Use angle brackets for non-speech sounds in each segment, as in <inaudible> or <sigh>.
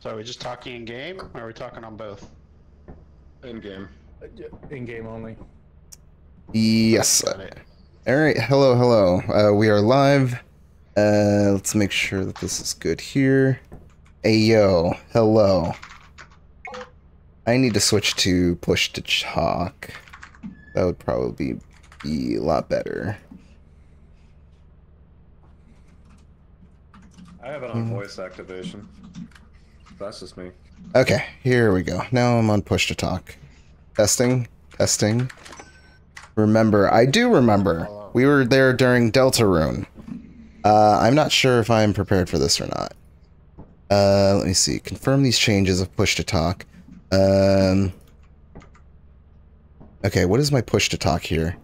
So are we just talking in game, or are we talking on both? In game. In game only. Yes. All right. Hello, hello. Uh, we are live. Uh, let's make sure that this is good here. Ayo, hello. I need to switch to push to talk. That would probably be a lot better. I have it on voice activation. That's just me. Okay, here we go. Now I'm on push to talk. Testing, testing. Remember, I do remember. We were there during Deltarune. Uh, I'm not sure if I'm prepared for this or not. Uh, let me see. Confirm these changes of push to talk. Um. Okay, what is my push to talk here?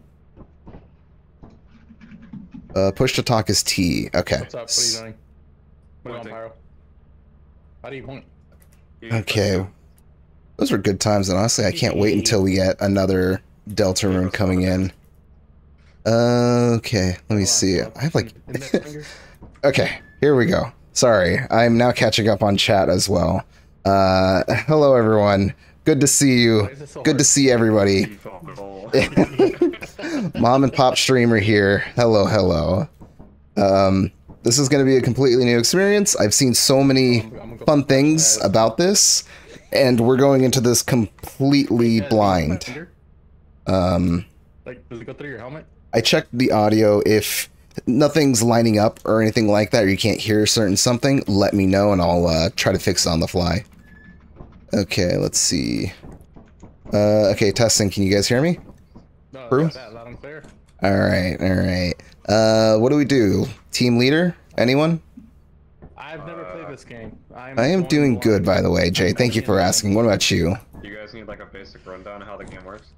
Uh, push to talk is T. Okay. What's up? What are you doing? What are you on, Pointing. Pyro? How do you point? Okay. Those were good times, and honestly, I can't wait until we get another Deltarune coming in. Okay, let me see. I have like. <laughs> Okay, here we go. Sorry, I'm now catching up on chat as well. Uh, hello everyone. Good to see you. Why is it so Good to see everybody. <laughs> Mom and pop streamer here. Hello, hello. Um, This is going to be a completely new experience. I've seen so many I'm gonna go fun things about this, and we're going into this completely Yeah, do you see my blind. Um, Like, does it go through your helmet? I checked the audio. If nothing's lining up or anything like that, or you can't hear certain something, let me know and I'll uh, try to fix it on the fly. Okay, let's see. Uh, okay, testing. Can you guys hear me? No, True. got that loud and clear. All right, all right. Uh, what do we do? Team leader? Anyone? I've never Uh, played this game. I'm I am doing blind. good, by the way, Jay. Thank you for asking. What about you? You guys need like a basic rundown of how the game works?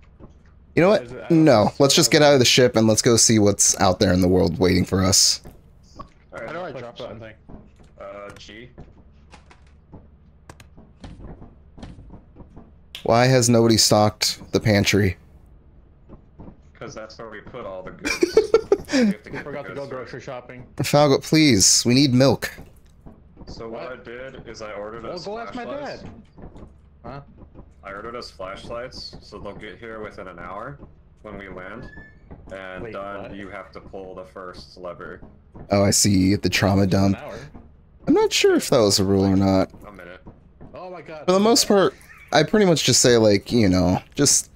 You know Is it- I what? No. Let's just get out of the ship and let's go see what's out there in the world waiting for us. How do I Alright. Click drop button. something? Uh, G. Why has nobody stocked the pantry? Because that's where we put all the <laughs> goods. We have to We get forgot to go grocery shopping. Falgo, please. We need milk. So what, What? I did is I ordered Well, us go ask my flashlights. dad. Huh? I ordered us flashlights, so they'll get here within an hour when we land. And Wait, done, what? you have to pull the first lever. Oh, I see the trauma dump. I'm not sure if that was a rule or not. A minute. Oh my god. For the most part, I pretty much just say like, you know, just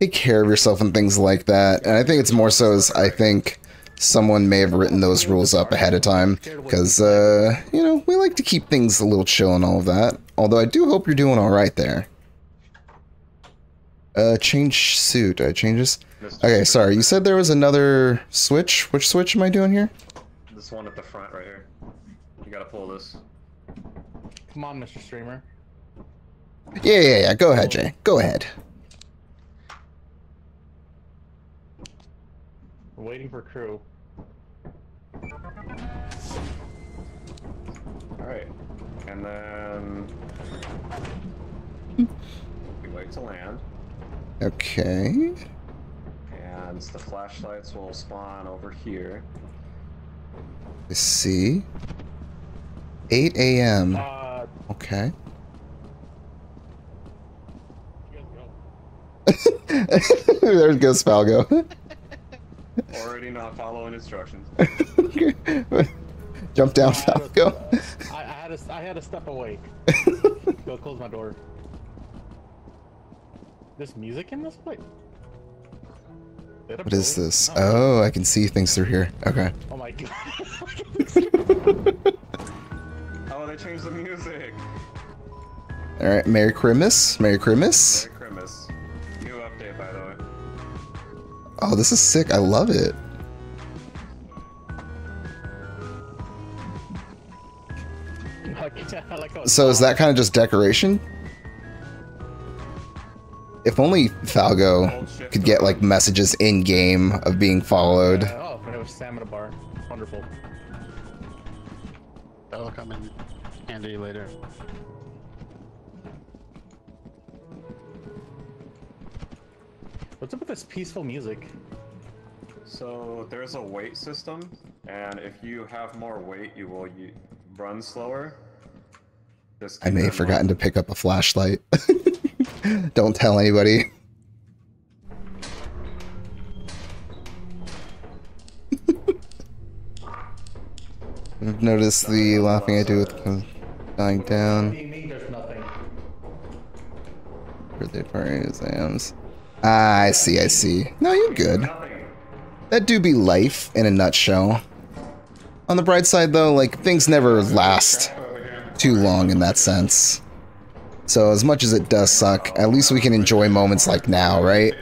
take care of yourself and things like that. And I think it's more so as I think someone may have written those rules up ahead of time because uh, you know, we like to keep things a little chill and all of that. Although I do hope you're doing all right there. Uh, change suit. I change this. Okay, sorry. You said there was another switch. Which switch am I doing here? This one at the front right here. You gotta pull this. Come on, Mr. Streamer. Yeah, yeah, yeah. Go ahead, Jay. Go ahead. We're waiting for crew. Alright. And then. we wait to land. Okay. And the flashlights will spawn over here. Let's see. 8 a.m. Uh, Okay. you guys <laughs> go. there goes Falgo. <laughs> Already not following instructions. <laughs> Jump down, I had to- Falgo. I, I had to. I had to step away. <laughs> Go close my door. There's music in this place. What is this? Oh, I can see things through here. Okay. Oh my god. <laughs> Oh, they changed the music! All right. Merry Christmas. Merry Christmas. Merry Christmas. Oh, this is sick. I love it. I like how it's So is that kind of just decoration? If only Falgo could get like messages in game of being followed. Oh, it was stamina bar. Wonderful. That'll come in handy later. What's up with this peaceful music? So there's a weight system, and if you have more weight, you will u- run slower. Just I may have forgotten to pick up a flashlight. <laughs> Don't tell anybody. <laughs> I've noticed the uh, laughing I do with dying down. Being me, there's nothing. Birthday party exams. Ah, I see, I see. No, you're good. That do be life in a nutshell. On the bright side, though, like, things never last too long in that sense. So, as much as it does suck, at least we can enjoy moments like now, right?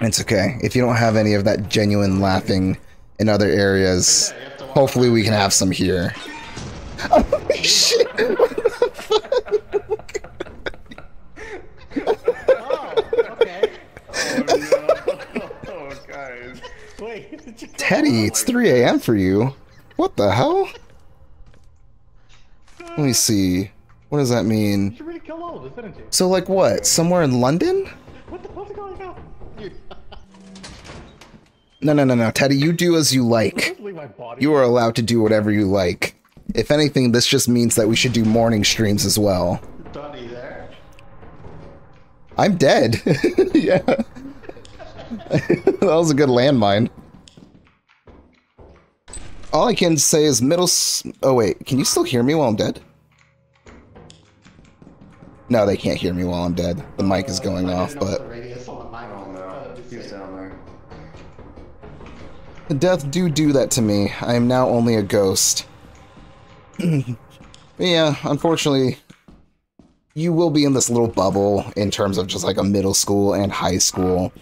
It's okay. If you don't have any of that genuine laughing in other areas, hopefully we can have some here. <laughs> Oh, shit! Oh, okay. Oh no! Oh, guys. Wait, did you Teddy, it's 3 a.m. for you. What the hell? Let me see. What does that mean? you really kill all of us, didn't you? So, like, what? Somewhere in London? What the hell's going on? No, no, no, no. Teddy, you do as you like. Don't leave my body. You are allowed to do whatever you like. If anything, this just means that we should do morning streams as well. Donnie there. I'm dead. <laughs> yeah. <laughs> that was a good landmine. All I can say is middle. Oh wait, can you still hear me while I'm dead? No, they can't hear me while I'm dead. The mic is going off, but there. death do do that to me. I am now only a ghost. <clears throat> yeah, unfortunately, you will be in this little bubble in terms of just like a middle school and high school.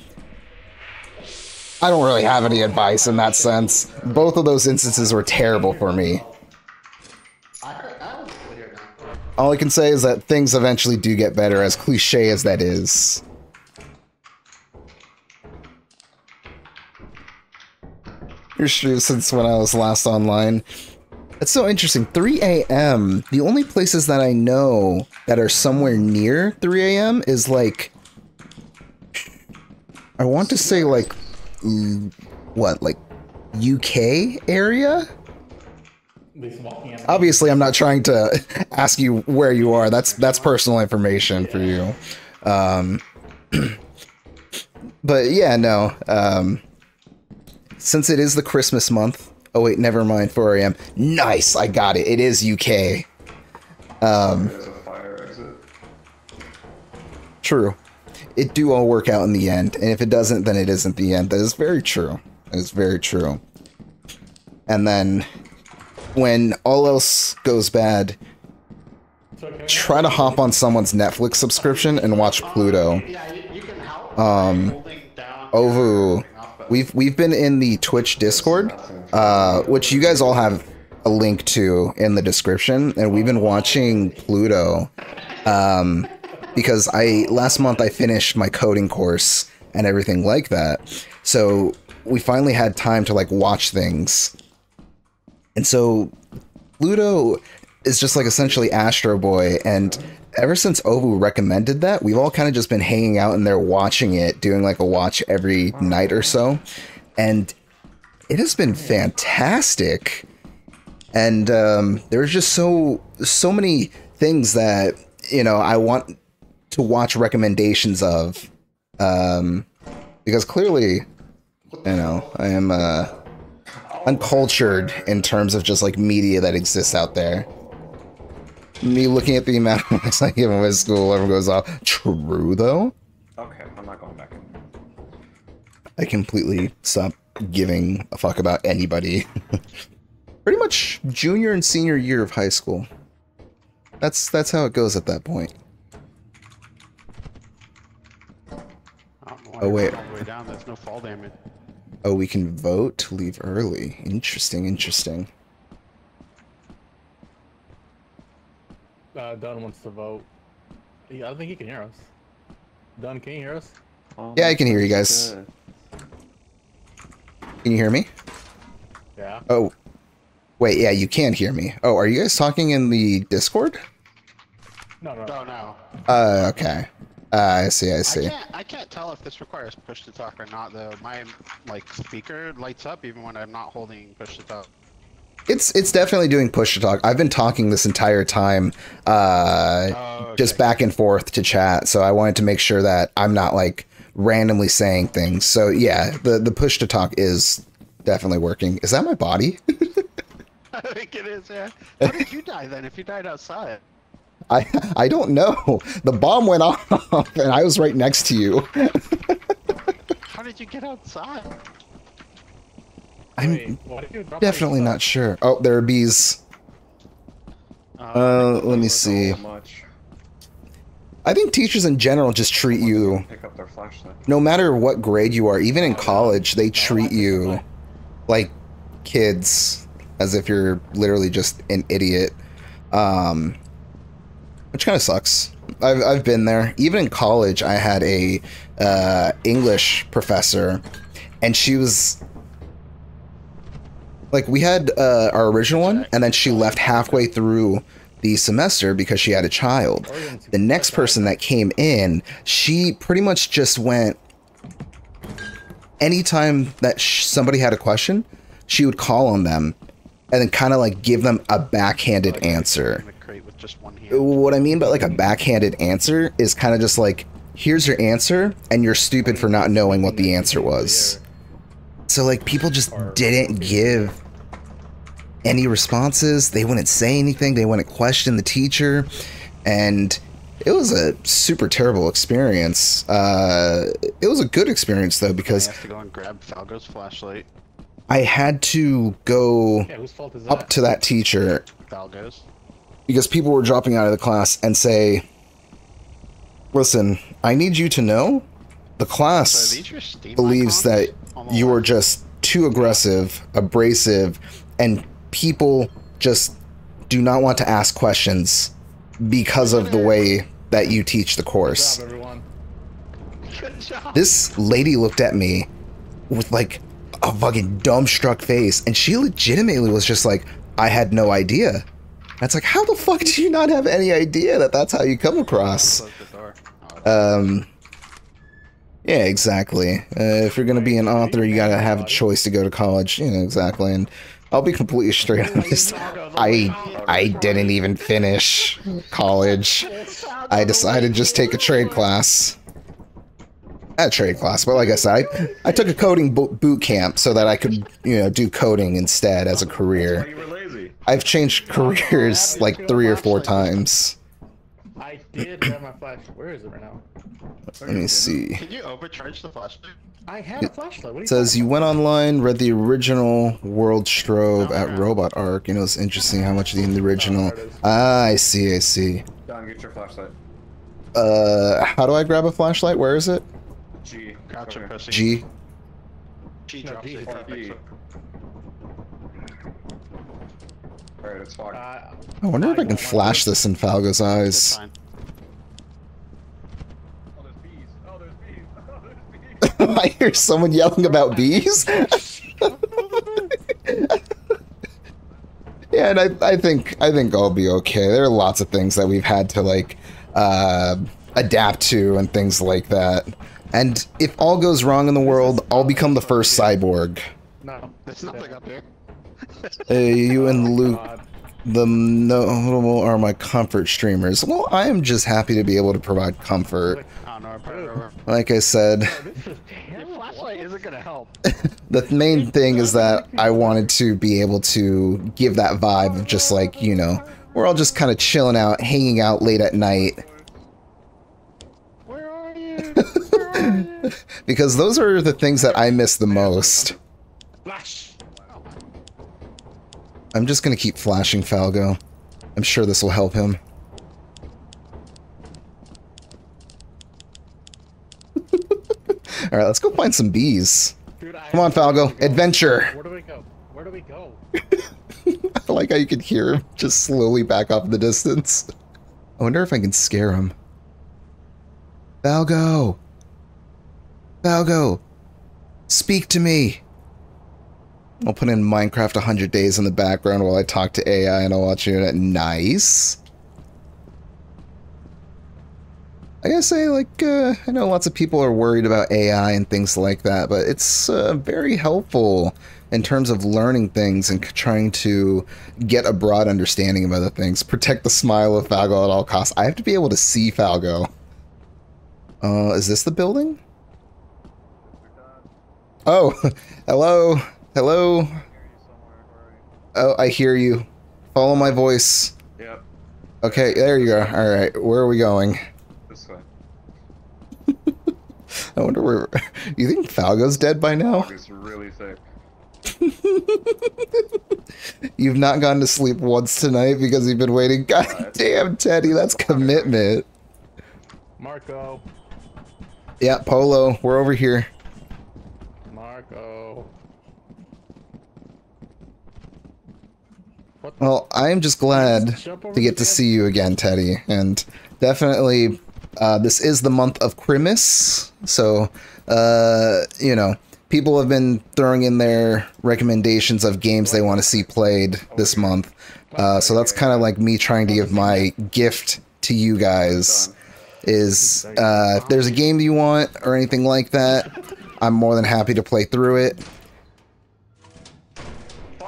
I don't really have any advice in that sense. Both of those instances were terrible for me. All I can say is that things eventually do get better, as cliche as that is. True since when I was last online. It's so interesting. 3 a.m. The only places that I know that are somewhere near 3 a.m. is like. I want to say like. What? Like UK area? At least walking in. obviously i'm not trying to <laughs> ask you where you are that's that's personal information for you um <clears throat> but yeah no um since it is the christmas month oh wait never mind 4 a.m nice i got it it is uk There's a fire exit. true it do all work out in the end and if it doesn't then it isn't the end. That is very true. That is very true. And then when all else goes bad try to hop on someone's Netflix subscription and watch Pluto. Um, Ovu, we've we've been in the Twitch Discord, uh, which you guys all have a link to in the description, and we've been watching Pluto, um, because I last month I finished my coding course and everything like that, so we finally had time to like watch things, and so Pluto is just like essentially Astro Boy, and ever since Ovu recommended that, we've all kind of just been hanging out in there watching it, doing like a watch every night or so, and it has been fantastic. And um, there's just so so many things that you know I want to watch recommendations of, um, because clearly, you know, I am uh, uncultured in terms of just like media that exists out there. Me looking at the amount of marks <laughs> I give in school, everyone goes off. True though, Okay, I'm not going back. I completely stopped giving a fuck about anybody. <laughs> Pretty much junior and senior year of high school. That's that's how it goes at that point. I don't know why Oh, wait. All the way down. There's no fall damage. Oh, we can vote to leave early. Interesting, interesting. Uh, Dun wants to vote. Yeah, I don't think he can hear us. Dun, can you hear us? Oh, Yeah, I can hear you guys. good. Can you hear me? Yeah. Oh, wait, yeah, you can hear me. Oh, are you guys talking in the Discord? No, no. Oh no. Uh, okay. Uh, I see, I see. I can't. I can't tell if this requires push to talk or not though. My like speaker lights up even when I'm not holding push to talk. It's it's definitely doing push to talk. I've been talking this entire time, uh, Oh, just back and forth to chat. So I wanted to make sure that I'm not like randomly saying things. So yeah, the the push to talk is definitely working. Is that my body? <laughs> <laughs> I think it is. Yeah. How did you die then? If you died outside. I <laughs> I don't know. <laughs> The bomb went off, <laughs> and I was right next to you. How did you get outside? I'm Wait, why did you drop definitely not sure. Oh, there are bees. Uh, let me see. I think teachers in general just treat you Pick up their flashlight. no matter what grade you are, even in college, they treat you like kids, as if you're literally just an idiot. Um, which kind of sucks. I've I've been there. Even in college, I had a uh, English professor, and she was like, we had uh, our original one, and then she left halfway through the semester because she had a child. The next person that came in, she pretty much just went. Anytime that somebody had a question, she would call on them, and then kind of like give them a backhanded answer In the crate with just one hand. what I mean by like a backhanded answer is kind of just like, here's your answer, and you're stupid for not knowing what the answer was. So like people just didn't give any responses. They wouldn't say anything. They wouldn't question the teacher, and it was a super terrible experience. Uh, it was a good experience though because I because have to go and grab Falgo's flashlight. I had to go Yeah, whose fault is that? up to that teacher Falgo's. Because people were dropping out of the class and say, "Listen, I need you to know the class these believes that On the you are just too aggressive, abrasive, and people just do not want to ask questions because of the way that you teach the Good course." job. Good job. This lady looked at me with like a fucking dumbstruck face, and she legitimately was just like, "I had no idea." That's like, how the fuck do you not have any idea that that's how you come across? Close the door. Um, yeah, exactly. Uh, if you're gonna be an author, you gotta have a choice to go to college. You know, exactly. And I'll be completely straight honest. I I didn't even finish college. I decided just take a trade class. Not a trade class, but like I said, I, I took a coding bo- boot camp so that I could, you know, do coding instead as a career. You were lazy. I've changed <laughs> careers like three or four times. I did have my flashlight. Where is it right now? Let me see. Can you overcharge the flashlight? I had a flashlight. What are you It says talking you went online, read the original World Strove at Robot Arc. You know, it's interesting how much in the original. Ah, I see, I see. Don, get your flashlight. Uh, how do I grab a flashlight? Where is it? G. Crouch Okay. and pussy. G. G No, drops G it. is if B. you fix it. Alright, it's locked. Uh, I wonder if I can flash this in Falgo's eyes. Oh, there's bees. Oh, there's bees. <laughs> Oh, there's bees. <laughs> I hear someone yelling about bees. <laughs> yeah, and I, I think I think I'll be okay. There are lots of things that we've had to like uh, adapt to and things like that. And if all goes wrong in the world, I'll become the first cyborg. no. There's nothing up here. Uh, you and Luke, God. the notable are my comfort streamers. Well, I am just happy to be able to provide comfort. I don't know. I put it over. Like I said, This <laughs> is Your terrible. flashlight isn't gonna help. <laughs> the main thing is that I wanted to be able to give that vibe of just like, you know, we're all just kind of chilling out, hanging out late at night. Where are you? <laughs> Where are you? Because those are the things that I miss the most. Flash. I'm just gonna keep flashing Falgo. I'm sure this will help him. <laughs> Alright, let's go find some bees. Dude, Come on, Falgo. Where do we go? Adventure. Where do we go? Where do we go? <laughs> I like how you can hear him just slowly back off in the distance. I wonder if I can scare him. Falgo. Falgo. Speak to me! I'll put in Minecraft 100 days in the background while I talk to AI and I'll watch it. Nice. I gotta say, like, uh, I know lots of people are worried about AI and things like that, but it's uh, very helpful in terms of learning things and trying to get a broad understanding of other things. Protect the smile of Falgo at all costs. I have to be able to see Falgo. Uh, is this the building? Oh, <laughs> hello, hello. Oh, I hear you. Follow my voice. Yep, Okay, there you go. All right, where are we going? this way. <laughs> I wonder where. <laughs> You think Falgo's dead by now? It's really thick. <laughs> You've not gone to sleep once tonight because you've been waiting. God damn, Teddy, that's commitment. Marco. Yeah, Polo, we're over here. Marco. What the Well, I am just glad to get to see you again, Teddy, and definitely, uh, this is the month of Christmas, so uh, you know, people have been throwing in their recommendations of games they want to see played this month. Uh, so that's kind of like me trying to give my gift to you guys. Is uh, if there's a game you want or anything like that, I'm more than happy to play through it.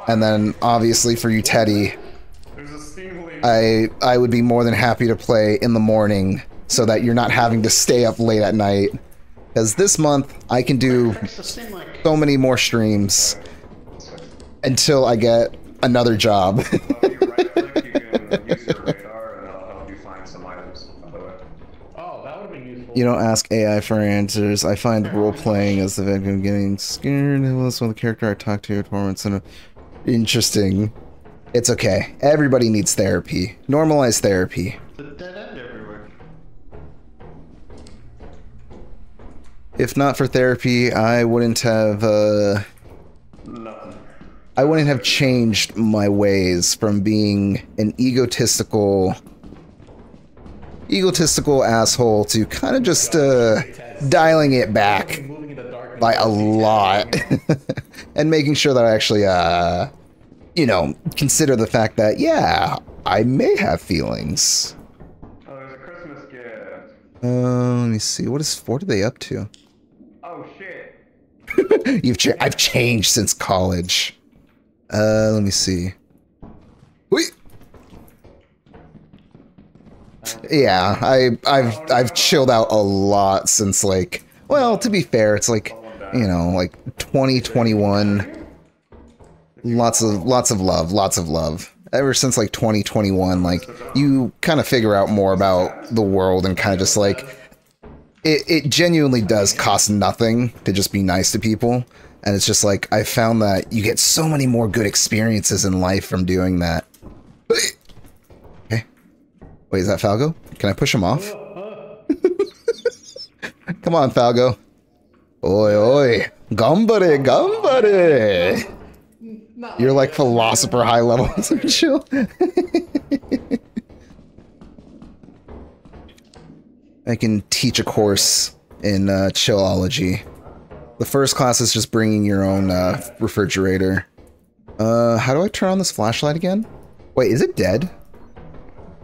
And then obviously for you, Teddy. I I would be more than happy to play in the morning so that you're not having to stay up late at night. Because this month I can do so many more streams until I get another job. <laughs> You don't ask AI for answers. I find role playing as the victim getting scared. That's when the character I talked to torments and interesting. It's okay. Everybody needs therapy. Normalize therapy. If not for therapy, I wouldn't have. Uh, Nothing. I wouldn't have changed my ways from being an egotistical, egotistical asshole to kind of just uh, dialing it back by a lot, <laughs> and making sure that I actually, uh, you know, consider the fact that yeah, I may have feelings. Oh, there's a Christmas gift. Uh, let me see. What is what are they up to? Oh shit. <laughs> You've cha- I've changed since college. Uh, let me see. Wait. Yeah, I I've I've chilled out a lot since like well, to be fair, it's like you know, like 2021 lots of lots of love, lots of love. Ever since like 2021 like you kind of figure out more about the world and kind of just like it, it genuinely does cost nothing to just be nice to people. And it's just like, I found that you get so many more good experiences in life from doing that. Okay. Wait, is that Falgo? Can I push him off? <laughs> Come on, Falgo. Oi, oi. Gambare, gambare. You're like philosopher high level. <laughs> Chill. I can teach a course in uh, chillology. The first class is just bringing your own uh, refrigerator. Uh, how do I turn on this flashlight again? Wait, is it dead?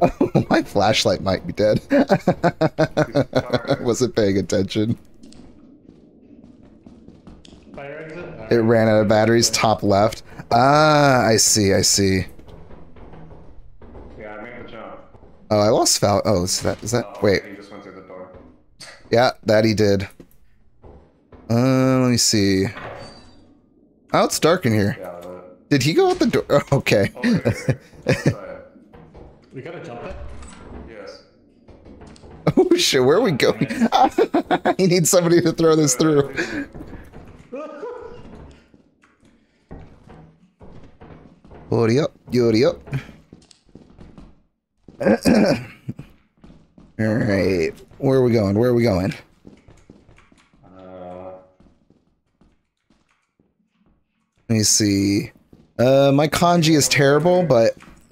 <laughs> My flashlight might be dead. <laughs> Wasn't paying attention. Fire exit? Alright. It ran out of batteries, top left. Ah, I see, I see. Yeah, I made the jump. Oh, I lost Val. Oh, is that, is that, Oh, wait. He just went through the door. Yeah, that he did. Uh, let me see. Oh, it's dark in here. Yeah. The, Did he go out the door? <laughs> Oh, okay. over here. We gotta jump it? yes. oh shit, where are we going? <laughs> I need somebody to throw this through. Yori up, yori up. <coughs> Alright, where are we going? Where are we going? Uh, Let me see. Uh, my kanji is terrible, but <coughs>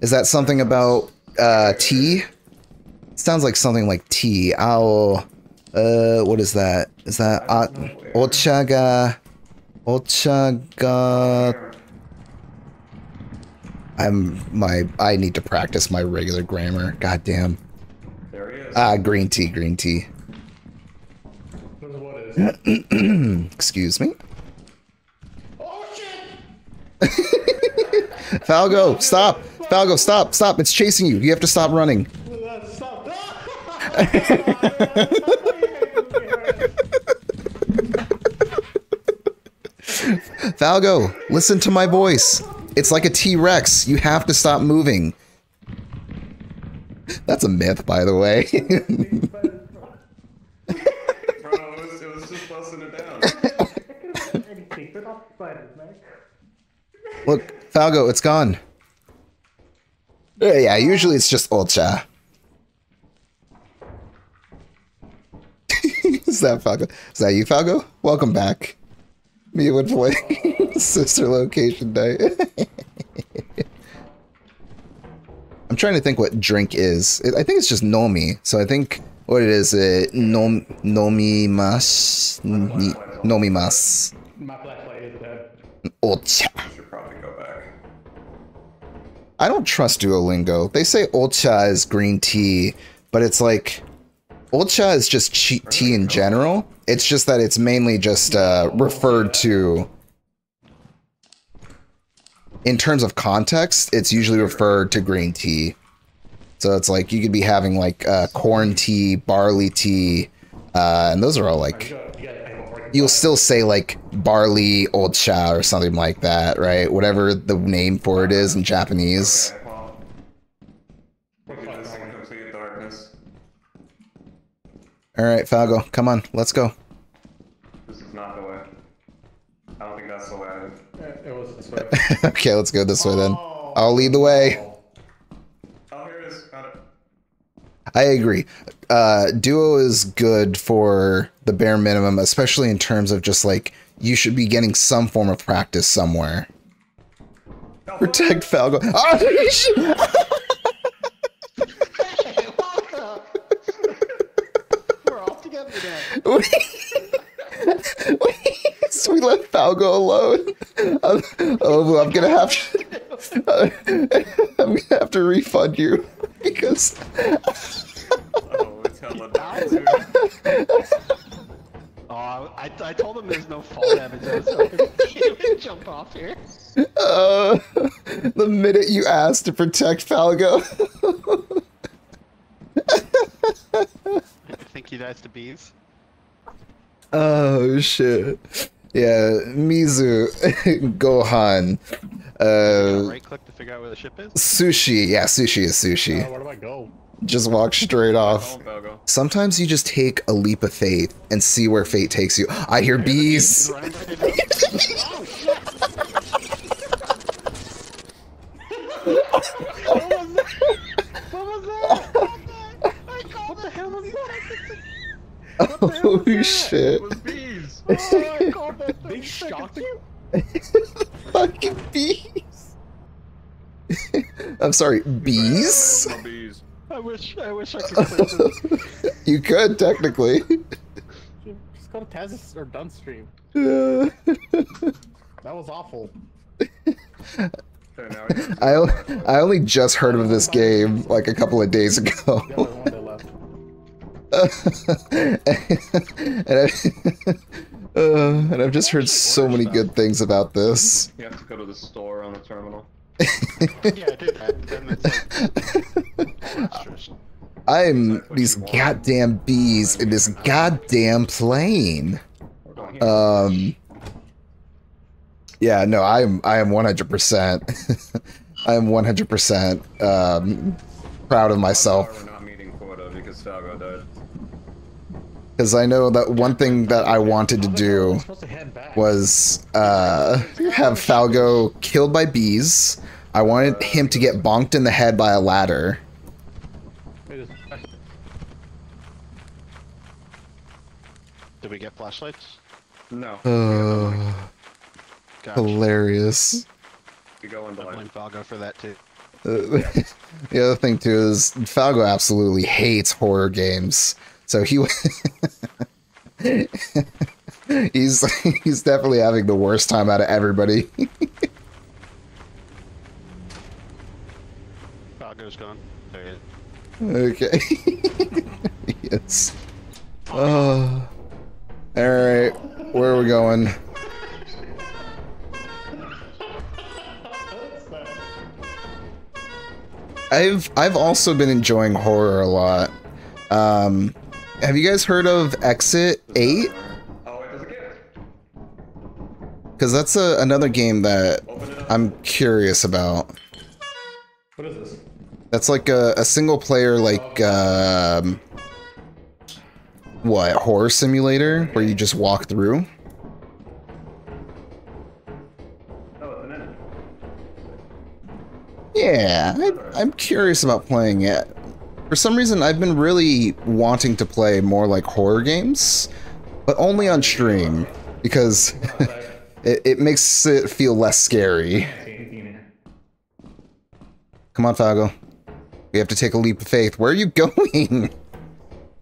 is that something about uh, tea? sounds like something like tea. Ao. Uh, what is that? Is that uh, ochaga? Ochaga. I'm my. I need to practice my regular grammar. Goddamn. there he is. Ah, green tea, green tea. What is it? <clears throat> Excuse me. oh <laughs> shit! Falgo, stop! Falgo, stop! Stop! It's chasing you. You have to stop running. Stop! <laughs> Falgo, listen to my voice. It's like a T-Rex. You have to stop moving. That's a myth, by the way. <laughs> Look, Falgo, it's gone. Yeah, usually it's just Ocha. <laughs> Is that Falgo? Is that you, Falgo? Welcome back. Me would play <laughs> Sister Location Night. <laughs> I'm trying to think what drink is. I think it's just Nomi. So I think what it is, uh, nom, Nomi mas, Nomi mas, My flashlight is dead. Back. I don't trust Duolingo. They say ocha is green tea, but it's like Ocha is just che- tea in general. It's just that it's mainly just uh, referred to. In terms of context, it's usually referred to green tea. So it's like you could be having like uh, corn tea, barley tea, uh, and those are all like you gotta, I have a work you'll still say like barley old cha or something like that, right? Whatever the name for it is in Japanese. Okay, well, we do this in complete darkness. All right, Falgo, come on, let's go. This is not the way. I don't think that's the way. It was this way. <laughs> okay, let's go this way then. I'll lead the way. Oh, here it is. Found it. I agree. Uh, Duo is good for the bare minimum, especially in terms of just like you should be getting some form of practice somewhere. <laughs> Oh, Protect Falgo. Oh, shit. We're all together now. so we let Falgo alone. Um, oh, I'm gonna have to. I'm gonna have to refund you because Oh, it's hella. Oh, I, I told him there's no fall damage, so I can't jump off here. uh, the minute you asked to protect Falgo. <laughs> I think he dies to bees. Oh shit. Yeah, Mizu, <laughs> Gohan, uh, right click to figure out where the ship is. sushi. Yeah, sushi is Uh, sushi. where do I go? Just walk straight off. Sometimes you just take a leap of faith and see where fate takes you. I hear bees. Run right into it. oh <laughs> shit! what was that? What was that? I called what the hell was that? <laughs> Oh shit. It was bees. Oh, I called that They 30 shocked seconds. you? Fucking bees. I'm sorry, bees? Bees. I wish, I wish I could play this. <laughs> you could technically. Just go to Taz's or Dun's stream. Uh, <laughs> That was awful. Okay, now we have to I, go o- I only just heard of this game like a couple of days ago. Yeah, there's <laughs> one day left. and, I, <laughs> uh, and I've just heard so many good things about this. You have to go to the store on the terminal. <laughs> yeah, I did that. but Then it's like, monstrous. I'm these goddamn bees in this goddamn plane. Um. Yeah, no, I'm I am 100%. I am 100% um, proud of myself We're not meeting quota because Falgo died. Because I know that one thing that I wanted to do We're supposed to head back. was uh, have Falgo killed by bees. I wanted him to get bonked in the head by a ladder. Did we get flashlights? No. Uh, Gotcha. hilarious. We go into I blame. Falgo for that too. Uh, <laughs> the other thing too is Falgo absolutely hates horror games, so he <laughs> he's he's definitely having the worst time out of everybody. <laughs> Falgo's gone. There he is. okay, <laughs> yes. Oh, all right. Where are we going? I've I've also been enjoying horror a lot. Um, have you guys heard of Exit Eight? Oh, wait, there's a gift. Because that's a, another game that Open it up. I'm curious about. What is this? That's like a, a single player, like, um, what, horror simulator where you just walk through? Oh, it's an end. Yeah, I, I'm curious about playing it. For some reason, I've been really wanting to play more like horror games, but only on stream because <laughs> it, it makes it feel less scary. Come on, Fago. We have to take a leap of faith. Where are you <laughs> going?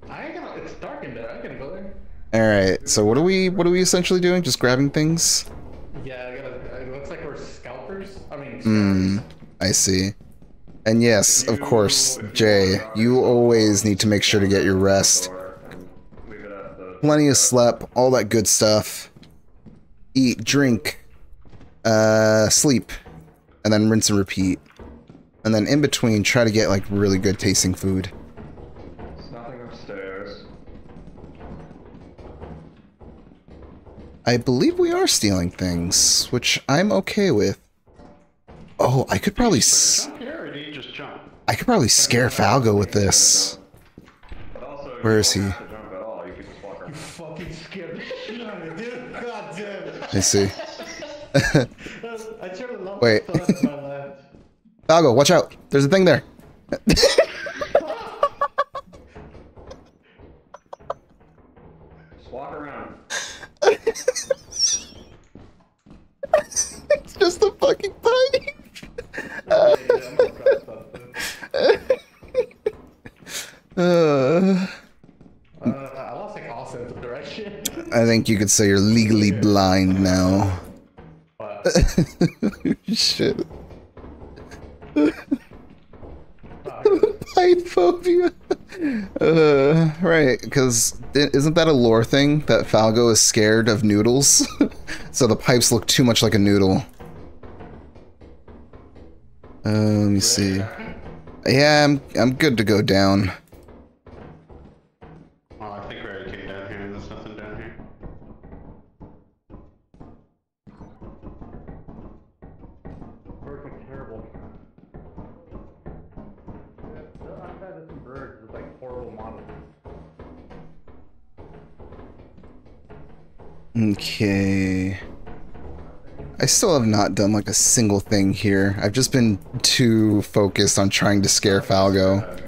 I gonna. It's dark in there. I can go there. All right. So what are we? What are we essentially doing? Just grabbing things? Yeah, I gotta. It looks like we're scalpers. I mean, Hmm. I see. And yes, of course, Jay. You always need to make sure to get your rest. Plenty of sleep, all that good stuff. Eat, drink, uh, sleep, and then rinse and repeat. And then in between, try to get like really good tasting food. I believe we are stealing things, which I'm okay with. Oh, I could probably s- Jump here, or do you just jump? I could probably scare Falgo with this. But also, you Where is he? have to jump at all. You can just walk around. Fucking scared the shit out of me, dude. God damn it. I see. <laughs> I tried to love Wait. my left. Falgo, watch out. There's a thing there. Just walk around. <laughs> it's just a fucking pipe. Yeah, I'm gonna try something. Uh, Uh, I lost like all sense of direction. I think you could say you're legally blind now. <laughs> Shit. uh, <laughs> phobia. Uh, right, because isn't that a lore thing that Falgo is scared of noodles? <laughs> so the pipes look too much like a noodle. Uh, let me see. Yeah, I'm I'm good to go down. Okay. I still have not done like a single thing here. I've just been too focused on trying to scare Falgo.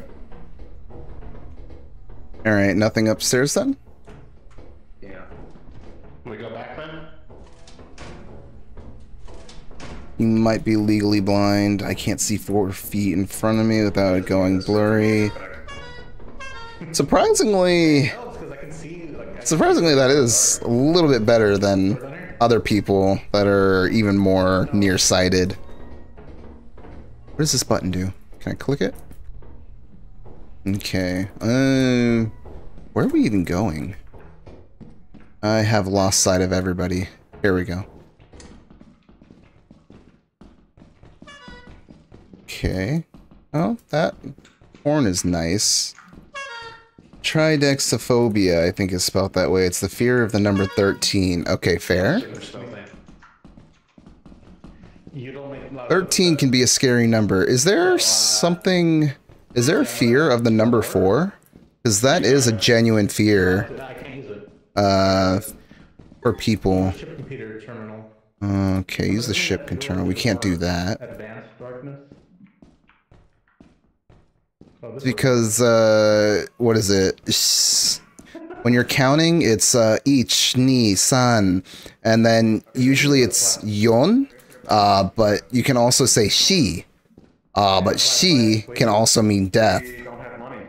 Alright, nothing upstairs then? Yeah. We go back then? You might be legally blind. I can't see four feet in front of me without it going blurry. Surprisingly, Oh, it's because I can see like. I surprisingly, that is a little bit better than other people that are even more nearsighted. What does this button do? Can I click it? Okay. Um, where are we even going? I have lost sight of everybody. Here we go. Okay. Oh, that horn is nice. Tridexophobia, I think is spelled that way. It's the fear of the number 13. Okay, fair. You don't make a lot of- 13 can be a scary number. Is there something... Is there a fear of the number 4? Because that is a genuine fear uh, for people. Terminal. Okay, use the ship controller. We can't do that. Advanced darkness. Oh, this Because, uh, what is it? When you're counting, it's uh, each, ni, san, and then usually it's yon, uh, but you can also say she. Uh, but she can also mean death. We don't have money.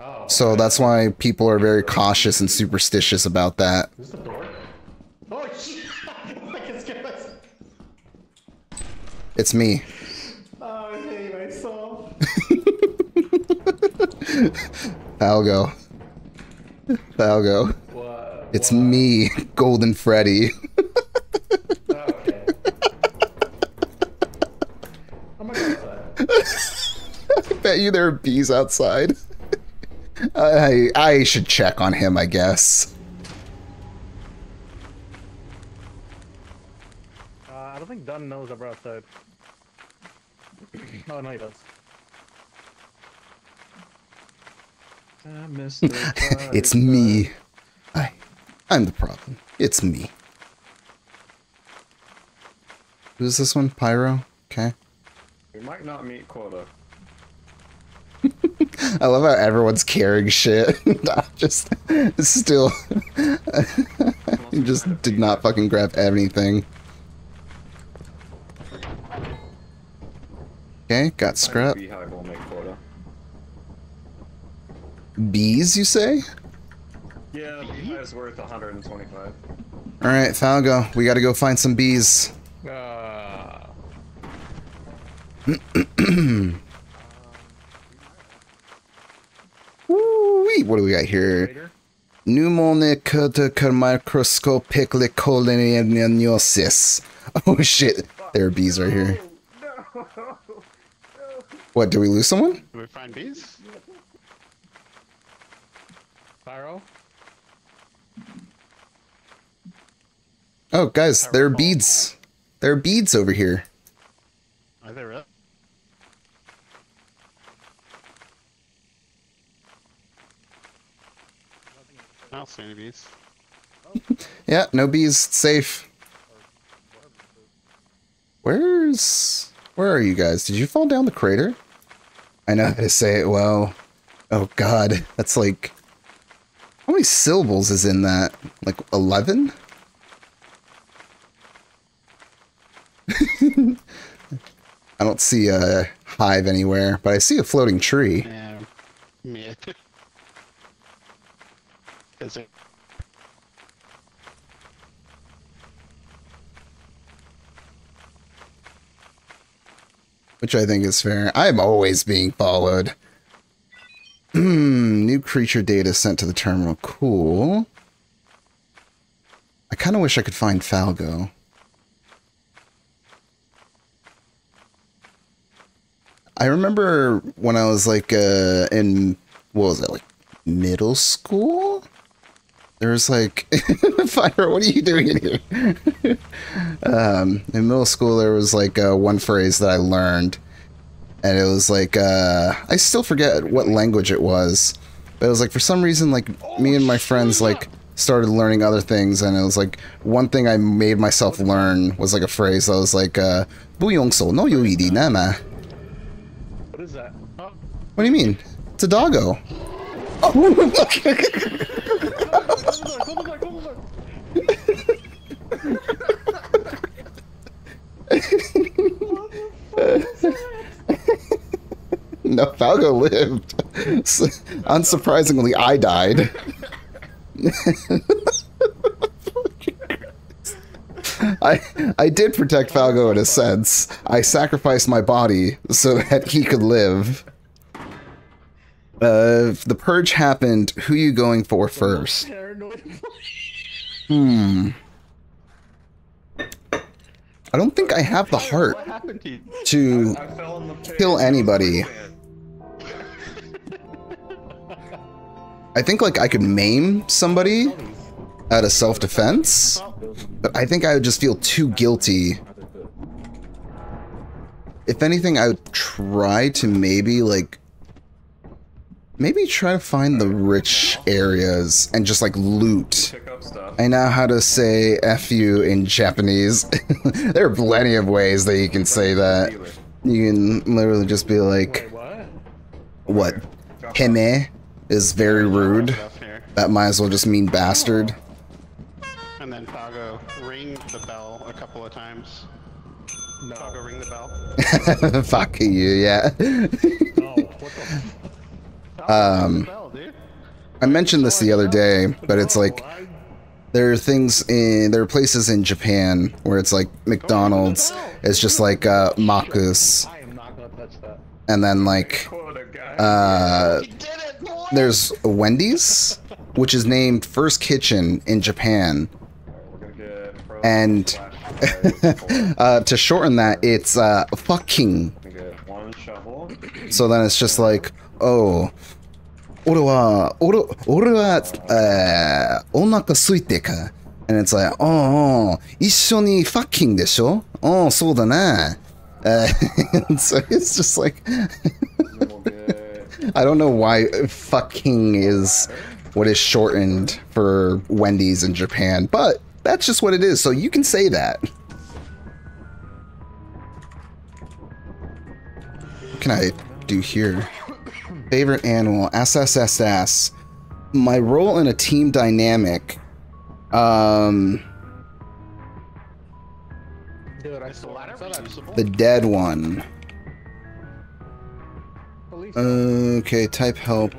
Oh, So that's why people are very cautious and superstitious about that. <laughs> <laughs> It's this a door? Oh shit! I can scare myself. It's me. Oh, I hate myself. Falgo. Falgo. What? It's me, Golden Freddy. <laughs> Okay. Oh my god. I bet you there are bees outside. I I should check on him, I guess. Uh, I don't think Dun knows that we're <clears throat> outside. Oh, no, he does. It's me. I I'm the problem. It's me. Who's this one? Pyro? Okay. We might not meet quota. <laughs> I love how everyone's carrying shit. <laughs> I just still <laughs> you just did not fucking grab anything. Okay, got scrap. Beehive will make quota. Bees, you say? Yeah, beehive's worth 125. Alright, Falgo, we gotta go find some bees. Uh, <clears throat> Woo-wee, what do we got here? later. Pneumonic microscopic licoliniosis. <laughs> Oh shit, there are bees right here. What, did we lose someone? Do we find bees? Pyro? Oh, guys, there are beads. There are beads over here. Are they real? I don't see any bees. Yeah, no bees. Safe. Where's... Where are you guys? Did you fall down the crater? I know how to say it well. Oh god, that's like... How many syllables is in that? Like 11? <laughs> I don't see a hive anywhere, but I see a floating tree. Yeah. Is it? which I think is fair. I'm always being followed. Hmm, new creature data sent to the terminal. Cool. I kind of wish I could find Falgo. I remember when I was like uh, in what was it like middle school? There was like <laughs> fire. What are you doing in here? <laughs> um, in middle school, there was like uh, one phrase that I learned, and it was like uh, I still forget what language it was, but it was like for some reason like me and my friends like started learning other things, and it was like one thing I made myself learn was like a phrase that was like uh, "Buyongso no yuidi nama." What is that? What do you mean? It's a doggo. <laughs> <laughs> Oh, the door, close the door, close the door. No, Falgo lived. Unsurprisingly, I died. I I did protect Falgo in a sense. I sacrificed my body so that he could live. Uh, if the purge happened, who you going for first? Hmm. I don't think I have the heart to you? to I fell in the pit. kill anybody. I think like I could maim somebody out of self-defense, but I think I would just feel too guilty. If anything, I would try to maybe like maybe try to find the rich areas and just like loot. I know how to say F you in Japanese. <laughs> there are plenty of ways that you can say that. You can literally just be like, what? what? Hime is very rude. That might as well just mean bastard. And then Falgo ring the bell a couple of times. No. Falgo ring the bell. <laughs> Fuck you, yeah. No. What the? Um, ring the bell, dude. I mentioned this the other day, but it's like there are things in there are places in Japan where it's like McDonald's is just like uh Makus I am not gonna touch that. and then like Quota guy. uh You did it, boy! there's Wendy's which is named First Kitchen in Japan We're gonna get pro and flashlight. <laughs> uh to shorten that it's uh fucking We're gonna get one shovel. so then it's just like oh 俺は、俺、俺は、えー、お腹空いてか。And it's like, おうおう一緒に fucking でしょおうそうだね。Uh, <laughs> so it's just like, <laughs> I don't know why fucking is what is shortened for Wendy's in Japan, but that's just what it is. So you can say that. What can I do here? Favorite animal, SSSS. My role in a team dynamic. Um, Dude, I saw ladder I saw that the dead one. Okay, type help.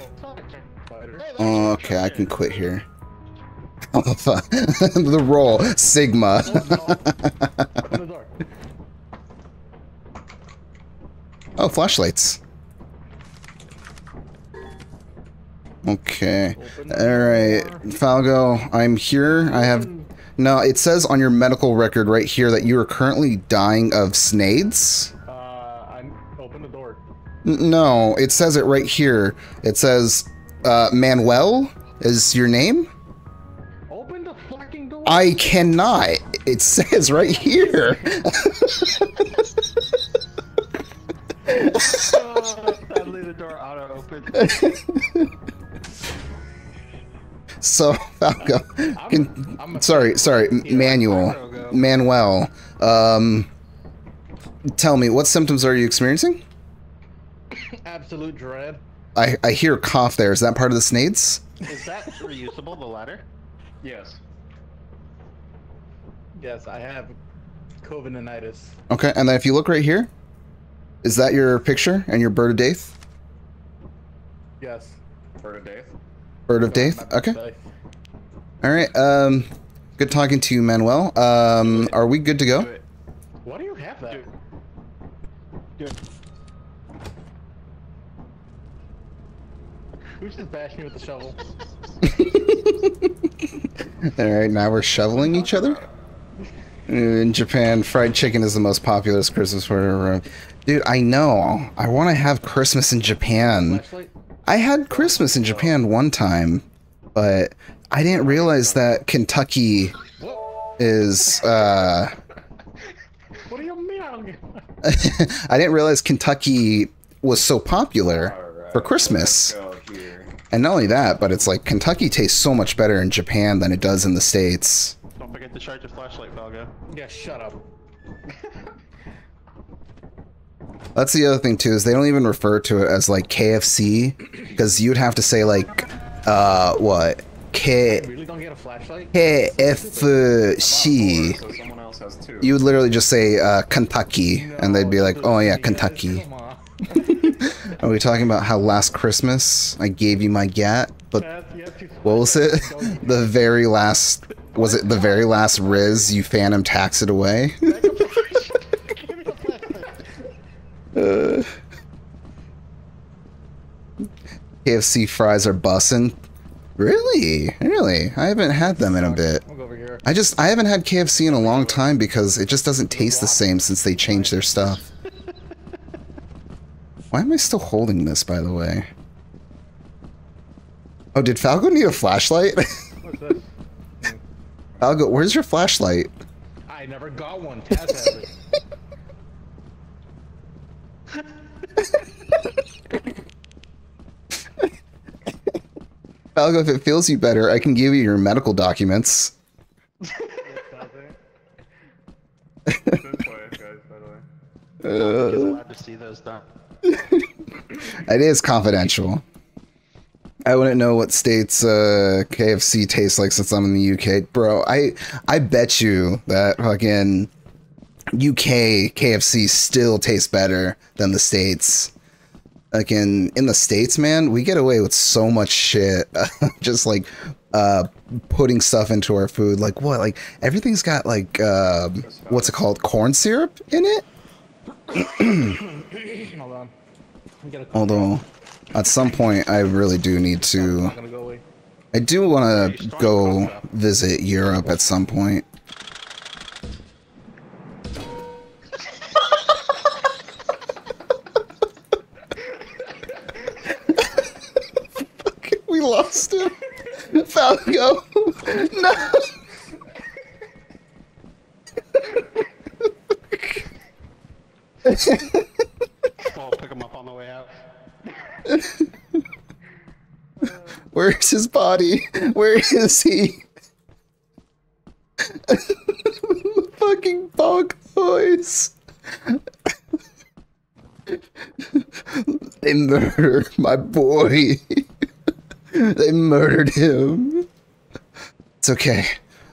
Oh, okay, I can quit here. <laughs> the roll, Sigma. <laughs> Oh, flashlights. Okay. Alright. Falgo, I'm here. I have. No, it says on your medical record right here that you are currently dying of snades. No, it says it right here. It says, uh, Manuel is your name? Open the fucking door. I cannot. it says right here. <laughs> oh, sadly, the door auto opened. So Falgo, can, I'm- sorry, sorry, Manuel, Manuel. Um, tell me, what symptoms are you experiencing? Absolute dread. I I hear cough there. Is that part of the snades? Is that reusable, the ladder? Yes. Yes, I have COVID-19. Okay, and then if you look right here, is that your picture and your bird of death? Yes. Bird of Death. Bird of death. Okay. All right. Um, good talking to you, Manuel. Um, are we good to go? it. Why do you have that? Do it. Who's just bashing me with the shovel? <laughs> All right. Now we're shoveling each other. In Japan, fried chicken is the most popular Christmas food ever. Dude, I know. I want to have Christmas in Japan. I had Christmas in Japan one time, but I didn't realize that Kentucky is, Uh, What do you mean? I don't get? I didn't realize Kentucky was so popular for Christmas. Let's go here. And not only that, but it's like Kentucky tastes so much better in Japan than it does in the States. Don't forget to charge your flashlight, Falgo. Yeah, shut up. That's the other thing too is they don't even refer to it as like KFC because you'd have to say like uh what K Really don't get a flashlight? KFC. So someone else has two. You would literally just say uh, Kentucky, and they'd be like, "Oh yeah, Kentucky." <laughs> Are we talking about how last Christmas I gave you my gat, but Dad, you have two what was it? <laughs> the very last was it the very last Riz you phantom tax it away? <laughs> uh, KFC fries are bussin'. Really? Really? I haven't had them in a bit. I'll go over here. I just I haven't had KFC in a long time because it just doesn't taste the same since they changed their stuff. Why am I still holding this, by the way? Oh, did Falgo need a flashlight? What's <laughs> this? Falgo, where's your flashlight? I never got one. Taz has <laughs> it. Falgo, if it feels you better, I can give you your medical documents. Taz it. This guys, by the way. <laughs> You're Uh, allowed to see those done. <laughs> it is confidential. I wouldn't know what states uh, KFC tastes like since I'm in the UK, bro. I I bet you that fucking UK KFC still tastes better than the states. Like in in the states, man, we get away with so much shit. <laughs> Just like uh, putting stuff into our food. Like what? Like everything's got like uh, what's it called? Corn syrup in it. Hold on. Although at some point I really do need to not gonna go away. I do want to go visit Europe at some point. <laughs> We lost him. Falgo. <laughs> No. <laughs> I'll pick them up on the way out. <laughs> Where's his body? Where is he? <laughs> Fucking bog boys. they murdered my boy. they murdered him. It's okay.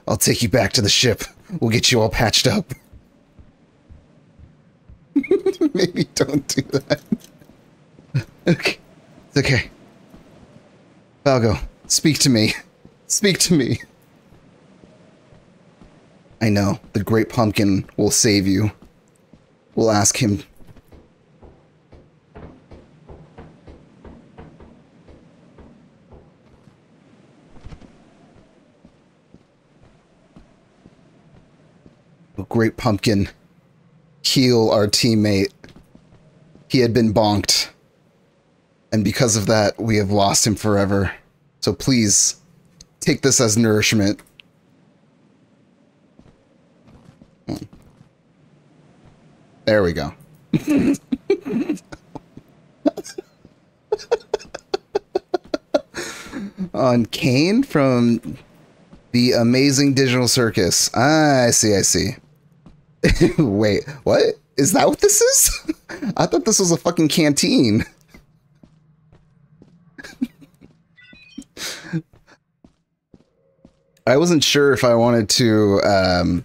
I'll take you back to the ship. We'll get you all patched up. <laughs> Maybe don't do that. Okay. It's okay. Falgo, speak to me. Speak to me. I know, the Great Pumpkin will save you. We'll ask him. The Great Pumpkin, heal our teammate. He had been bonked and because of that, we have lost him forever. So please, take this as nourishment. There we go. <laughs> On Caine from the Amazing Digital Circus. Ah, I see, I see. <laughs> Wait, what? Is that what this is? <laughs> I thought this was a fucking canteen. <laughs> I wasn't sure if I wanted to. Um,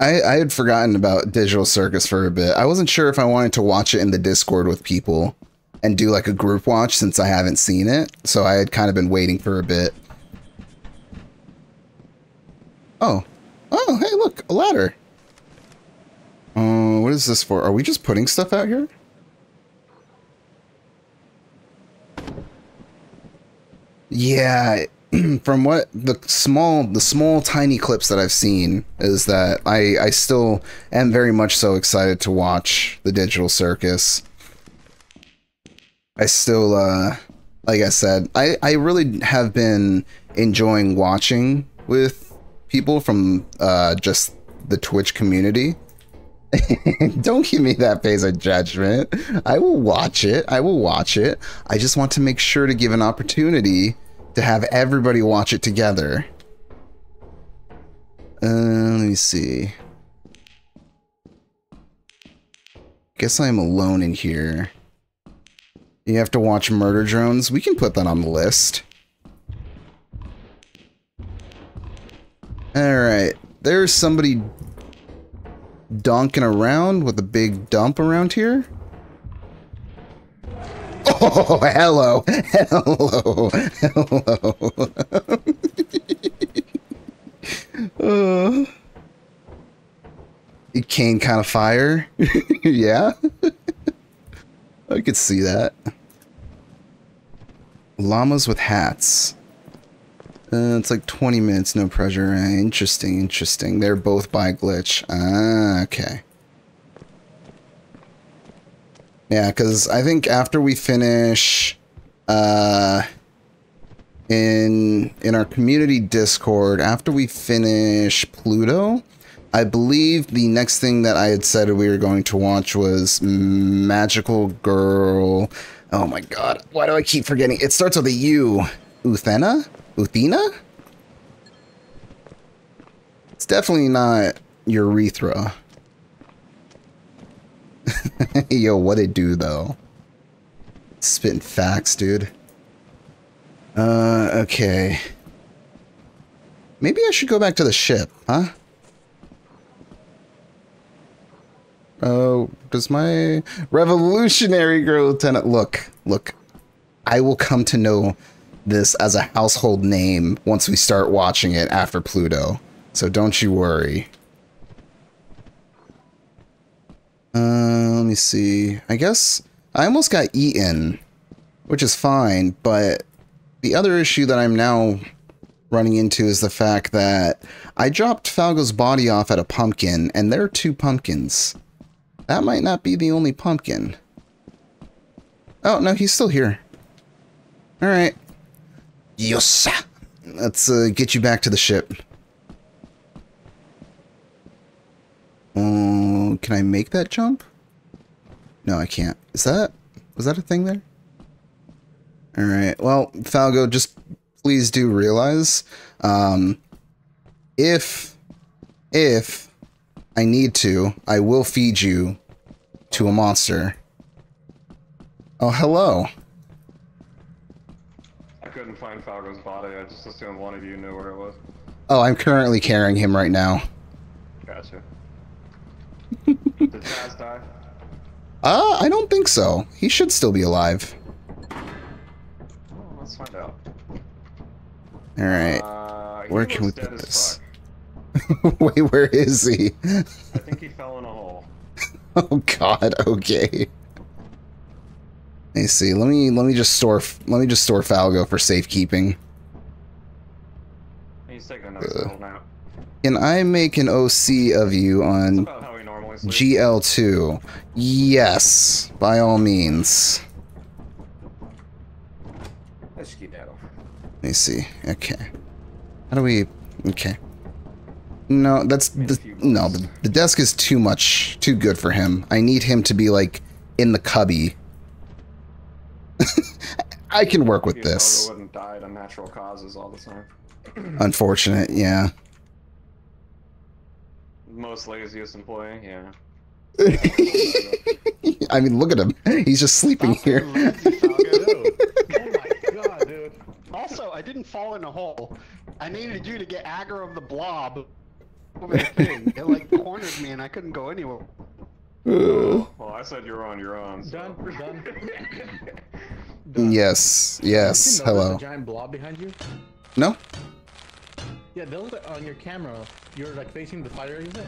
I I had forgotten about Digital Circus for a bit. I wasn't sure if I wanted to watch it in the Discord with people and do like a group watch since I haven't seen it. So I had kind of been waiting for a bit. Oh, oh, hey, look, a ladder. Uh, what is this for? Are we just putting stuff out here? Yeah, <clears throat> from what the small the small tiny clips that I've seen is that I I still am very much so excited to watch the digital circus. I still uh like I said, I I really have been enjoying watching with people from uh just the Twitch community. <laughs> Don't give me that face of judgment. I will watch it. I will watch it. I just want to make sure to give an opportunity to have everybody watch it together. Uh, let me see. Guess I'm alone in here. You have to watch Murder Drones. We can put that on the list. Alright. There's somebody donking around with a big dump around here. <laughs> Oh, hello. Hello. Hello. <laughs> uh, Caine kind of fire. <laughs> yeah. I could see that. Llamas with hats. Uh, it's like 20 minutes, no pressure. Uh, interesting, interesting. They're both by glitch. Ah, okay. Yeah, because I think after we finish uh, in in our community Discord, after we finish Pluto, I believe the next thing that I had said we were going to watch was Magical Girl. Oh my god, why do I keep forgetting? It starts with a U. Utena? Utena? It's definitely not urethra. <laughs> Yo, what it do though? Spitting facts, dude. Uh, okay. Maybe I should go back to the ship, huh? Oh, does my revolutionary girl lieutenant look? Look, I will come to know this as a household name once we start watching it after Pluto. So don't you worry. Uh, let me see. I guess I almost got eaten, which is fine, but the other issue that I'm now running into is the fact that I dropped Falgo's body off at a pumpkin, and there are two pumpkins. That might not be the only pumpkin. Oh, no, he's still here. Alright. Yes! Let's uh, get you back to the ship. Um, can I make that jump? No, I can't. Is that... Was that a thing there? Alright, well, Falgo, just please do realize, um, if, if I need to, I will feed you to a monster. Oh, hello. Find Falgo's body. I just assumed one of you knew where it was. Oh, I'm currently carrying him right now. Gotcha. <laughs> Did Taz die? Uh, I don't think so. He should still be alive. Oh, let's find out. Alright. Uh, he Where can we put this? <laughs> Wait, where is he? I think he fell in a hole. <laughs> Oh god, okay. Let me see. Let me let me just store let me just store Falgo for safekeeping. He's taking a nice Uh. nap. Can I make an OC of you on about how he normally sleeps. GL2? Yes, by all means. Let's get that off. Let me see. Okay. How do we... Okay. No, that's the, no. The, the desk is too much, too good for him. I need him to be like in the cubby. <laughs> I can work with this. wouldn't die to natural causes all the time. <clears throat> <clears throat> Unfortunate, yeah. Most laziest employee, yeah. <laughs> I mean, look at him. He's just sleeping Stop here. lazy, <laughs> Oh my god, dude. Also, I didn't fall in a hole. I needed you to get aggro of the blob over the thing. It like cornered me and I couldn't go anywhere. Well, I said you're on your own. So. Done. We're done. <laughs> Done. yes, Did yes. you notice Hello. The giant blob behind you. No? Yeah, those are on your camera. You're like facing the fire exit.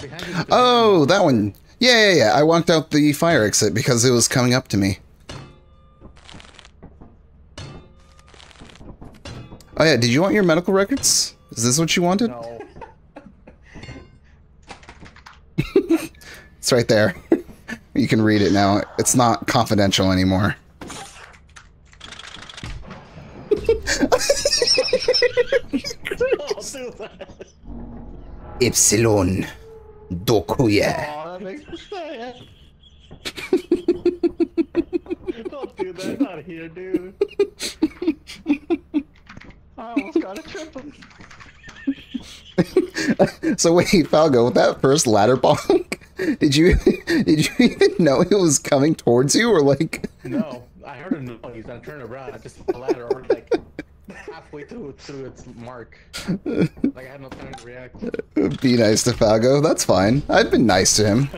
Behind you. Oh, that one. Yeah, yeah, yeah. I walked out the fire exit because it was coming up to me. Oh yeah, did you want your medical records? Is this what you wanted? No. It's right there. <laughs> you can read it now. It's not confidential anymore. <laughs> <laughs> Don't do that. Epsilon. Dokuya. Oh, that makes me. Don't do that. Not here, dude. I almost got a triple. So wait, Falgo, with that first ladder bonk, did you <laughs> did you even know it was coming towards you or like No, I heard a noise and I turned around. I just hit the ladder or like halfway through through its mark. Like I had no time to react. be nice to Falgo? That's fine. I've been nice to him.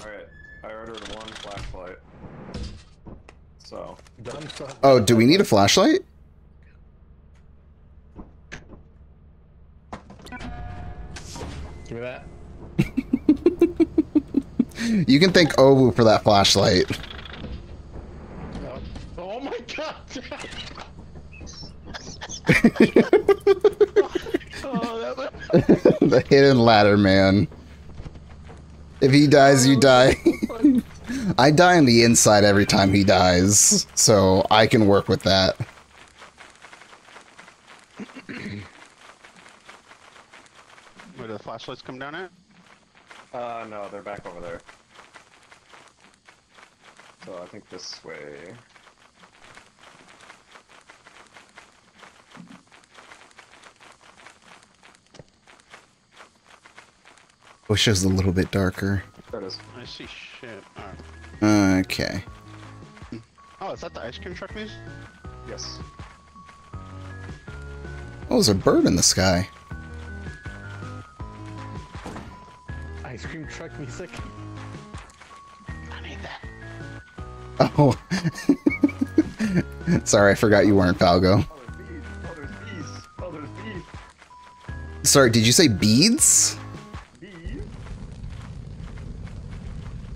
Alright, I ordered one flashlight. So, Done. So Oh, do we need a flashlight? You can thank Owu for that flashlight. Oh my god! Oh, <laughs> <laughs> the hidden ladder man. If he dies, you die. <laughs> I die on the inside every time he dies, so I can work with that. Where do the flashlights come down at? uh, no, they're back over there. So I think this way. Wish it was a little bit darker. There it is. I see shit. Alright. Okay. Oh, is that the ice cream truck music? Yes. Oh, there's a bird in the sky. Ice cream truck music. I need that. Oh. <laughs> Sorry, I forgot you weren't Falgo. Sorry, did you say beads? Beads?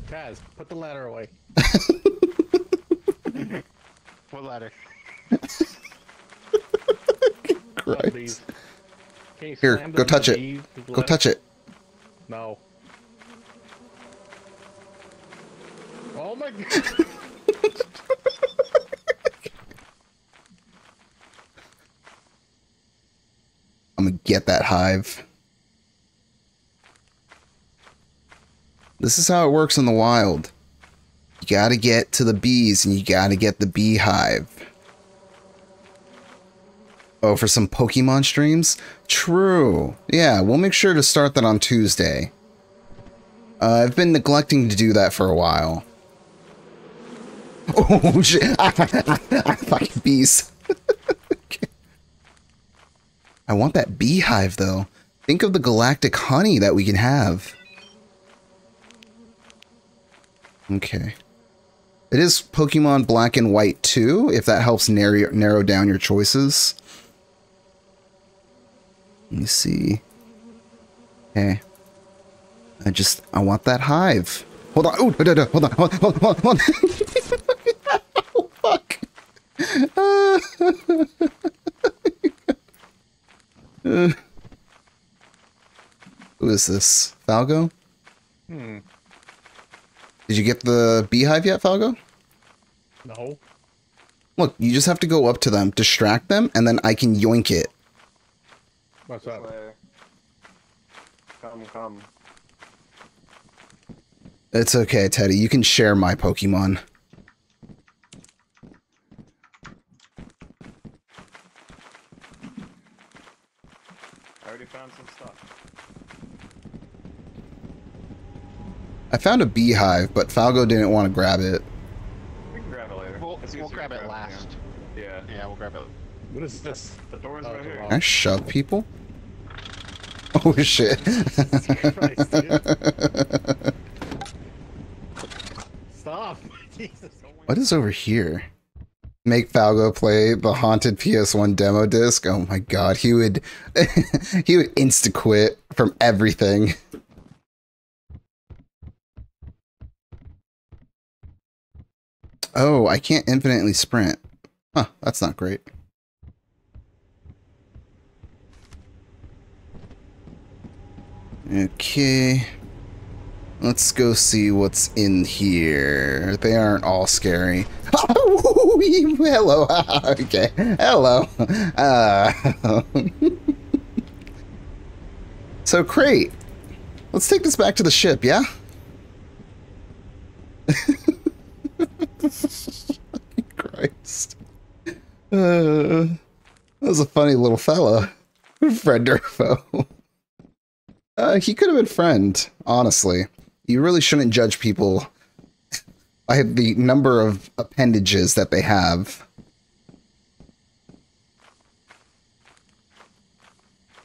Kaz, put the ladder away. <laughs> What ladder? <laughs> Christ. Here, go touch it. Go touch it. No. Oh my god! I'm gonna get that hive. This is how it works in the wild. You gotta get to the bees and you gotta get the beehive. Oh, for some Pokemon streams? True. Yeah, we'll make sure to start that on Tuesday. Uh, I've been neglecting to do that for a while. <laughs> Oh shit! <laughs> Fucking bees. I want that beehive though. Think of the galactic honey that we can have. Okay. It is Pokemon Black and White 2, if that helps narrow narrow down your choices. Let me see. Okay. I just I want that hive. Hold on. Oh, no, no, hold on. Hold on. Hold on. Hold on. <laughs> oh, fuck. <laughs> who is this? Falgo? Hmm. Did you get the beehive yet, Falgo? No. Look, you just have to go up to them, distract them, and then I can yoink it. What's up? way. Come, come. It's okay, Teddy. You can share my Pokemon. I already found some stuff. I found a beehive, but Falgo didn't want to grab it. We can grab it later. We'll, It's we'll easier grab it last. Yeah. yeah. Yeah, we'll grab it. What is this? The door's Oh, right here. Can I shove people? Oh shit. Christ, <laughs> dude. Stop! <laughs> Jesus. what is over here? Make Falgo play the haunted PS1 demo disc. Oh my god, he would <laughs> he would insta quit from everything. Oh, I can't infinitely sprint. Huh, that's not great. Okay. Let's go see what's in here. They aren't all scary. <laughs> Hello. <laughs> okay. Hello. Uh, <laughs> so, Crate. Let's take this back to the ship, yeah? <laughs> Christ. Uh, that was a funny little fella. <laughs> Friend or foe. Uh, he could have been friend, honestly. You really shouldn't judge people by the number of appendages that they have.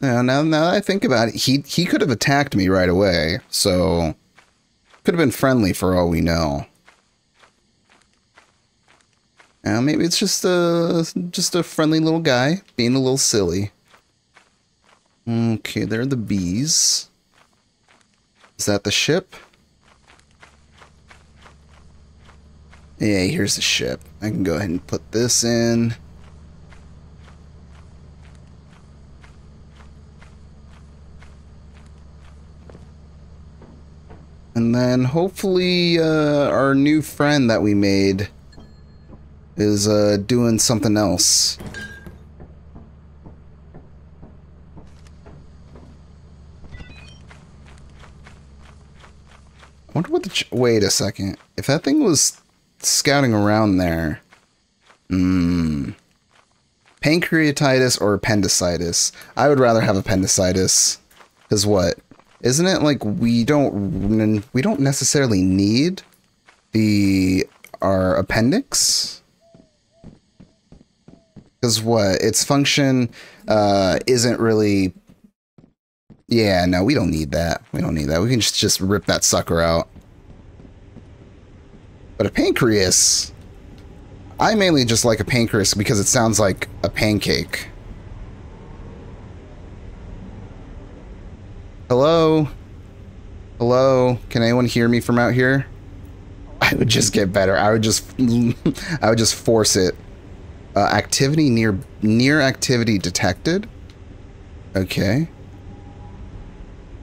Now, now, now that I think about it, he he could have attacked me right away, so could have been friendly for all we know. Now, maybe it's just a just a friendly little guy being a little silly. Okay, there are the bees. Is that the ship? Yeah, here's the ship. I can go ahead and put this in. And then hopefully uh, our new friend that we made is uh, doing something else. I wonder what the. Wait a second. If that thing was scouting around there. Hmm. Pancreatitis or appendicitis? I would rather have appendicitis. Cause what? Isn't it like we don't we don't necessarily need the our appendix? Cause what? Its function uh, isn't really yeah, no, we don't need that. We don't need that. We can just, just rip that sucker out. But a pancreas, I mainly just like a pancreas because it sounds like a pancake. Hello? Hello? Can anyone hear me from out here? <laughs> I would just get better. I would just, <laughs> I would just force it. Uh, activity near, near activity detected. Okay.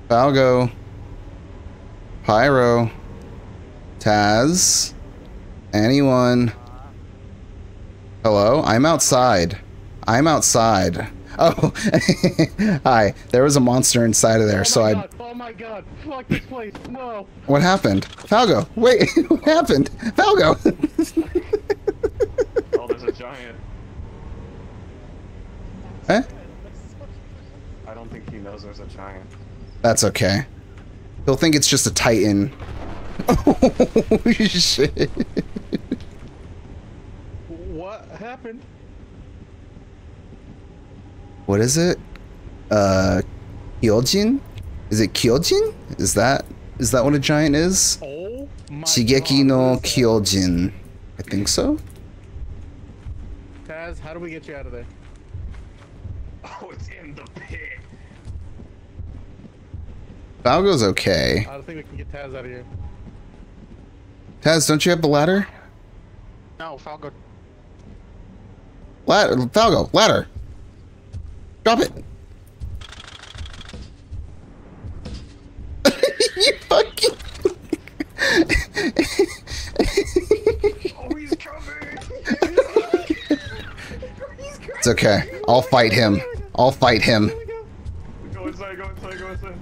Falgo, Pyro, Taz, anyone? Hello? I'm outside. I'm outside. <laughs> Oh, <laughs> hi. There was a monster inside of there, oh so I. God, oh my god! Fuck this place! No! What happened? Falgo, wait, <laughs> what happened? Falgo! Giant. eh? I don't think he knows there's a giant. That's okay. He'll think it's just a Titan. <laughs> Oh, shit. What happened? What is it? Uh, Kyojin? Is it Kyojin? Is that is that what a giant is? Oh my Shingeki no what is? Kyojin. I think so. Taz, how do we get you out of there? <laughs> Oh, it's in the pit. Falgo's okay. I don't think we can get Taz out of here. Taz, don't you have the ladder? No, Falgo. Ladder, Falgo, ladder. Drop it. <laughs> you fucking. <laughs> It's okay. I'll fight him. I'll fight him. Go inside, go inside, go inside.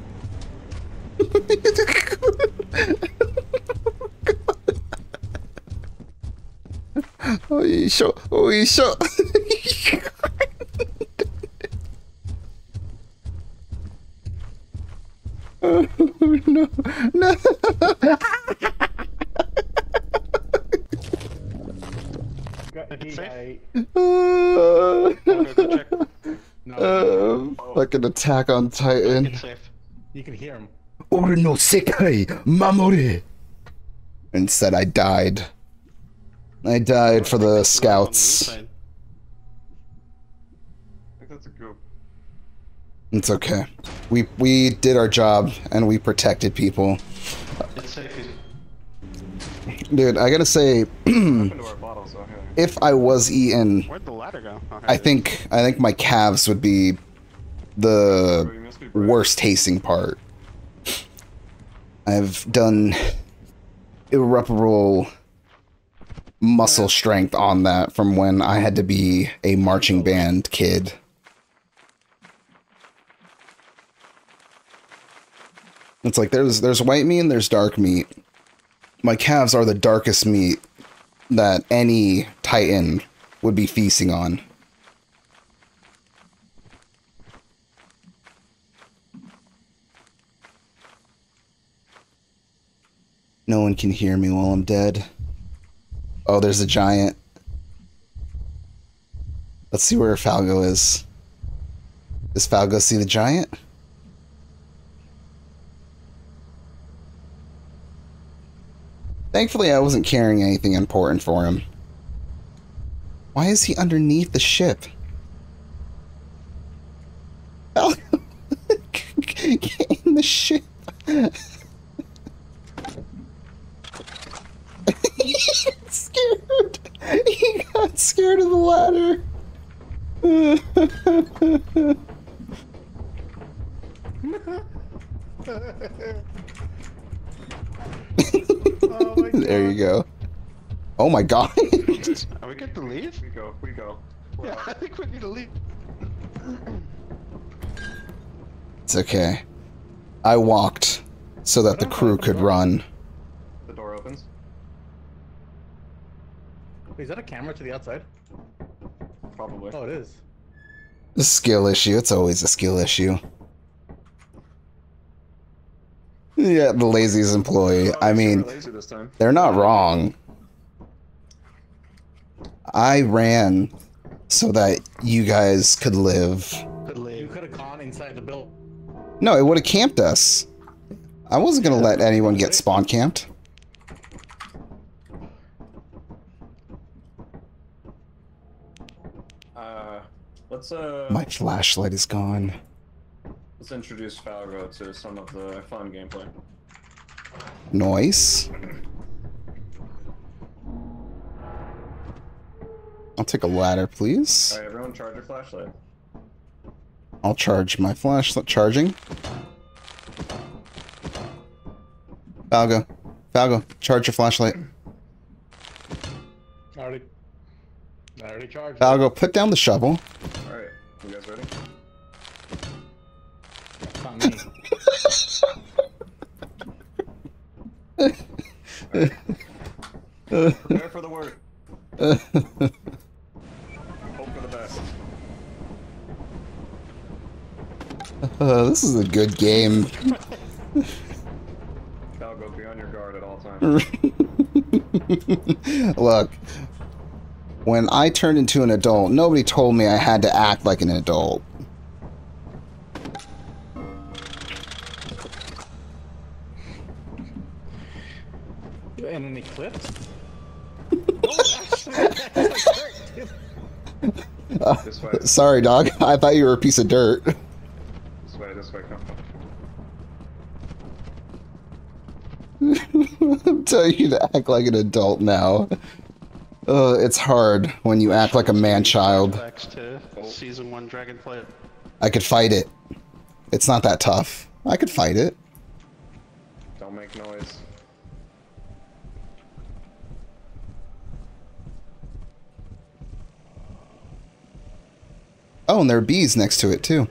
oh, you shot. Oh, you shot. <laughs> oh, no. No. An Attack on Titan. You can hear him. Ore no sekai mamore. Instead, I died. I died for the scouts. It's okay. We we did our job and we protected people. Dude, I gotta say, <clears throat> if I was eaten, I think I think my calves would be the You must be brave. worst tasting part. I've done irreparable muscle strength on that from when I had to be a marching band kid. It's like there's there's white meat and there's dark meat. My calves are the darkest meat that any titan would be feasting on. No one can hear me while I'm dead. Oh, there's a giant. Let's see where Falgo is. Does Falgo see the giant? Thankfully, I wasn't carrying anything important for him. Why is he underneath the ship? Falgo, <laughs> in the ship. he got <laughs> scared. He got scared of the ladder. Oh my <laughs> there you go. Oh my god. <laughs> Are we good to leave? We go. We go. We're Yeah, out. I think we need to leave. it's okay. I walked so that the crew could run. The door opens. Wait, is that a camera to the outside? Probably. Oh, it is. A skill issue. It's always a skill issue. Yeah, the laziest employee. Oh, I mean, were lazy this time. they're not wrong. I ran so that you guys could live. Could live. You could have gone inside the building. No, it would have camped us. I wasn't gonna let anyone get spawn camped. Uh, let's uh, My flashlight is gone. let's introduce Falgo to some of the fun gameplay. Noise. I'll take a ladder, please. All right, everyone, charge your flashlight. I'll charge my flashlight. Charging. Falgo. Falgo, charge your flashlight. I already, I already charged. Falgo, put down the shovel. All right, you guys ready? It's not me. Prepare for the work. Hope for the best. Uh, this is a good game. Falgo, be on your guard at all times. <laughs> Look, when I turned into an adult, nobody told me I had to act like an adult. You in an eclipse? way, <laughs> Sorry, dog. <laughs> I thought you were a piece of dirt. this way, this way. Come. I'm telling you to act like an adult now. Uh, it's hard when you act like a man-child. Season one Dragonflight. I could fight it. It's not that tough. I could fight it. Don't make noise. Oh, and there are bees next to it, too.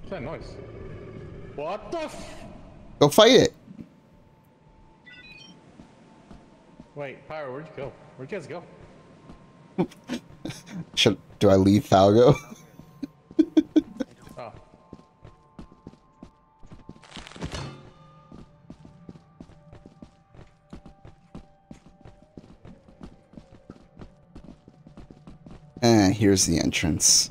What's that noise? What the f- Go fight it. Wait, Pyro, where'd you go? Where'd you guys go? <laughs> Should do I leave Falgo? <laughs> Oh. Eh, here's the entrance.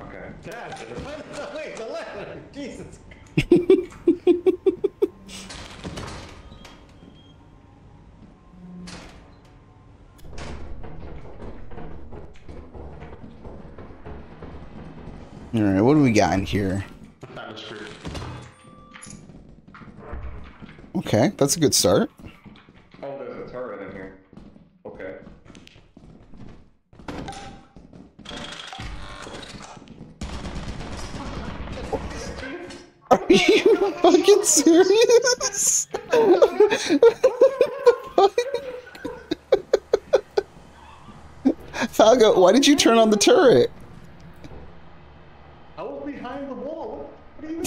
Okay. Dad, wait, the letter! Jesus. <laughs> All right, what do we got in here? That was screwed. Okay, that's a good start. Are you fucking serious? Falgo, why did you turn on the turret? I was behind the wall. What do you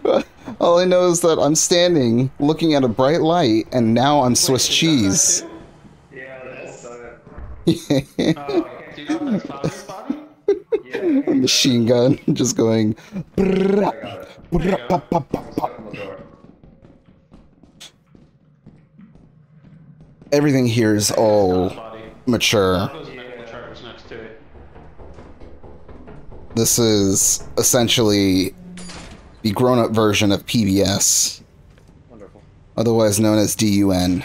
mean? <laughs> All I know is that I'm standing looking at a bright light, and now I'm Swiss cheese. Yeah, that's uh, <laughs> Oh, do you know if that's Falgo's body? Yeah. <laughs> Machine gun, <laughs> just going. Everything here is all mature. Falgo's medical chart was next to it. This is essentially the grown up version of PBS, Wonderful. otherwise known as DUN.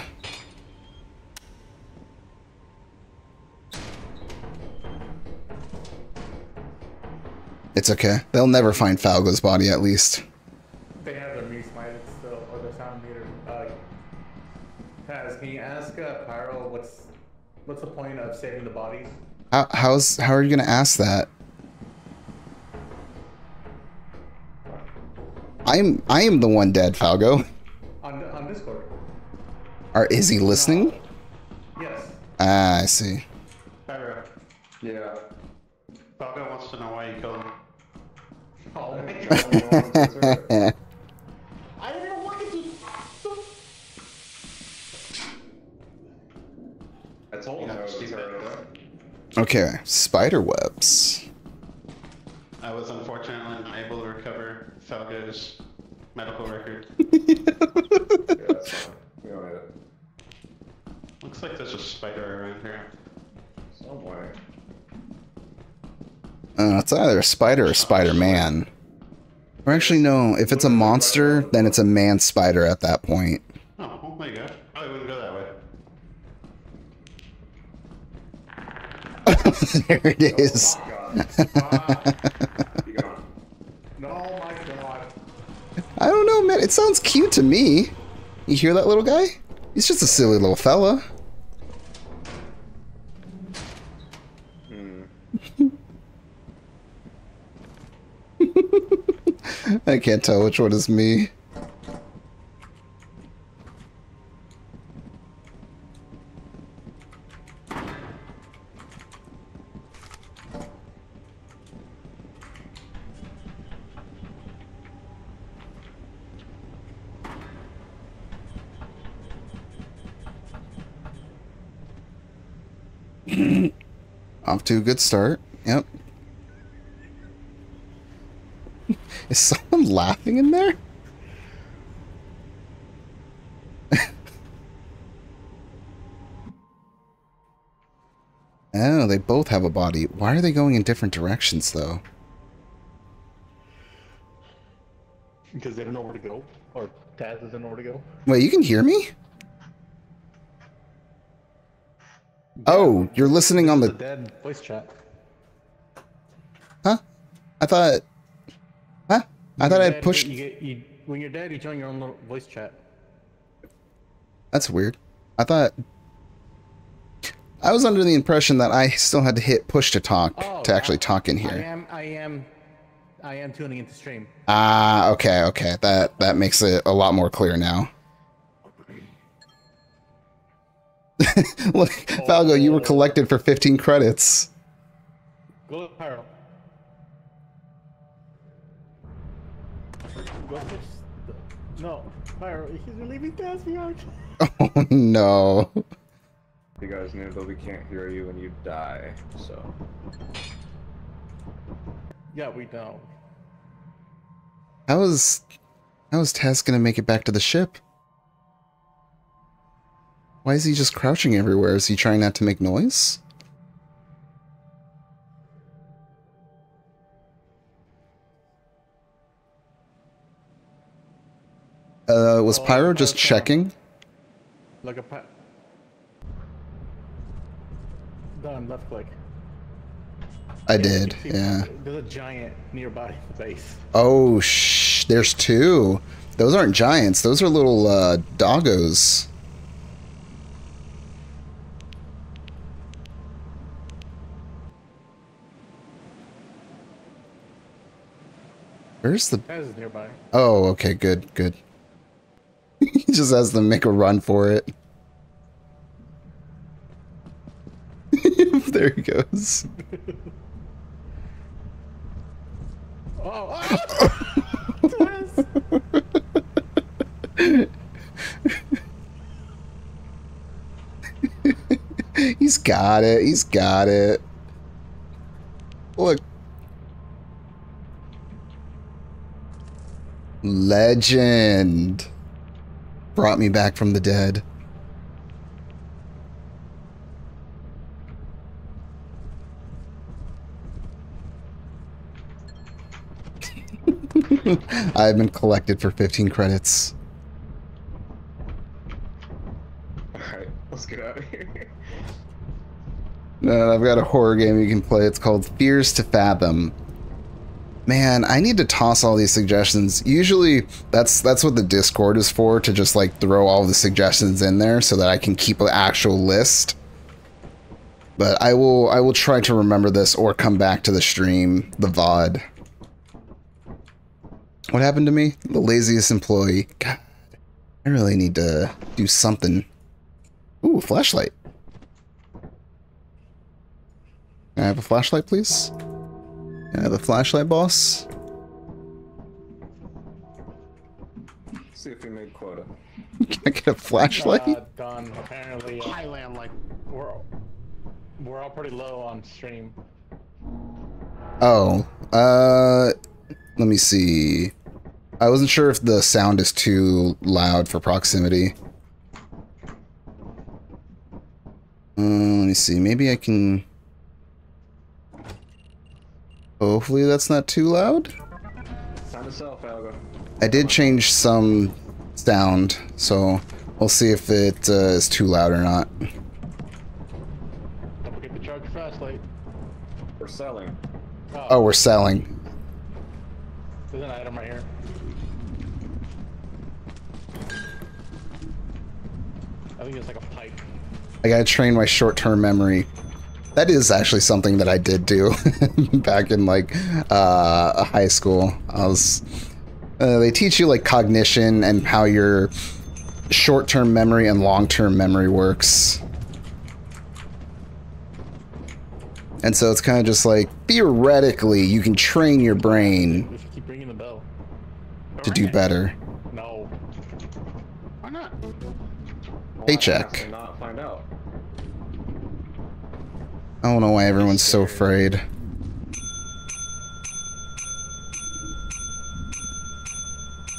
It's okay. They'll never find Falgo's body, at least. They have their mute smited still, or their sound meter. Uh, Taz, can you ask uh, Pyro what's what's the point of saving the bodies? How, how's how are you gonna ask that? I'm I am the one dead, Falgo. On on Discord. Or is he listening? Yes. Ah, I see. Pyro. Yeah. Falgo wants to know why you killed him. Oh my <laughs> god. I didn't even want to. I told him Yeah, I was okay, spider webs. I was unfortunately not able to recover Falgo's medical record. Yeah, that's <laughs> fine. We don't need it. Looks like there's a spider around here. Some way. Uh, it's either a spider or Spider Man. Or actually, no. If it's a monster, then it's a man spider at that point. Oh, well, there you go. Probably wouldn't go that way. <laughs> there it is. Oh, God. Be. No, my god. I don't know, man. It sounds cute to me. You hear that little guy? He's just a silly little fella. <laughs> I can't tell which one is me. <laughs> Off to a good start. Yep. Is someone laughing in there? oh, they both have a body. Why are they going in different directions, though? Because they don't know where to go, or Taz doesn't know where to go. Wait, you can hear me? Oh, you're listening on The the. dead voice chat. Huh? I thought. I thought I Dead, pushed. You get, you, when you're dead, you join your own little voice chat. That's weird. I thought. I was under the impression that I still had to hit push to talk Oh, to actually I- talk in here. I am, I am, I am tuning into stream. Ah, okay, okay. That that makes it a lot more clear now. <laughs> Look, Falgo, you were collected for 15 credits. No, Pyro. He's leaving relieving Caspian. <laughs> Oh no. You guys knew that we can't hear you when you die, so. Yeah, we know. How is how is Taz gonna make it back to the ship? Why is he just crouching everywhere? Is he trying not to make noise? Uh, was Pyro just checking? Like a pet. Done. Left click. I Yeah, did, yeah. There's a giant nearby <laughs> base. Oh, shh, there's two. Those aren't giants. Those are little uh, doggos. Where's the... Nearby. Oh, okay, good, good. <laughs> he just has to make a run for it. <laughs> there he goes. Oh, <laughs> ah! He's got it. He's got it. Look. Legend. Brought me back from the dead. <laughs> I've been collected for 15 credits. Alright, let's get out of here. No, I've got a horror game you can play. It's called Fears to Fathom. Man, I need to toss all these suggestions. Usually, that's that's what the Discord is for to just like throw all the suggestions in there so that I can keep an actual list. But I will I will try to remember this or come back to the stream, the VOD. What happened to me? The laziest employee. God, I really need to do something. Ooh, flashlight. Can I have a flashlight, please? Can I have a flashlight, boss? See if we made quota. Can I get a flashlight? Uh, done. Apparently, uh, Highland, like, we're we're all pretty low on stream. Oh, uh, let me see. I wasn't sure if the sound is too loud for proximity. Uh, let me see. Maybe I can. Hopefully that's not too loud. Sound yourself, Algo. I did change some sound, so we'll see if it uh, is too loud or not. Don't forget to charge your flashlight. We're selling. Oh, we're selling. There's an item right here. I think it's like a pipe. I gotta train my short-term memory. That is actually something that I did do <laughs> back in like uh, high school. I was. Uh, they teach you like cognition and how your short-term memory and long-term memory works. And so it's kind of just like theoretically you can train your brain We should keep ringing the bell. to do better. No. why not? Why Paycheck. ask Not find out. I don't know why everyone's so afraid. I'm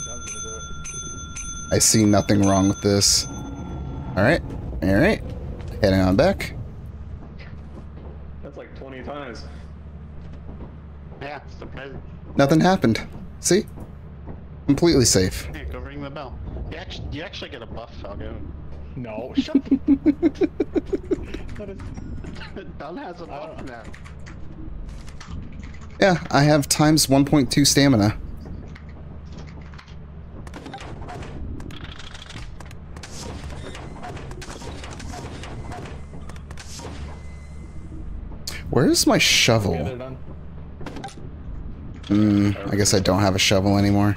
gonna do it. I see nothing wrong with this. Alright, alright. Heading on back. That's like 20 times. Yeah, surprising. Nothing happened. See? Completely safe. Hey, go ring the bell. You actually, you actually get a buff, Falgo. No. Shut up. <laughs> <laughs> <laughs> That is- Dun has a buff now. Yeah, I have times 1.2 stamina. Where's my shovel? Hmm, I guess I don't have a shovel anymore.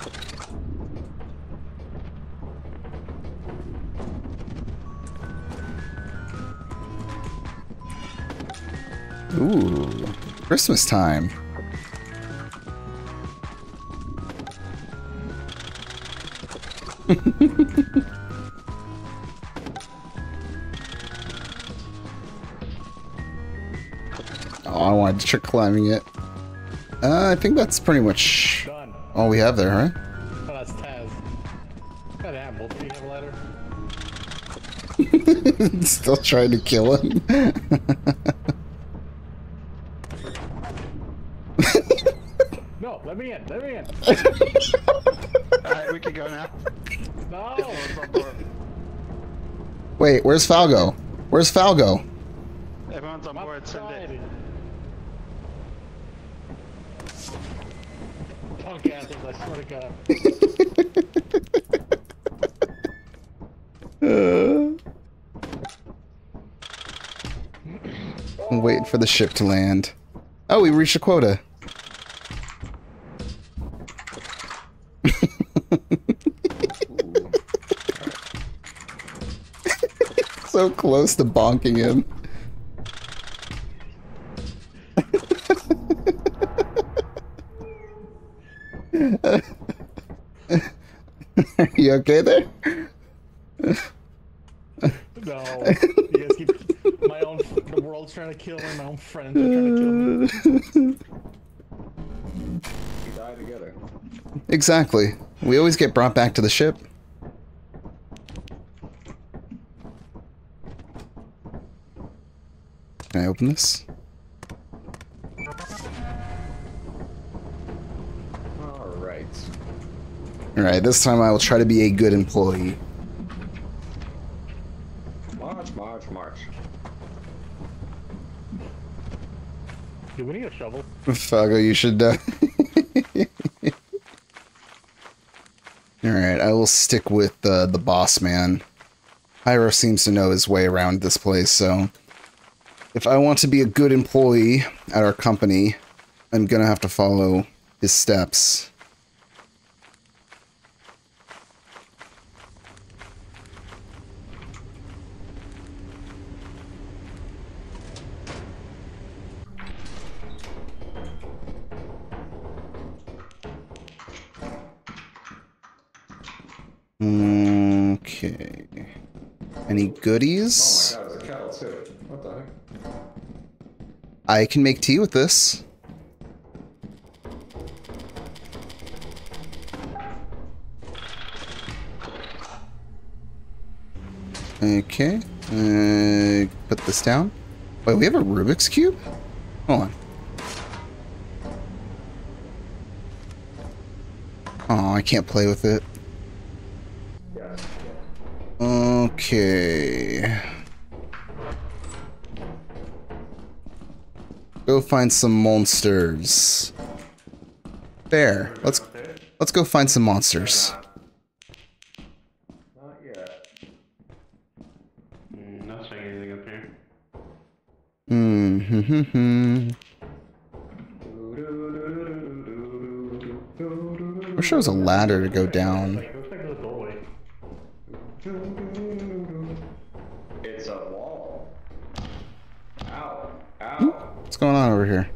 Ooh. Christmas time. <laughs> oh, I wanted to try climbing it. Uh, I think that's pretty much Done. all we have there, right? Oh, that's Taz. Got an apple. Do you have a ladder? <laughs> Still trying to kill him. <laughs> <laughs> No, let me in. Let me in. <laughs> Alright, we can go now. No. <laughs> Wait, where's Falgo? Where's Falgo? Everyone's on I'm board, send it. Punk asses, I swear to God. I'm waiting for the ship to land. Oh, we reached a quota. <laughs> so close to bonking him. <laughs> you okay there? No. You guys keep. My own. The world's trying to kill me. My own friends are trying to kill me. We die together. Exactly. We always get brought back to the ship. Can I open this? Alright. Alright, this time I will try to be a good employee. Do we need a shovel? Falgo, you should. <laughs> Alright, I will stick with uh, the boss man. Pyro seems to know his way around this place, so. If I want to be a good employee at our company, I'm gonna have to follow his steps. Okay. Any goodies? Oh my god, a kettle too. What the heck? I can make tea with this. Okay. Uh, put this down. Wait, we have a Rubik's Cube? Hold on. Oh, I can't play with it. Okay. Go find some monsters. There. Let's let's go find some monsters. Not yet. Mm, up here. Hmm. hmm, hmm, hmm. Wish there was a ladder to go down. Like, looks like there's a doorway. It's a wall. Ow. Ow. What's going on over here?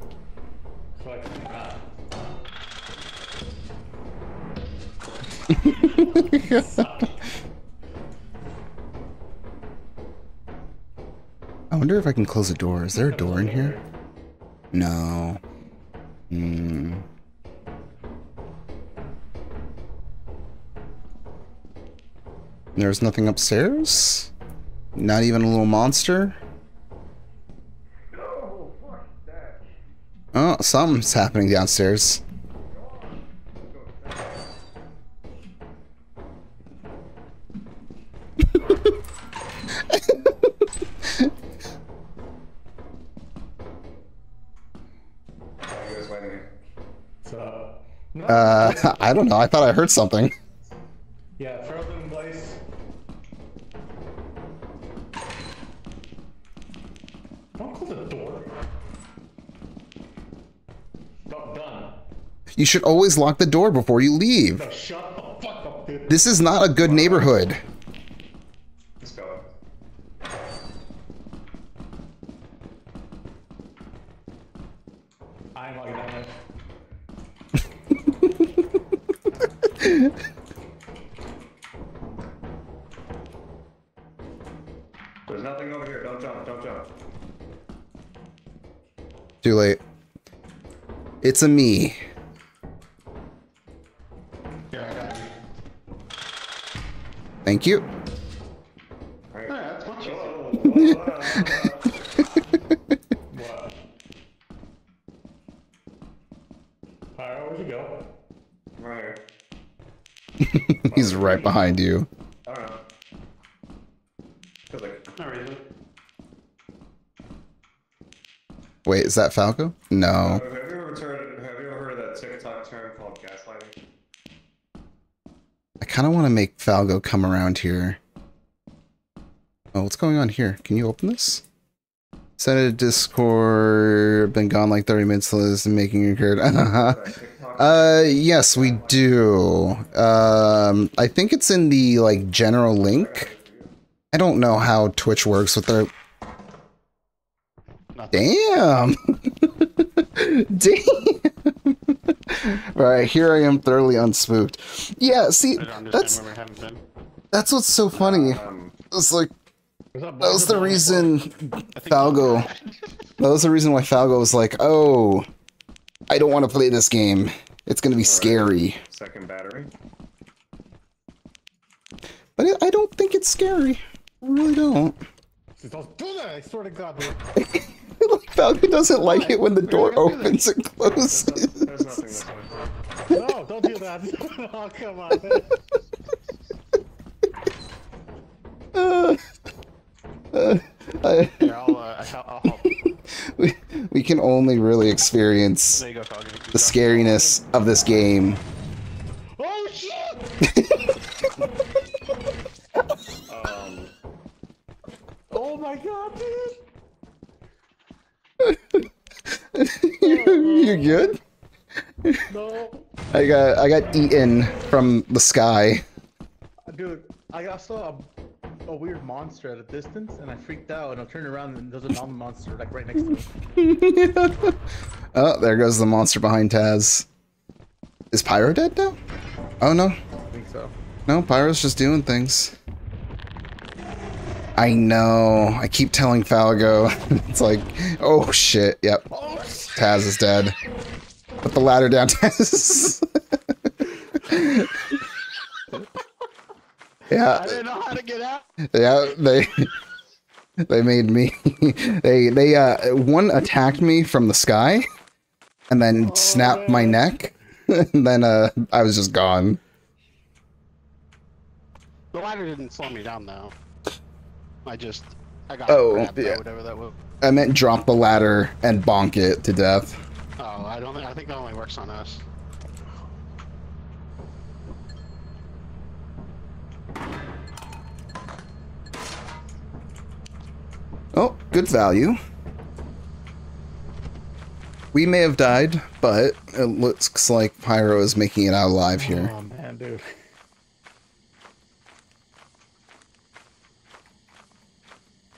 <laughs> I wonder if I can close the door. Is there a door in here? No. Hmm. There's nothing upstairs? Not even a little monster? Oh, something's happening downstairs. Why are you guys waiting here? So. No. Uh, <laughs> I don't know. I thought I heard something. Yeah, door. Done. You should always lock the door before you leave. No, shut the fuck up, dude. This is not a good neighborhood. It's a me. You. Thank you. <laughs> He's right behind you. Wait, is that Falgo? No. Have you ever heard? Have you ever heard of that TikTok term called gaslighting? I kind of want to make Falgo come around here. Oh, what's going on here? Can you open this? Send it to Discord. Been gone like 30 minutes. Liz making a card. <laughs> Uh, yes, we do. Um, I think it's in the like general link. I don't know how Twitch works with their. Damn. <laughs> Damn. <laughs> right here, I am thoroughly unspooked. Yeah, see, I don't that's where we haven't been. that's what's so funny. um, It's like that was the reason Falgo. That was the reason why Falgo was like, "Oh, I don't want to play this game. It's gonna be scary." second battery. But I- I don't think it's scary. I really don't. Don't do that! I swear to God, <laughs> dude. like Falgo doesn't like it when the door We're gonna do opens and There's, no, closes. there's nothing this way. No, don't do that. <laughs> oh, come on, man. <laughs> Uh, uh, I- Here, I'll, uh, I'll, I'll <laughs> we, we can only really experience go, the scariness of this game. Oh shit! Um, Oh my God, dude. <laughs> you good? No. I got I got eaten from the sky. Dude, I saw a, a weird monster at a distance, and I freaked out, and I turned around, and there's a non-monster, like, right next to me. <laughs> oh, there goes the monster behind Taz. Is Pyro dead now? Oh no. I think so. No, Pyro's just doing things. I know. I keep telling Falgo. <laughs> it's like, oh shit. Yep. Taz is dead. Put the ladder down, <laughs> Taz. <laughs> Yeah. I didn't know how to get out. yeah. They they made me. They they uh one attacked me from the sky, and then snapped my neck, and then uh I was just gone. The ladder didn't slow me down though. I just, I got Oh, grabbed by yeah. whatever that was. I meant drop the ladder and bonk it to death. Oh, I don't. think I think that only works on us. Oh, good value. We may have died, but it looks like Pyro is making it out alive here. Oh man, dude.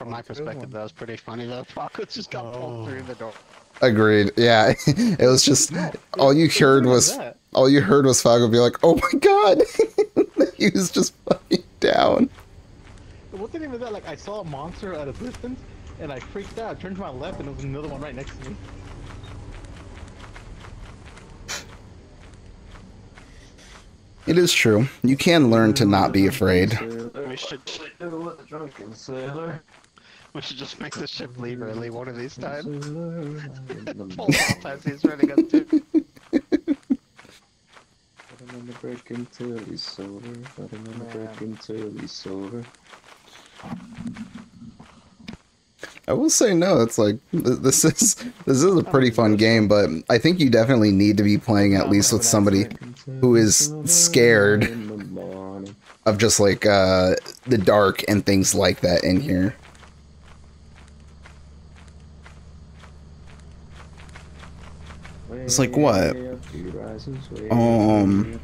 From my That's a good perspective, one. that was pretty funny. The <laughs> Falgo just got pulled Oh. through the door. Agreed. Yeah, <laughs> it was just all you heard was that? all you heard was Falgo be like, "Oh my god," <laughs> he was just fucking down. It wasn't even that. Like, I saw a monster at a distance, and I freaked out. I turned to my left, and there was another one right next to me. It is true. You can learn to not be mm-hmm. afraid. We should. We should just make the ship leave early one of these times. <laughs> Full off as he's running up to. break until he's sober. break until he's sober. I will say no. It's like th- this is this is a pretty fun game, but I think you definitely need to be playing at least with somebody who is scared of just like uh the dark and things like that in here. It's like what? Um,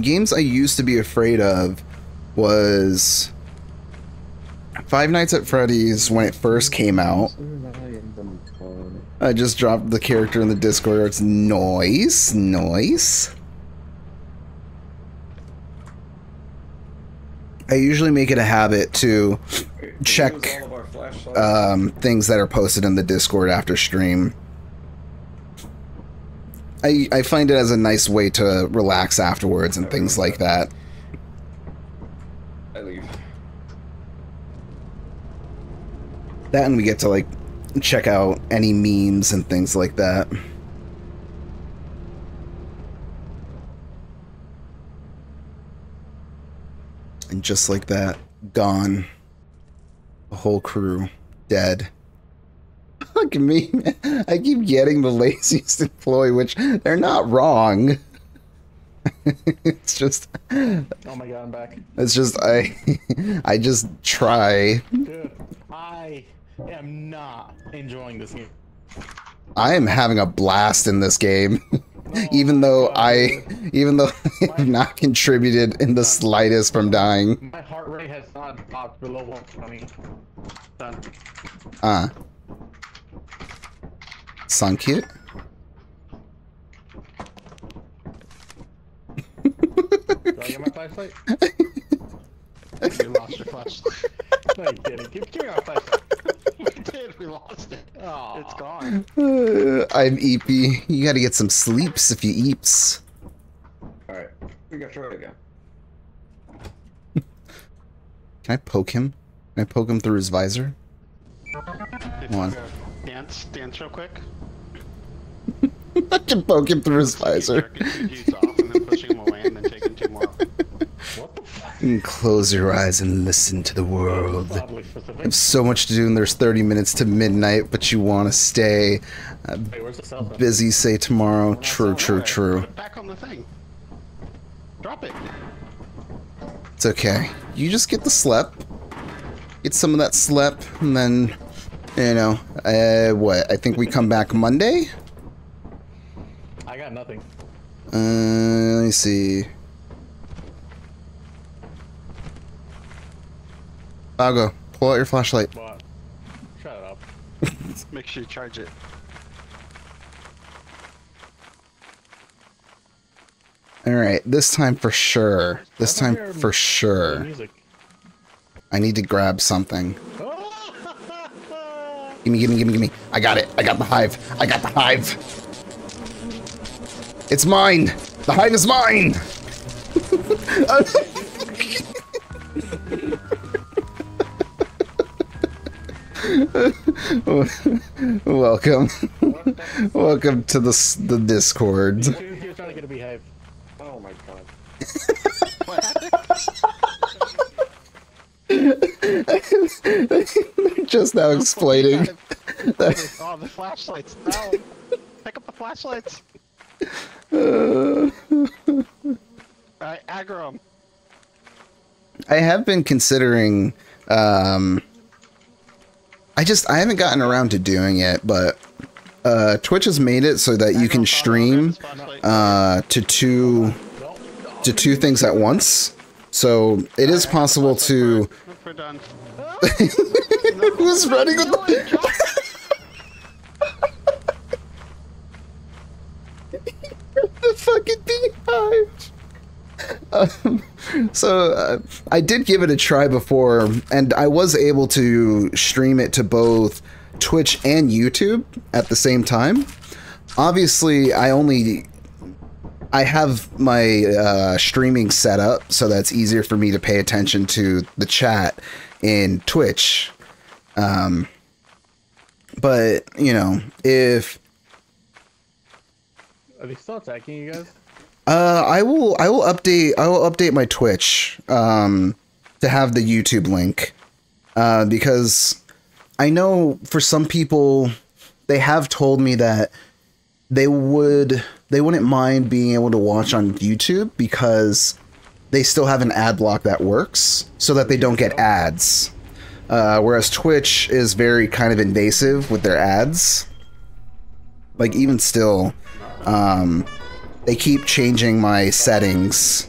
Games I used to be afraid of was Five Nights at Freddy's when it first came out. I just dropped the character in the Discord. It's noise, noise. I usually make it a habit to Check, um, things that are posted in the Discord after stream. I I find it as a nice way to relax afterwards and things like that. I leave. That and we get to like check out any memes and things like that. And just like that, gone. The whole crew dead. Look at me. man. I keep getting the <laughs> laziest employee, which they're not wrong. <laughs> it's just Oh my god, I'm back. it's just I <laughs> I just try. Dude, I am not enjoying this game. I am having a blast in this game. even though I even though I have not contributed in the slightest from dying. My heart rate has not dropped below 120. Done. Uh sunk it? Do I get my flashlight? <laughs> You lost your flashlight. No, you kidding. Give, give me my flashlight. <laughs> we did. We lost it. Aw. It's gone. Uh, I'm eepy. You gotta get some sleeps if you eeps. Alright, we got through it again. <laughs> Can I poke him? Can I poke him through his visor? If Come on. You go Dance, dance real quick. <laughs> I can poke him through his visor. Jerking two dudes off and then pushing them away and then taking two more. What the fuck? And close your eyes and listen to the world. I have so much to do and there's 30 minutes to midnight, but you want to stay uh, Wait, where's the cell phone? busy, say tomorrow. True, true, Alright, true. Back on the thing. Drop it. It's okay. You just get the slep. Get some of that slep, and then, you know, uh, what? I think we come back Monday? I got nothing. Uh, let me see. I'll go. pull out your flashlight. What? Shut up. <laughs> Make sure you charge it. Alright, this time for sure. This time thought you were for sure. I need to grab something. Gimme, gimme, gimme, gimme. I got it. I got the hive. I got the hive. It's mine. The hive is mine. <laughs> Welcome. <laughs> Welcome to the the Discord. He was he was trying to get a beehive. Oh my god. <laughs> <laughs> Just now explaining. oh, <laughs> the flashlights. No. Pick up the flashlights. <laughs> Alright, aggro 'em. I have been considering. Um, I just I haven't gotten around to doing it, but uh, Twitch has made it so that you can stream uh, to two to two things at once. So it is possible to. Nope, we're done. <laughs> Who's running with the? <laughs> the fucking beehive. Um, so uh, I did give it a try before, and I was able to stream it to both Twitch and YouTube at the same time. Obviously, I only I have my uh, streaming set up so that's easier for me to pay attention to the chat in Twitch. Um, but you know, if Are they still attacking you guys? uh, I will, I will update, I will update my Twitch um, to have the YouTube link uh, because I know for some people they have told me that they would they wouldn't mind being able to watch on YouTube because they still have an ad block that works so that they don't get ads. Uh, whereas Twitch is very kind of invasive with their ads. Like even still, um, they keep changing my settings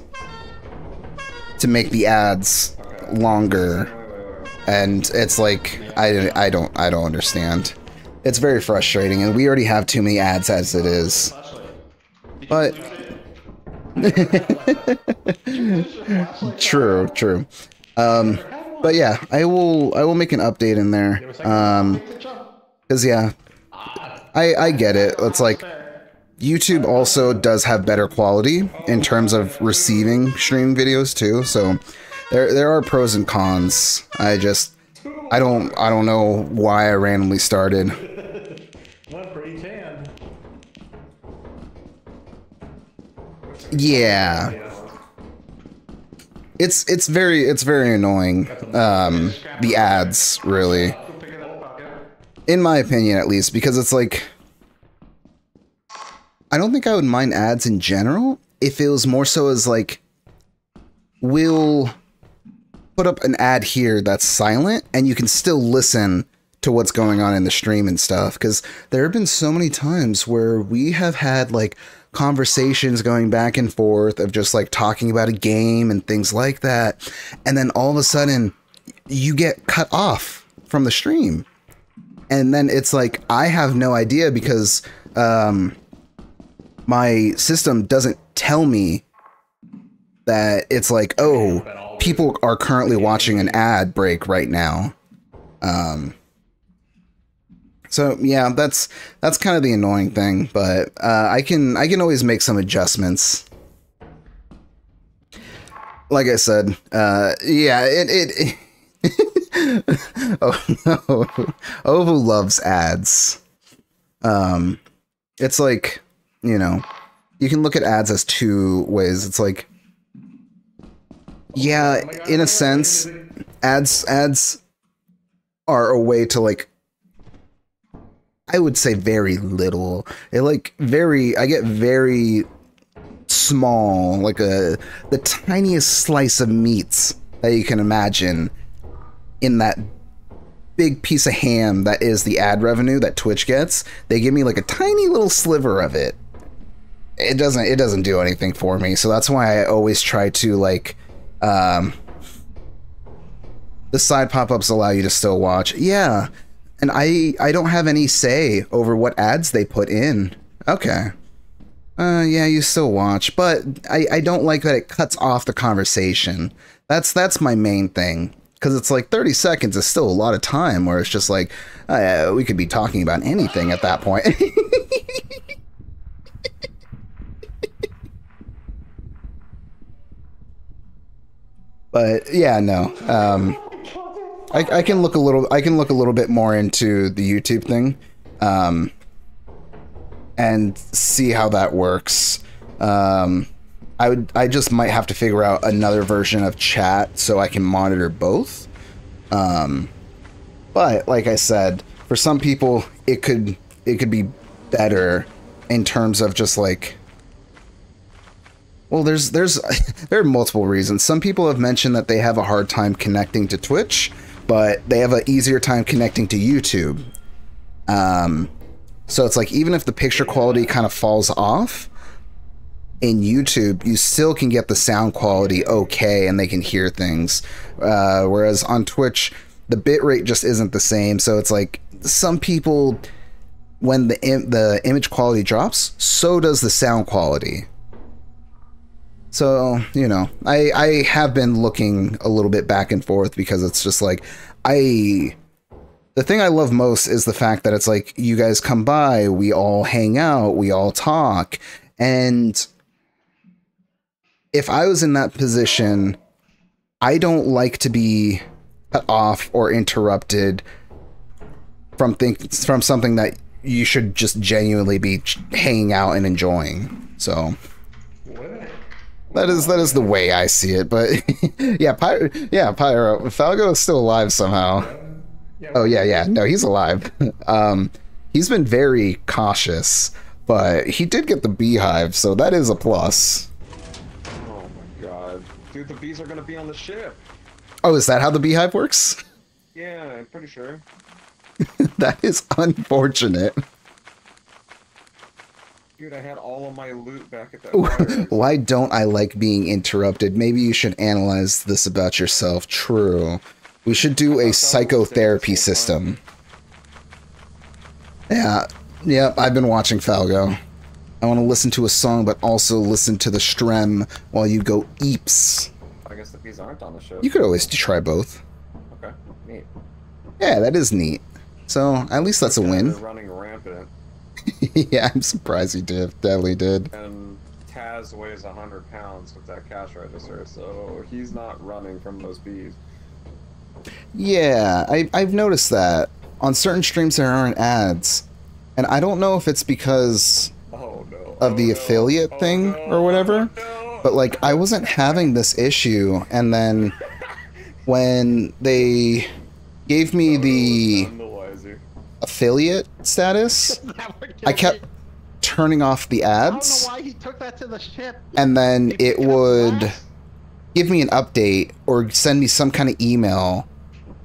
to make the ads longer, and it's like I, I don't I don't understand. it's very frustrating, and we already have too many ads as it is. But <laughs> true, true. Um, but yeah, I will I will make an update in there. Um, cause yeah, I I get it. It's like YouTube also does have better quality in terms of receiving stream videos too. So there there are pros and cons. I just I don't I don't know why I randomly started. Yeah. It's it's very it's very annoying. Um the ads really. In my opinion at least because it's like I don't think I would mind ads in general if it was more so as like we'll put up an ad here that's silent and you can still listen to what's going on in the stream and stuff because there have been so many times where we have had like conversations going back and forth of just like talking about a game and things like that. And then all of a sudden you get cut off from the stream. And then it's like I have no idea because um my system doesn't tell me that it's like oh people are currently watching an ad break right now. Um so yeah that's that's kind of the annoying thing but uh, i can i can always make some adjustments. Like i said uh yeah it it, <laughs> oh no ovu loves ads. Um it's like you know you can look at ads as two ways. It's like yeah in a sense ads ads are a way to like i would say very little. It like very i get very small like a the tiniest slice of meats that you can imagine in that big piece of ham that is the ad revenue that twitch gets. They give me like a tiny little sliver of it. It doesn't it doesn't do anything for me. So that's why i always try to like um the side pop-ups allow you to still watch. Yeah and i i don't have any say over what ads they put in. Okay. Uh yeah you still watch but i i don't like that it cuts off the conversation. That's that's my main thing. Because it's like 30 seconds is still a lot of time where it's just like uh, we could be talking about anything at that point. <laughs> But yeah no um I, I can look a little i can look a little bit more into the youtube thing um and see how that works um i would i just might have to figure out another version of chat so i can monitor both um but like i said for some people it could it could be better in terms of just like well, there's there's <laughs> there are multiple reasons. Some people have mentioned that they have a hard time connecting to Twitch, but they have an easier time connecting to YouTube. Um, so it's like even if the picture quality kind of falls off in YouTube, you still can get the sound quality okay, and they can hear things. Uh, whereas on Twitch, the bitrate just isn't the same. So it's like some people, when the Im- the image quality drops, so does the sound quality. So, you know, I I have been looking a little bit back and forth because it's just like I the thing I love most is the fact that it's like you guys come by, we all hang out, we all talk, and if I was in that position, I don't like to be cut off or interrupted from think from something that you should just genuinely be hanging out and enjoying. So, that is that is the way I see it. But <laughs> yeah, Pyro, yeah, Pyro, Falgo is still alive somehow. Oh yeah, yeah, no, he's alive. <laughs> Um, he's been very cautious, but he did get the beehive, so that is a plus. Oh my god. Dude, the bees are gonna be on the ship. Oh, is that how the beehive works? Yeah, I'm pretty sure. <laughs> that is unfortunate. Dude, I had all of my loot back at that. <laughs> Why don't I like being interrupted? Maybe you should analyze this about yourself. True. We should do a psychotherapy system. Yeah, yeah, I've been watching Falgo. I want to listen to a song, but also listen to the strem while you go eeps. I guess the bees aren't on the show. You could always try both. Okay, neat. Yeah, that is neat. So at least that's a win. Running rampant, <laughs> yeah, I'm surprised he did. Definitely did. and Taz weighs 100 pounds with that cash register, so he's not running from those bees. Yeah, I, I've noticed that on certain streams there aren't ads, and I don't know if it's because Oh no. Of oh, the no, affiliate oh, thing no, or whatever, oh, no. but like I wasn't having this issue, and then <laughs> when they gave me oh, the. Affiliate status, <laughs> I kept me. turning off the I don't know ads, why he took that to the ship. and then If he it would glass- give me an update or send me some kind of email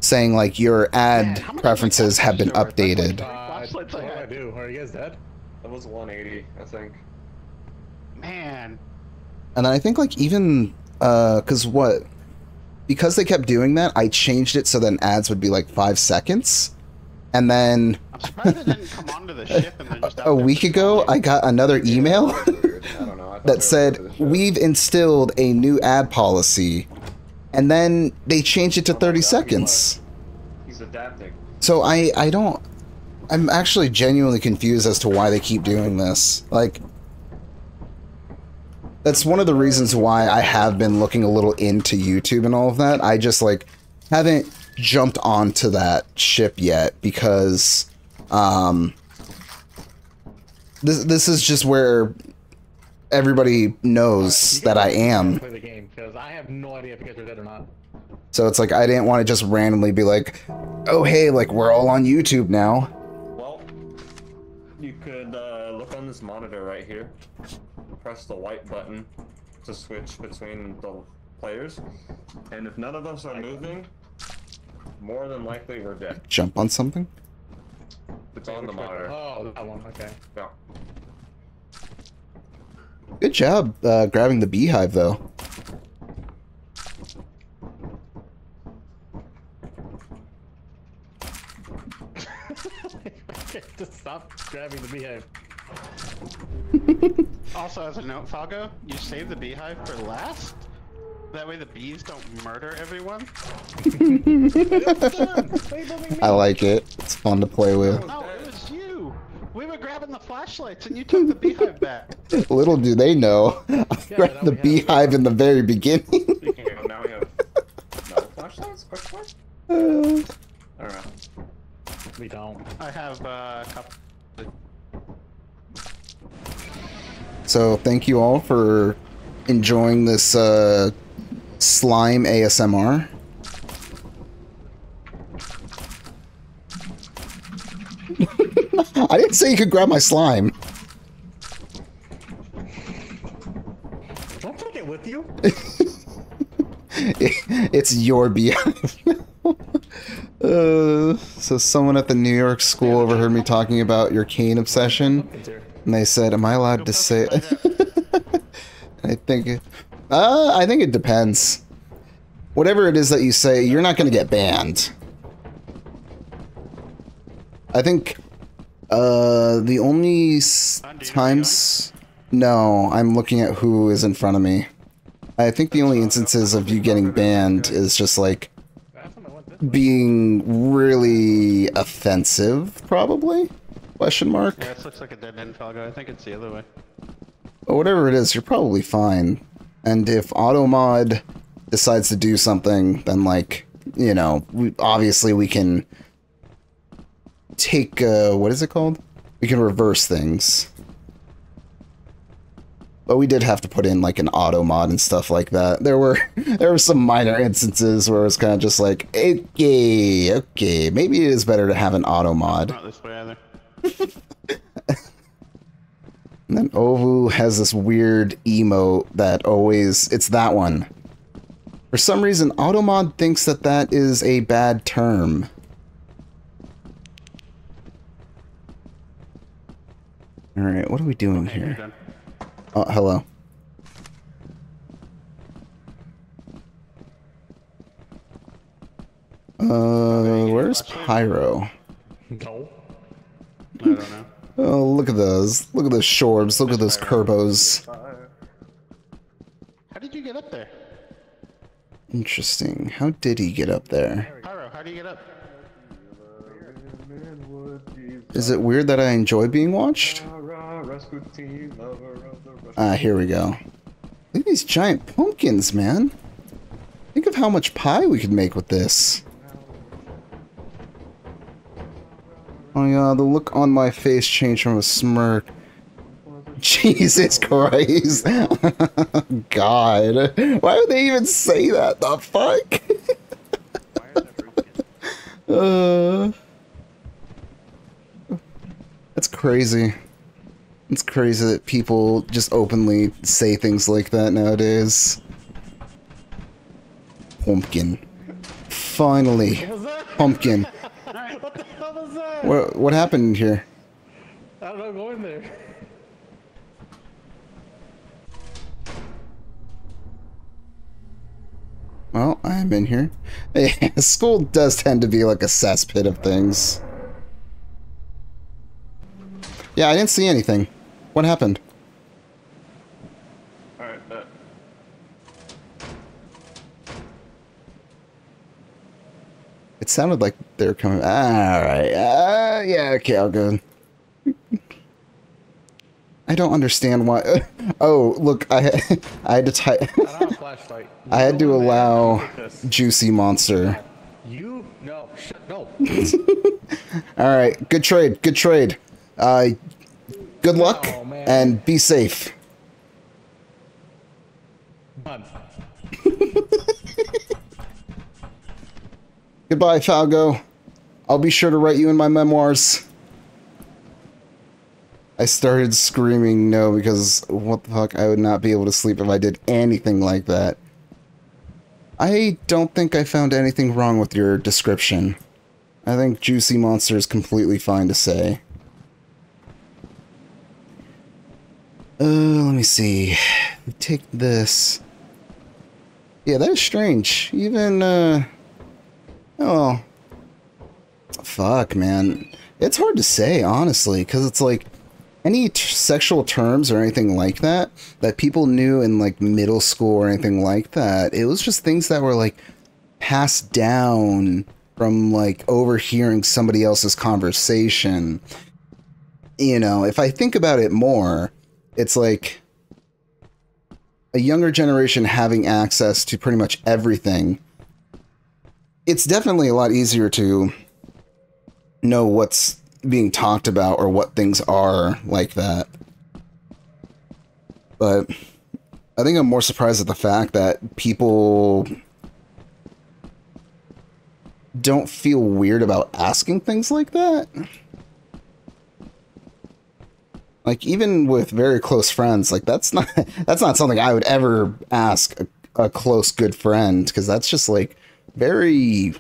saying like your ad Man, preferences have been short? That's like updated. Uh, what do I do? Are you guys dead? That was 180, I think. Man, And then I think like even uh cuz what because they kept doing that, I changed it so then ads would be like 5 seconds. And then I'm surprised it didn't come onto the ship and then just out a week ago, I got another email Weird. I don't know. I thought they that said, into the ship. "We've instilled a new ad policy." And then they changed it to Oh 30 seconds. He's adapting. So I I don't I'm actually genuinely confused as to why they keep doing this. Like that's one of the reasons why I have been looking a little into YouTube and all of that. I just like haven't jumped onto that ship yet because um this this is just where everybody knows that I am. Play the game because I have no idea if you guys are dead or not. So it's like I didn't want to just randomly be like, "Oh hey, like we're all on YouTube now." Well, you could uh, look on this monitor right here. Press the white button to switch between the players. And if none of us are moving, more than likely we're dead. Jump on something? It's on the monitor. Oh, that one. Okay. Yeah. Good job uh, grabbing the beehive, though. <laughs> Just stop grabbing the beehive. Also, as a note, Falgo, you saved the beehive for last. That way the bees don't murder everyone. <laughs> I like it. It's fun to play with. No, it was you. We were grabbing the flashlights and you took the beehive back. <laughs> Little do they know, I grabbed the beehive in the very beginning. Speaking of, now we have no <laughs> flashlights? Question mark? I don't. We don't. I have uh, a couple. so thank you all for enjoying this uh, slime ASMR. <laughs> I didn't say you could grab my slime. Don't take it with you. <laughs> it's your beehive. <laughs> uh, so someone at the New York school overheard me talking about your Caine obsession, and they said, "Am I allowed to say?" I think, it- uh, I think it depends. Whatever it is that you say, you're not going to get banned. I think uh, the only s- do you times. No, I'm looking at who is in front of me. I think the only instances of you getting banned is just like Last time I went this way. being really offensive, probably? Question mark. Yeah, this looks like a dead end, Falgo. I think it's the other way. But whatever it is, you're probably fine. And if AutoMod decides to do something, then like, you know, we, obviously we can take uh, what is it called? We can reverse things. But we did have to put in like an auto mod and stuff like that. There were <laughs> there were some minor instances where it was kind of just like, okay, okay, maybe it is better to have an auto mod. Not this way either. <laughs> And then Ovu has this weird emote that always it's that one. For some reason, Automod thinks that that is a bad term. All right, what are we doing Okay, here? Oh, hello. Uh, where's Pyro? <laughs> No. I don't know. Oh, look at those. Look at those shorbs. Look at those kerbos. How did you get up there? Interesting. How did he get up there? Pyro, how do you get up? Is it weird that I enjoy being watched? Ah, here we go. Look at these giant pumpkins, man. Think of how much pie we could make with this. Oh yeah, the look on my face changed from a smirk. <laughs> Jesus Christ. <laughs> God. Why would they even say that? The fuck? <laughs> uh, that's crazy. It's crazy that people just openly say things like that nowadays. Pumpkin. Finally. Pumpkin. what the hell was that? What, what happened here? I don't know, go in there. Well, I'm in here. Yeah, <laughs> school does tend to be like a cesspit of things. Yeah, I didn't see anything. What happened? Alright, bet. It sounded like they were coming. Alright. Uh, yeah, okay, I'll go. I don't understand why. <laughs> Oh, look, I, <laughs> I had to type. I don't have a flashlight. I had to allow. Juicy Monster. You? No. No. <laughs> All right, good trade, good trade. Uh, good luck Oh, and be safe. Come Goodbye, Falgo. I'll be sure to write you in my memoirs. I started screaming no because what the fuck? I would not be able to sleep if I did anything like that. I don't think I found anything wrong with your description. I think Juicy Monster is completely fine to say. Uh, let me see. Take this. Yeah, that is strange. Even, uh... Oh. Fuck, man. It's hard to say, honestly, because it's like any sexual terms or anything like that that people knew in like middle school or anything like that. It was just things that were like passed down from like overhearing somebody else's conversation. You know, if I think about it more, it's like a younger generation having access to pretty much everything it's definitely a lot easier to know what's being talked about or what things are like that. But I think I'm more surprised at the fact that people don't feel weird about asking things like that. Like even with very close friends, like that's not <laughs> that's not something I would ever ask a, a close good friend because that's just like very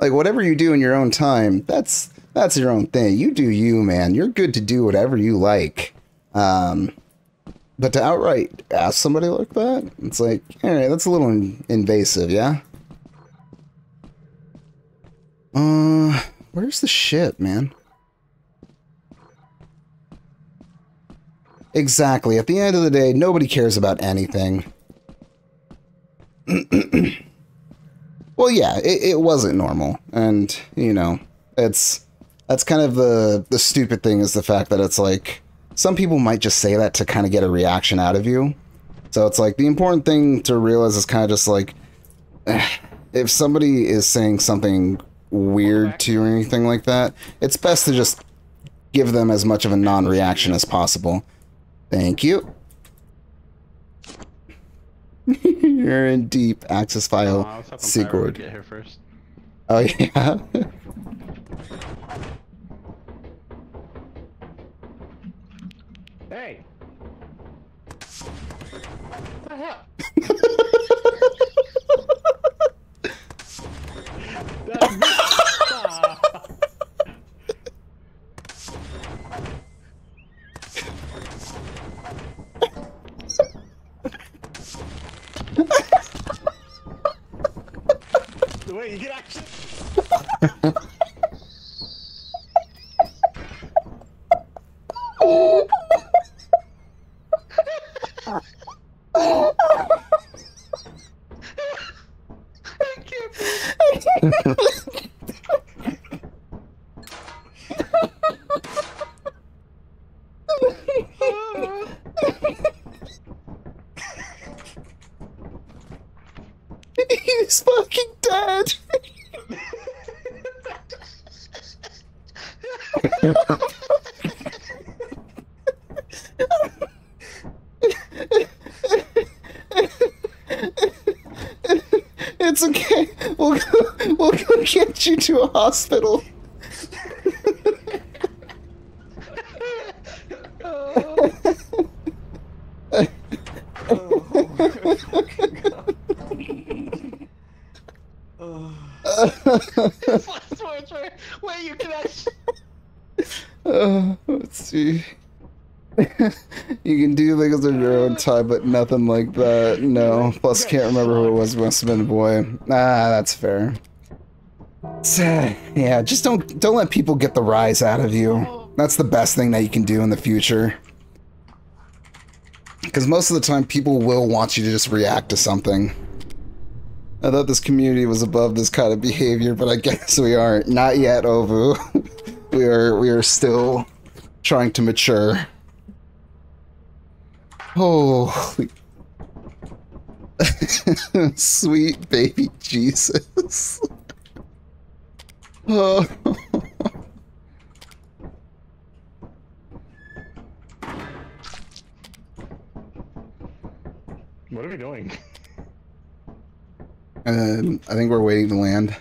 like whatever you do in your own time that's that's your own thing. You do you man. You're good to do whatever you like. Um but to outright ask somebody like that it's like all right that's a little in- invasive yeah? Uh where's the shit man? Exactly. At the end of the day nobody cares about anything <clears throat> Well, yeah, it, it wasn't normal, and you know, it's that's kind of the the stupid thing is the fact that it's like some people might just say that to kind of get a reaction out of you. So it's like the important thing to realize is kind of just like <sighs> if somebody is saying something weird to you or anything like that, it's best to just give them as much of a non-reaction as possible. Thank you. <laughs> You're in deep access file Oh, I was hoping Pyro would Sigurd. get here first. Oh yeah. <laughs> Hey. What the hell? <laughs> That's me. Ah. Wait, <laughs> you can actually. He's fucking dead. It's okay. We'll go, we'll go get you to a hospital. His <laughs> last words were, "Wait, you can actually." Uh, let's see. you can do things on your own time, but nothing like that. No. Plus, can't remember who it was. Must have been a boy. Ah, that's fair. Yeah, just don't don't let people get the rise out of you. That's the best thing that you can do in the future. Because most of the time, people will want you to just react to something. I thought this community was above this kind of behavior, but I guess we aren't. Not yet, Ovu. <laughs> we are we are still trying to mature. Oh, <laughs> sweet baby Jesus. <laughs> Oh. <laughs> What are we doing? And <laughs> um, I think we're waiting to land.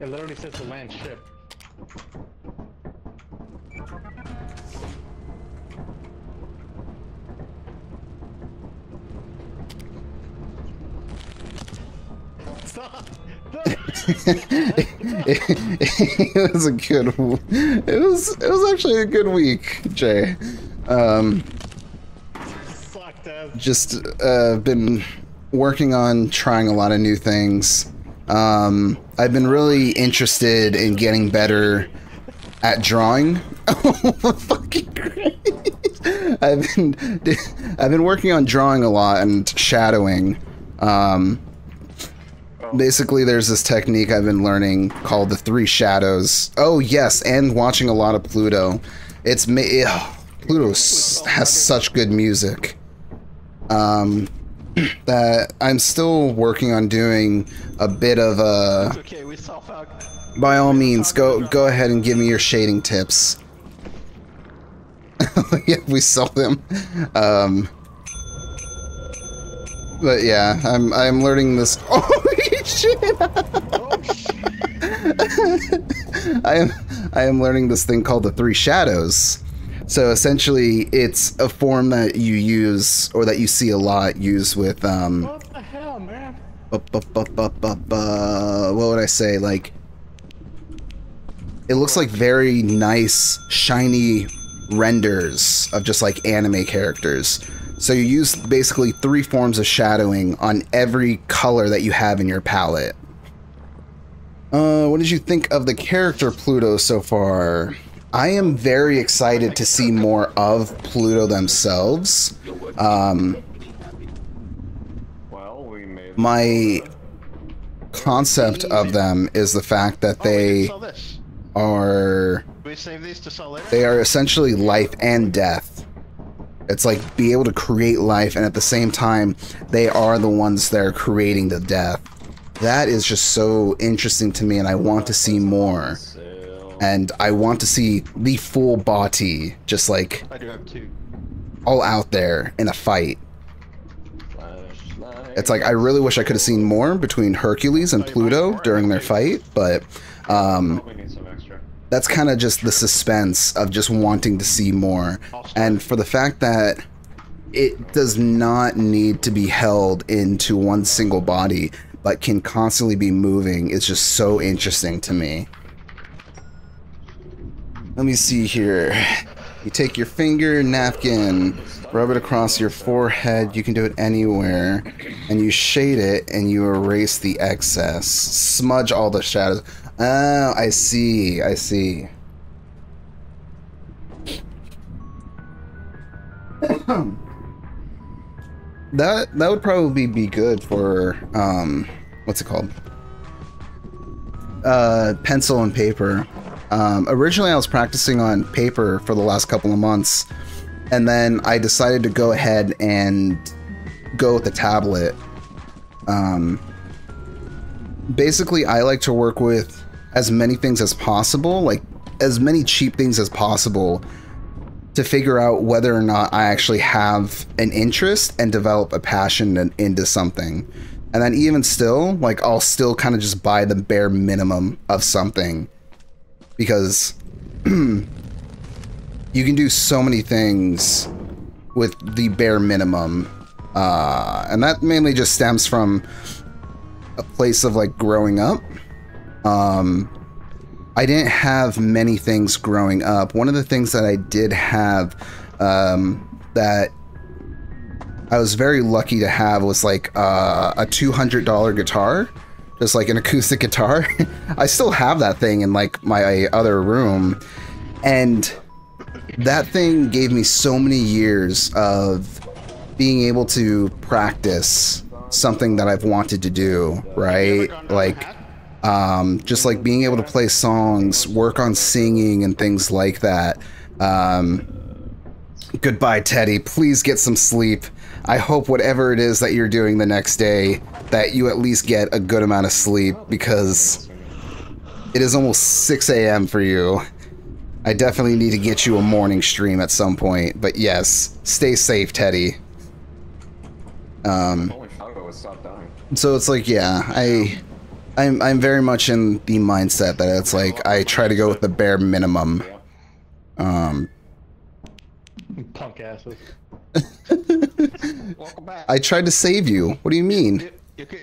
It literally says to land ship. Stop! <laughs> it was a good. It was. It was actually a good week, Jay. Um, just uh, been working on trying a lot of new things. Um, I've been really interested in getting better at drawing. <laughs> Oh, fucking great! I've been <laughs> I've been working on drawing a lot and shadowing. Um, basically, there's this technique I've been learning called the three shadows. Oh yes, and watching a lot of Pluto. It's ma- ugh, Pluto has such good music. Um, that <clears throat> I'm still working on doing a bit of a. Okay, we. By all means, go go ahead and give me your shading tips. <laughs> yeah, we saw them. Um, but yeah, I'm I'm learning this. <laughs> Holy shit! Oh shit! I am I am learning this thing called the three shadows. So essentially, it's a form that you use or that you see a lot used with um. What the hell, man? bu- bu- bu- bu- bu- bu- what would I say? Like, it looks like very nice, shiny renders of just like anime characters. So you use basically three forms of shadowing on every color that you have in your palette. Uh, what did you think of the character Pluto so far? I am very excited to see more of Pluto themselves. Um, Well, we made. my concept of them is the fact that Oh, they are Do we save these to sell later? they are essentially life and death. It's like be able to create life and at the same time they are the ones that are creating the death. That is just so interesting to me and I want to see more. And I want to see the full body just like I do have two. all out there in a fight. It's like I really wish I could have seen more between Hercules and Pluto during their fight, but um that's kind of just the suspense of just wanting to see more. And for the fact that it does not need to be held into one single body, but can constantly be moving, is just so interesting to me. Let me see here. You take your finger, napkin, rub it across your forehead. You can do it anywhere. And you shade it and you erase the excess. Smudge all the shadows. Oh, I see. I see. <coughs> that that would probably be good for um what's it called? Uh, pencil and paper. Um, originally, I was practicing on paper for the last couple of months, and then I decided to go ahead and go with the tablet. Um, basically, I like to work with as many things as possible, like as many cheap things as possible, to figure out whether or not I actually have an interest and develop a passion in- into something. And then even still, like I'll still kind of just buy the bare minimum of something because <clears throat> you can do so many things with the bare minimum. Uh, and that mainly just stems from a place of like growing up. Um, I didn't have many things growing up. One of the things that I did have um, that I was very lucky to have was like uh, a $200 guitar, just like an acoustic <laughs> guitar. I still have that thing in like my other room. And that thing gave me so many years of being able to practice something that I've wanted to do, right? Like um, just like being able to play songs, work on singing and things like that. Um, goodbye, Teddy. Please get some sleep. I hope whatever it is that you're doing the next day, that you at least get a good amount of sleep because it is almost 6 a.m. for you. I definitely need to get you a morning stream at some point. But yes, stay safe, Teddy. Um, Holy Falgo would stop dying. so it's like, yeah, I, I'm, I'm very much in the mindset that it's like I try to go with the bare minimum. Um, Punk asses. Welcome back. I tried to save you. What do you mean? You, you can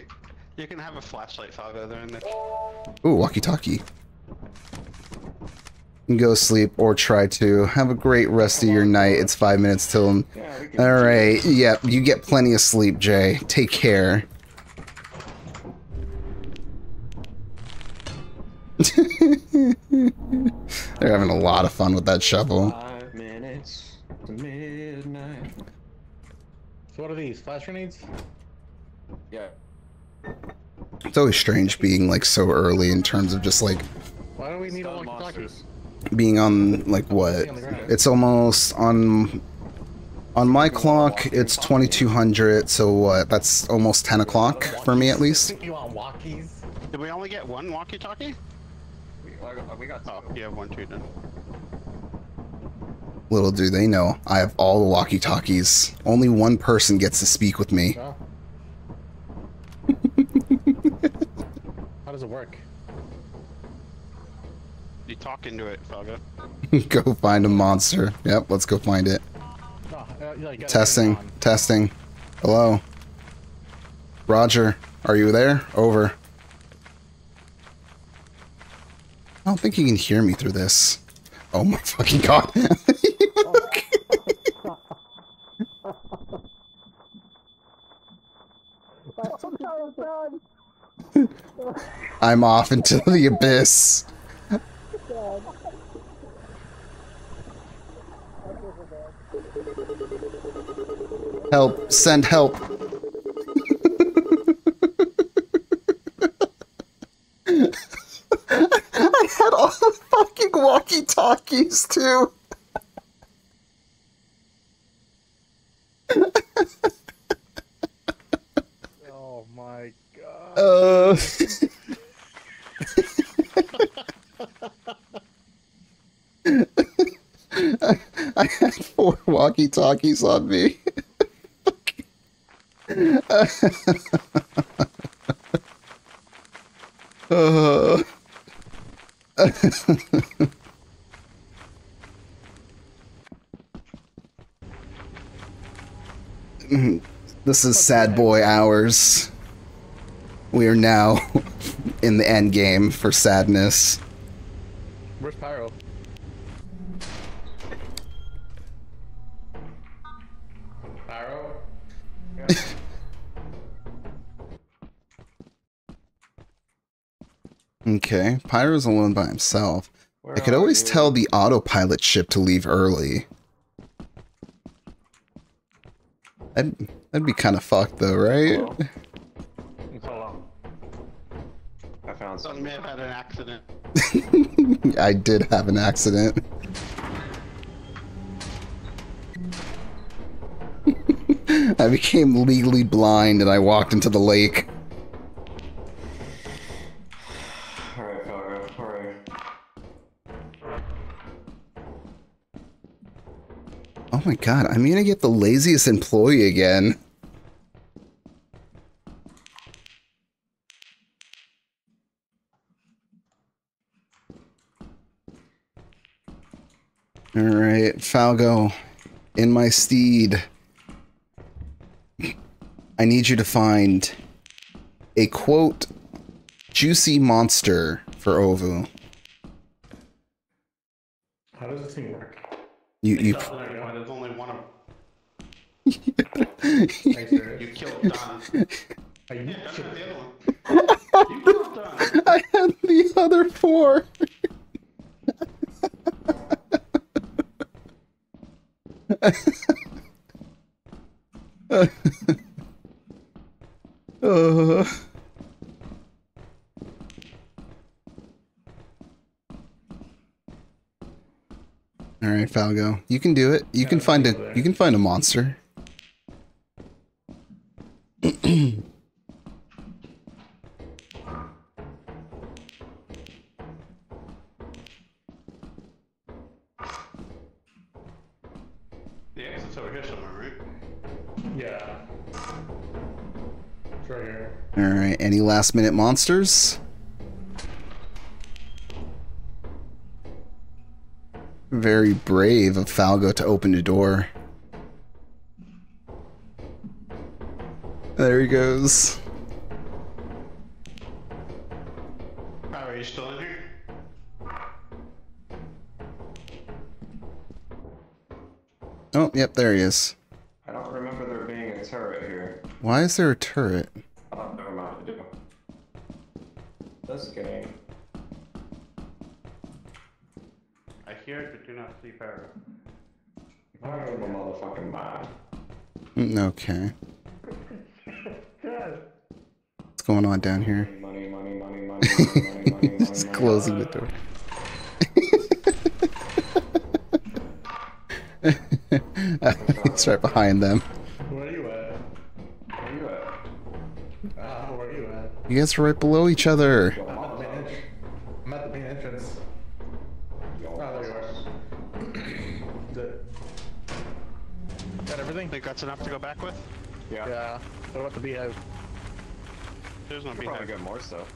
you can have a flashlight Falgo there in there. Ooh, walkie-talkie. You can Go sleep or try to. Have a great rest of your night. It's five minutes till. Yeah, All right. Yep. you get plenty of sleep, Jay. Take care. <laughs> They're having a lot of fun with that shovel. Five minutes to midnight. So what are these? Flash grenades? Yeah. It's always strange being like so early in terms of just like Why do we need a Stun walkie-talkie? monsters. being on like what? It's almost on on my clock. It's 2200. So what? That's almost 10 o'clock for me at least. You? Did we only get one walkie-talkie? We, I got- we got Oh, two. you have one too then. Little do they know, I have all the walkie-talkies. Only one person gets to speak with me. No. <laughs> How does it work? You talk into it, Falgo. <laughs> go find a monster. Yep, let's go find it. No, uh, you gotta turn it Testing, testing. Hello. Roger, are you there? Over. I don't think you can hear me through this. Oh my fucking god. <laughs> I'm off into the abyss. Help, send help. Had all the fucking walkie talkies too. Oh my god. Uh, I, <laughs> I had four walkie talkies on me. <laughs> Uh. <laughs> this is sad boy hours. We are now <laughs> in the end game for sadness. Where's Pyro? Okay, Pyro's alone by himself. Where I could always you? tell the autopilot ship to leave early. That'd, that'd be kind of fucked though, right? It's so. I found Son some. may have had an accident. <laughs> I did have an accident. <laughs> I became legally blind and I walked into the lake. Oh my god, I'm gonna get the laziest employee again. Alright, Falgo, in my steed. I need you to find a quote juicy monster for Ovu. How does this thing work? You you There's only one of Thanks, you killed Dun. Are you That's not the other one. You killed Dun. I had the other four. <laughs> uh. All right, Falgo, you can do it. You can find a there. you can find a monster. The exit's over here somewhere, right? Yeah. Right here. All right, any last minute monsters? Very brave of Falgo to open the door. There he goes. Are you still in here? Oh, yep, there he is. I don't remember there being a turret here. Why is there a turret? Oh, never mind. This hear it, but do not see Power. Out of my motherfucking mind. Okay. What's going on down here? Money, money, money, money, money, money, money, money, Just <laughs> money. closing the door. <laughs> it's right behind them. Where are you at? Where you at? Ah, where are you at? You guys are right below each other. Yo, I'm at the main motherfucker. entrance. I'm at the main entrance. Yo, Oh, there you are. Good. Got everything? Think that's enough to go back with? Yeah. Yeah. What about the beehive? There's no Could probably beehive. get more stuff.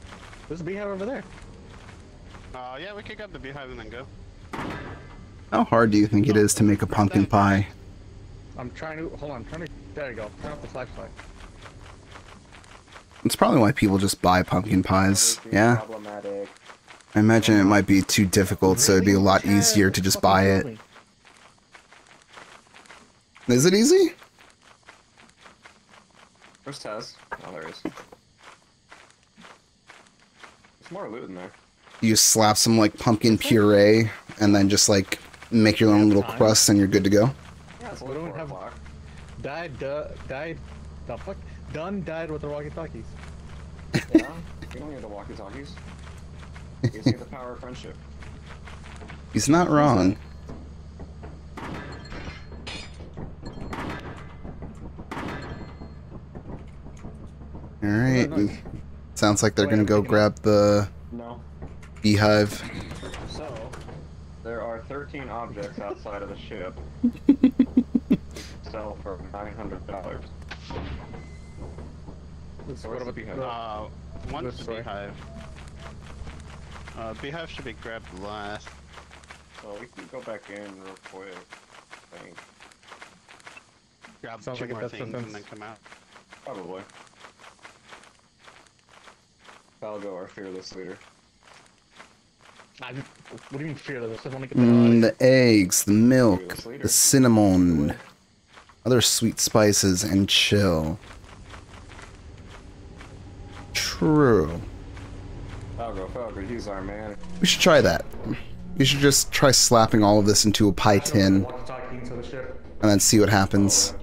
There's a beehive over there. Uh, yeah, we could grab the beehive and then go. How hard do you think it is to make a pumpkin pie? I'm trying to. Hold on. I'm trying to. There you go. Turn off the flashlight. It's probably why people just buy pumpkin pies. Yeah, Problematic. I imagine it might be too difficult, so it'd be a lot easier to just buy kill it. me. Is it easy? Where's Taz? Oh, there he is. There's more loot in there. You slap some like pumpkin puree and then just like make your own little time. crust and you're good to go. Yeah, it's We only don't have- o'clock. Died. Duh, died. The fuck. Done. Died with the walkie-talkies. Yeah, you don't need the walkie-talkies. You just need the power of friendship. <laughs> He's not wrong. Alright. nice. Sounds like they're gonna go we can- grab the No. beehive. So, there are 13 objects outside of the ship. <laughs> Sell for $900. So what where's the about beehive? the? Uh, one's This the way. beehive. Uh, beehive should be grabbed last. So we can go back in real quick. I think. Grab Sounds two like more things and then come out. Probably. Falgo, our fearless leader. I what do you mean fearless? I want to get the Mm, the eggs, the milk, the cinnamon, other sweet spices, and chill. True. Falgo, Falgo, he's our man. We should try that. We should just try slapping all of this into a pie tin Walkie-talkie into the ship. and then see what happens.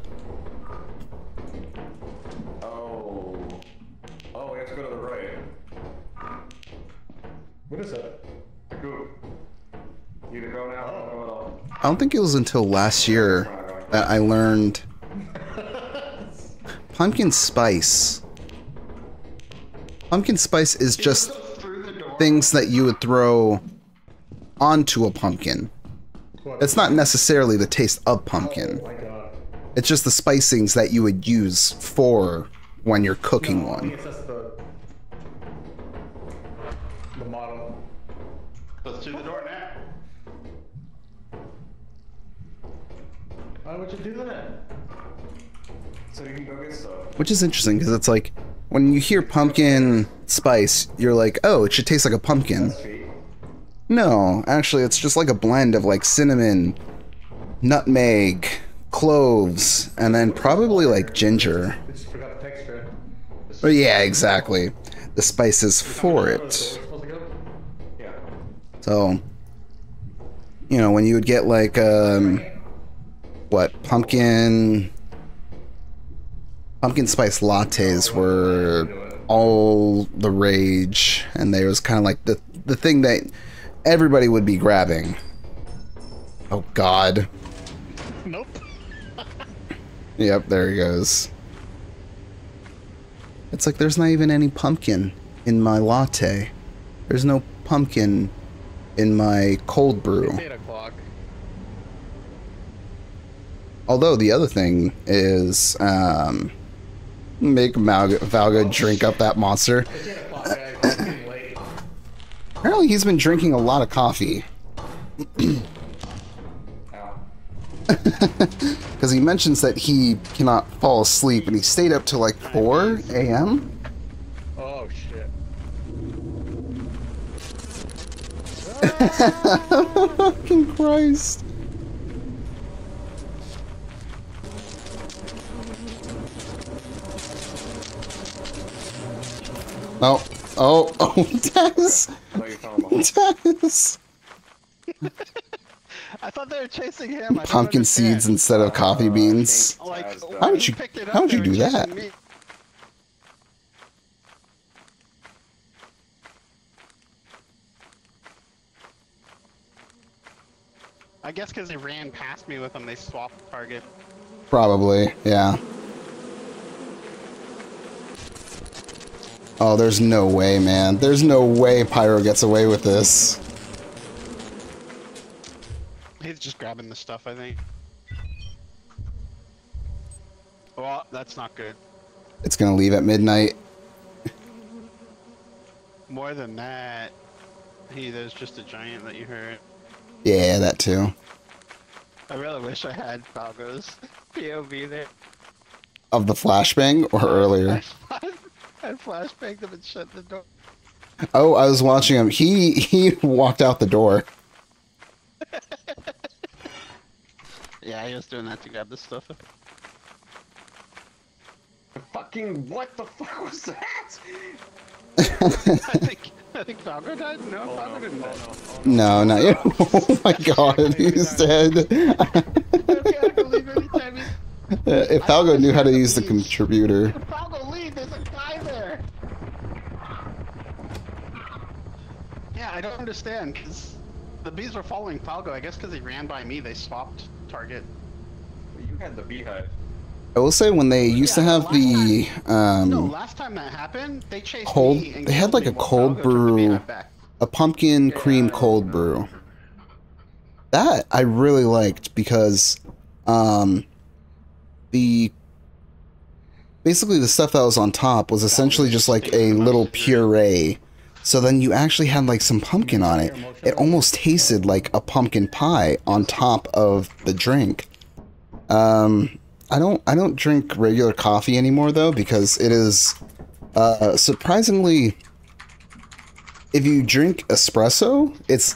Oh. Oh, we have to go to the right. What is that? Cool. You to go now or go at all? I don't think it was until last year that I learned pumpkin spice. Pumpkin spice is just things that you would throw onto a pumpkin. It's not necessarily the taste of pumpkin. It's just the spicings that you would use for when you're cooking one. Would you do that? So you can go get stuff. Which is interesting because it's like when you hear pumpkin spice, you're like, oh, it should taste like a pumpkin. No, actually, it's just like a blend of like cinnamon, nutmeg, cloves, and then probably like ginger. We just forgot the texture. But yeah, exactly. The spices for it. door's supposed to go? Yeah. So, you know, when you would get like, um, what, pumpkin. Pumpkin spice lattes were all the rage, and there was kind of like the the thing that everybody would be grabbing. Oh God! Nope. <laughs> Yep, there he goes. It's like there's not even any pumpkin in my latte. There's no pumpkin in my cold brew. It's 8 o'clock. Although the other thing is, um, make Malga, Valga drink up that monster. It's 8 o'clock, guys. It's getting late. Apparently, he's been drinking a lot of coffee <laughs> because he mentions that he cannot fall asleep, and he stayed up till like 4 a.m. Oh shit. <laughs> Fucking Christ! Oh, oh, oh, <laughs> Tess! I thought you found them. Tess! I thought they were chasing him. I Pumpkin seeds instead of coffee oh, beans. Oh, like, As How would he you- picked it how up, would you do that? me. I guess because they ran past me with them, they swapped target. Probably, yeah. Oh, there's no way, man. There's no way Pyro gets away with this. He's just grabbing the stuff, I think. Well, that's not good. It's gonna leave at midnight. More than that, he there's just a giant that you heard. Yeah, that too. I really wish I had Falgo's <laughs> POV there. Of the flashbang or earlier? <laughs> I flashbanged him and shut the door. Oh, I was watching him. He he walked out the door. <laughs> Yeah, he was doing that to grab the stuff. Fucking what the fuck was that? <laughs> I think I think Falgo died. No, Oh, Falgo no. didn't die. No. No, not yet. <laughs> Oh my god, he's dead. okay, I can leave anytime. He... if Falgo knew how to use the contributor. Falgo, leave! There's a guy there. Yeah, I don't understand because the bees were following Falgo. I guess because he ran by me, they swapped target. You had the beehive. I will say when they used to have the no, um last time that happened, they chased Cold- me and they had like a cold Falco brew. a pumpkin cream cold brew. That I really liked because um the basically the stuff that was on top was essentially just like a little puree. So then you actually had like some pumpkin on it. It almost tasted like a pumpkin pie on top of the drink. Um I don't I don't drink regular coffee anymore though because it is uh surprisingly if you drink espresso, it's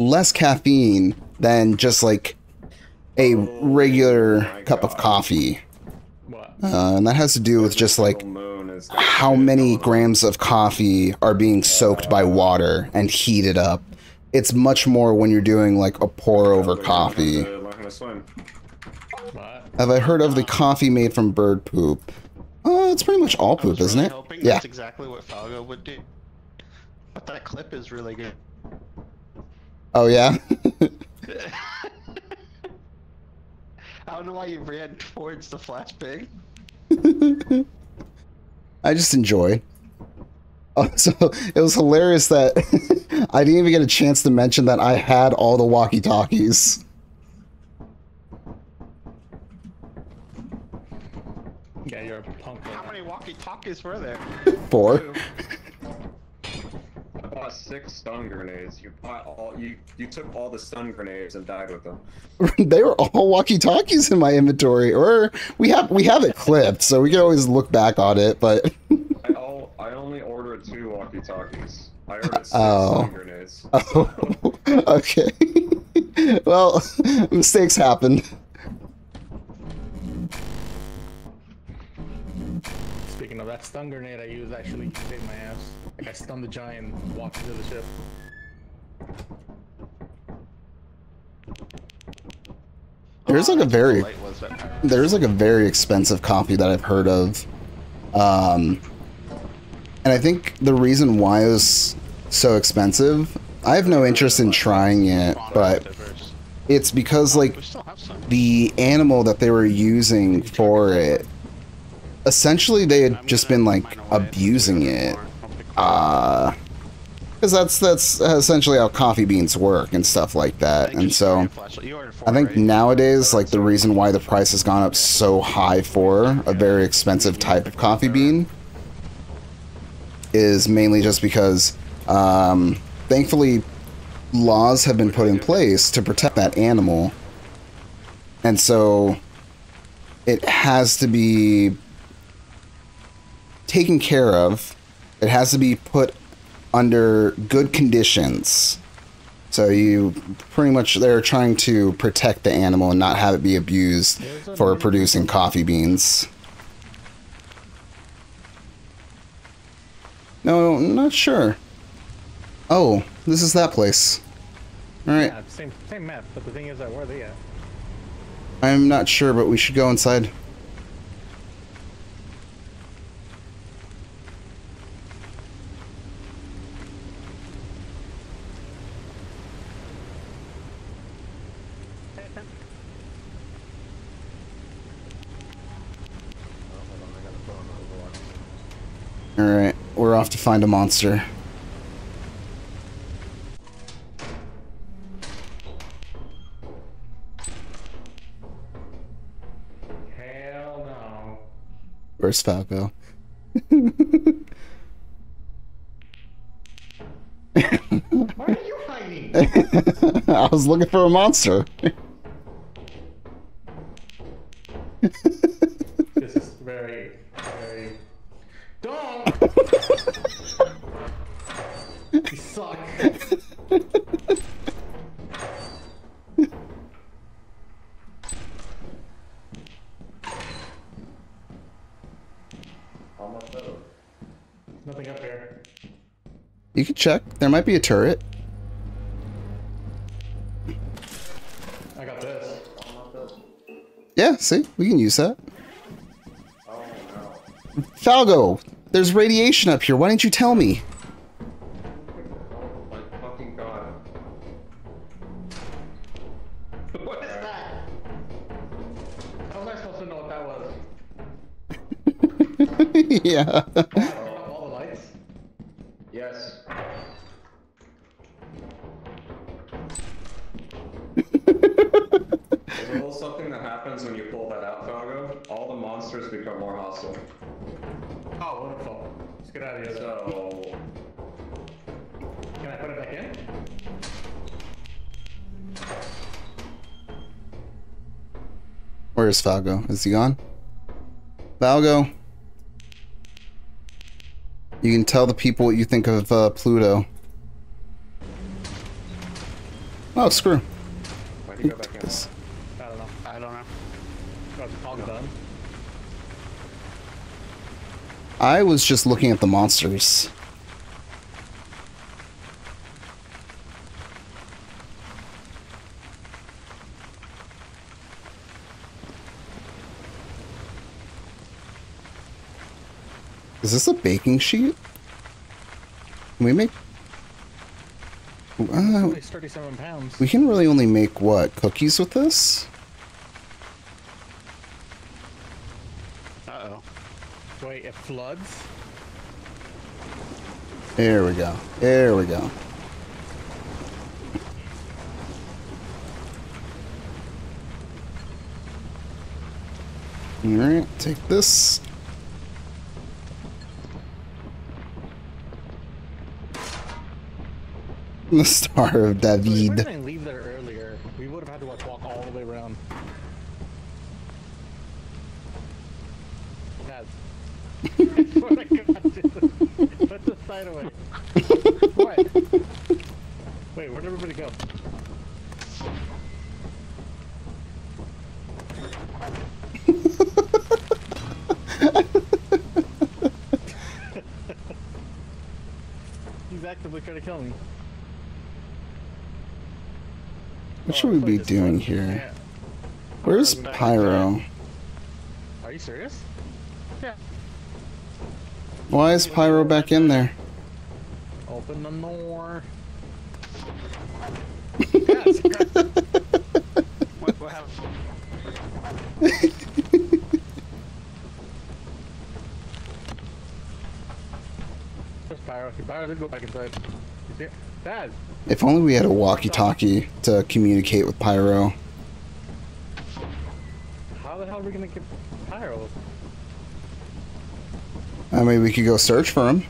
less caffeine than just like a regular my cup of coffee. Uh, and that has to do with just like Full moon is how many grams of coffee are being soaked by water and heated up. It's much more when you're doing like a pour over coffee. Learn how to swim. What? Have I heard of the coffee made from bird poop? Oh, it's pretty much all poop, isn't it? Yeah. That's exactly what Falgo would do. But that clip is really good. Oh yeah. <laughs> <laughs> I don't know why you ran towards the flashbang. I just enjoy. Oh, <laughs> also, it was hilarious that <laughs> I didn't even get a chance to mention that I had all the walkie-talkies. Yeah, you're a punk. How many walkie-talkies were there? Four. Bought six stun grenades. You bought all you you took all the stun grenades and died with them. <laughs> they were all walkie-talkies in my inventory, or we have we have it clipped, so we can always look back on it. But <laughs> I all I only ordered two walkie talkies. I ordered six Oh. stun grenades. <laughs> oh, okay. well, mistakes happen. That stun grenade I used actually saved my ass. Like I stunned the giant walking to the ship. There's like a very Light was that power. there's like a very expensive coffee that I've heard of. Um, and I think the reason why it was so expensive, I have no interest in trying it, but it's because like We still have some. the animal that they were using for it, essentially they had just been like abusing it. More. I'll pick one. Uh, because that's that's essentially how coffee beans work and stuff like that. And so. your flashlight. You ordered four, I think nowadays, like the reason why the price has gone up so high for a very expensive type of coffee bean is mainly just because, um, thankfully, laws have been put in place to protect that animal, and so it has to be taken care of. It has to be put under good conditions. So you pretty much they're trying to protect the animal and not have it be abused for producing coffee beans. No, not sure. Oh, this is that place. All right, Yeah, same same map, but the thing is that where are they at? I'm not sure, but we should go inside. All right, we're off to find a monster. Hell no. Where's Falgo? <laughs> Why are you hiding? <laughs> I was looking for a monster. <laughs> this is very, very. Don't! you suck. Almost over. Nothing up here. You can check. There might be a turret. I got this. Yeah, see? We can use that. Oh no. Falgo, there's radiation up here. Why didn't you tell me? <laughs> yeah. I turned off all the lights? Yes. There's a little something that happens when you pull that out, Falgo. All the monsters become more hostile. Oh, wonderful. Let's get out of here. So, Can I put it back in? Where's Falgo? Is he gone? Falgo. You can tell the people what you think of uh, Pluto. Oh, screw. why'd you go back in? This- I don't know. I don't know. It's all done. I was just looking at the monsters. Is this a baking sheet? Can we make Uh, Only 37 pounds. we can really only make what cookies with this. Uh oh. Wait, it floods? There we go. There we go. All right, take this. The Star of if we David. didn't leave there earlier, we would have had to walk all the way around. Dad. I swear to Put the side away. what? Wait, where'd everybody go? He's actively trying to kill me. What should we be doing here? Where's Pyro? Are you serious? Yeah. Why is Pyro back in there? Open the door. <laughs> yes, What, what happened? Pyro. Pyro did go back inside. You see it? Dad! If only we had a walkie-talkie to communicate with Pyro. How the hell are we gonna get Pyro? I mean, we could go search for him.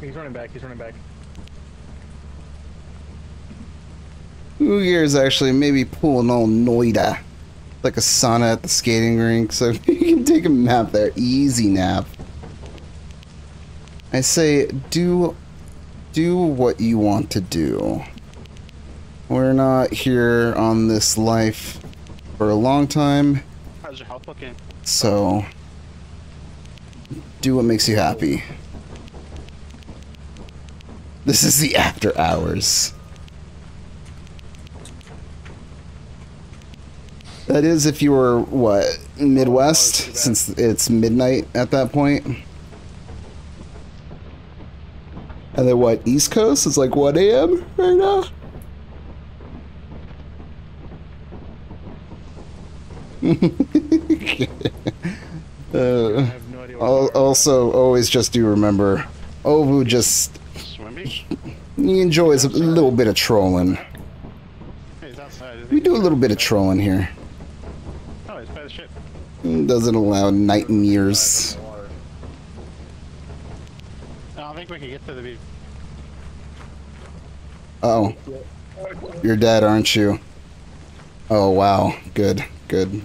He's running back. He's running back. Who cares, actually? Maybe pull an old Noida. Like a sauna at the skating rink, so <laughs> you can take a nap there. Easy nap. I say, do, do what you want to do. We're not here on this life for a long time, How's your health looking? so do what makes you happy. This is the after hours. That is if you were what Midwest, oh, since it's midnight at that point. And then what East Coast? It's like 1 a.m. right now. <laughs> Uh, have no idea. al- also, always just do remember, Ovu just he enjoys a little bit of trolling. Hey, he's outside. isn't We do a little bit of trolling here. Oh, he's by the ship. Doesn't allow nightmares. Water. I don't think we can get to the beach. Oh, you're dead, aren't you? Oh wow, good, good.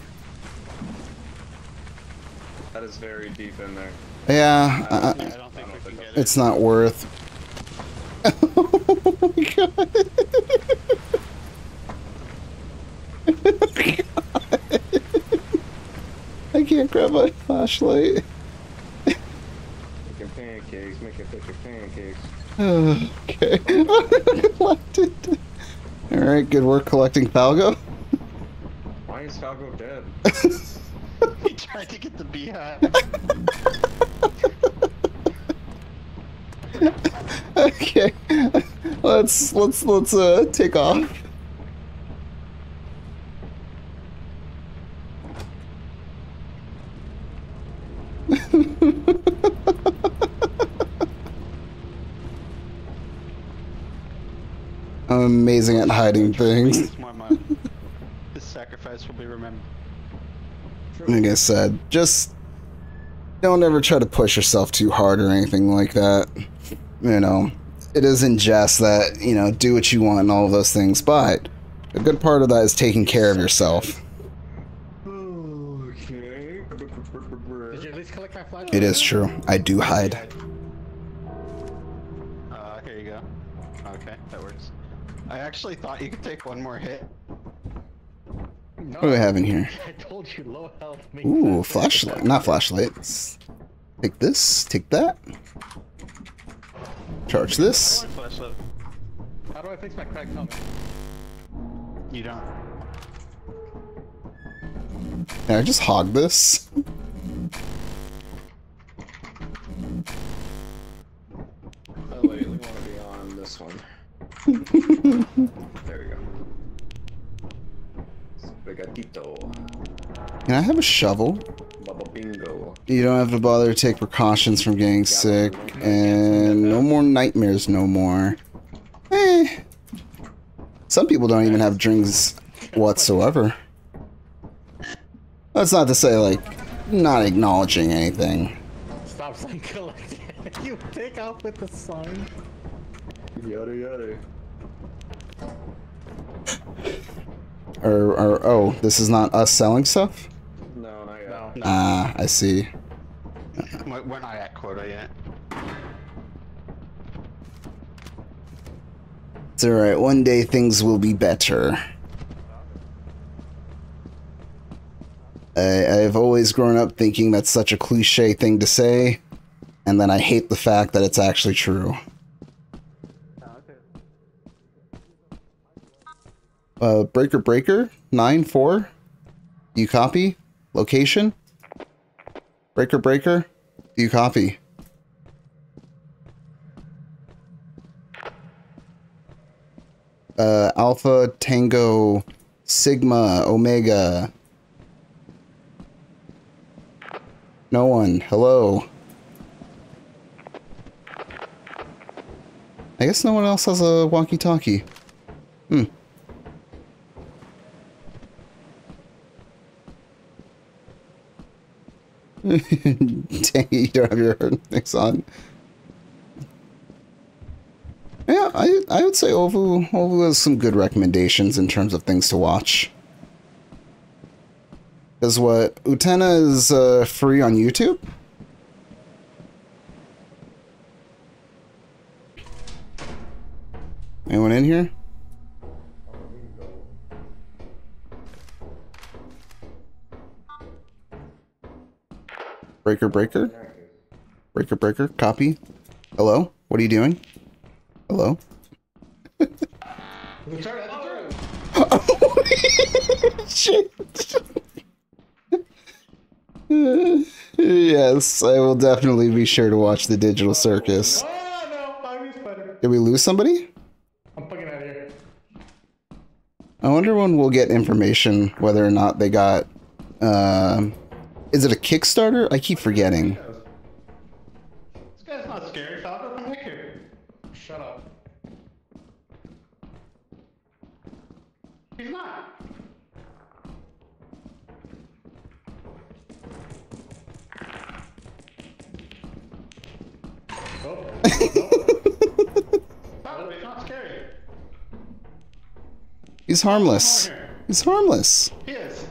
That is very deep in there. Yeah, Yeah, uh, I don't think we can get it. it's not worth. <laughs> oh my god. <laughs> I can't grab my flashlight. Making pancakes, making picture pancakes. Okay. Collected. <laughs> All right, good work collecting Falgo. Why is Falgo dead? <laughs> He tried to get the beehive. okay, let's let's let's uh take off. <laughs> I'm amazing at hiding things. Please, more money. This sacrifice will be remembered. Like I said, just don't ever try to push yourself too hard or anything like that. You know, it isn't just that, you know, do what you want and all of those things, but a good part of that is taking care of yourself. Okay. Did you at least collect my flashlight? It is true. I do hide. Actually thought you could take one more hit. No. What do we have in here? <laughs> I told you low health. makes Ooh, flashlight. Not flashlights. Take this, take that. Charge this. How do I fix my cracked helmet? You don't. Can I just hog this? Oh wait, we want to be on this one. There we go. Sprigatito. Can I have a shovel? Bingo. You don't have to bother to take precautions from getting sick, and no more nightmares no more. Eh. Some people don't even have drinks whatsoever. That's not to say, like, not acknowledging anything. Stop sign <laughs> collecting. you take out with the sign. Yada yada. Or, or, oh, this is not us selling stuff? No, not yet. No. Ah, I see. We're we're not at quota yet. It's alright, one day things will be better. I, I've always grown up thinking that's such a cliche thing to say, and then I hate the fact that it's actually true. Uh, Breaker Breaker, 9-4. You copy? Location? Breaker Breaker, you copy? uh, Alpha, Tango, Sigma, Omega. No one. Hello. I guess no one else has a walkie-talkie. Hmm. <laughs> Dang, you don't have your things on. Yeah, I I would say Ovu Ovu has some good recommendations in terms of things to watch. Because what Utena is uh, free on YouTube. Anyone in here? Breaker breaker? Breaker breaker, copy. Hello? What are you doing? Hello? <laughs> Yes, I will definitely be sure to watch the digital circus. Did we lose somebody? I'm fucking out of here. I wonder when we'll get information whether or not they got. Um, is it a Kickstarter? I keep forgetting. This guy's not scary, Falgo. Come back here. Shut up. He's not. Oh. Falgo, he's not scary. He's harmless. Come over here. He's harmless. He is.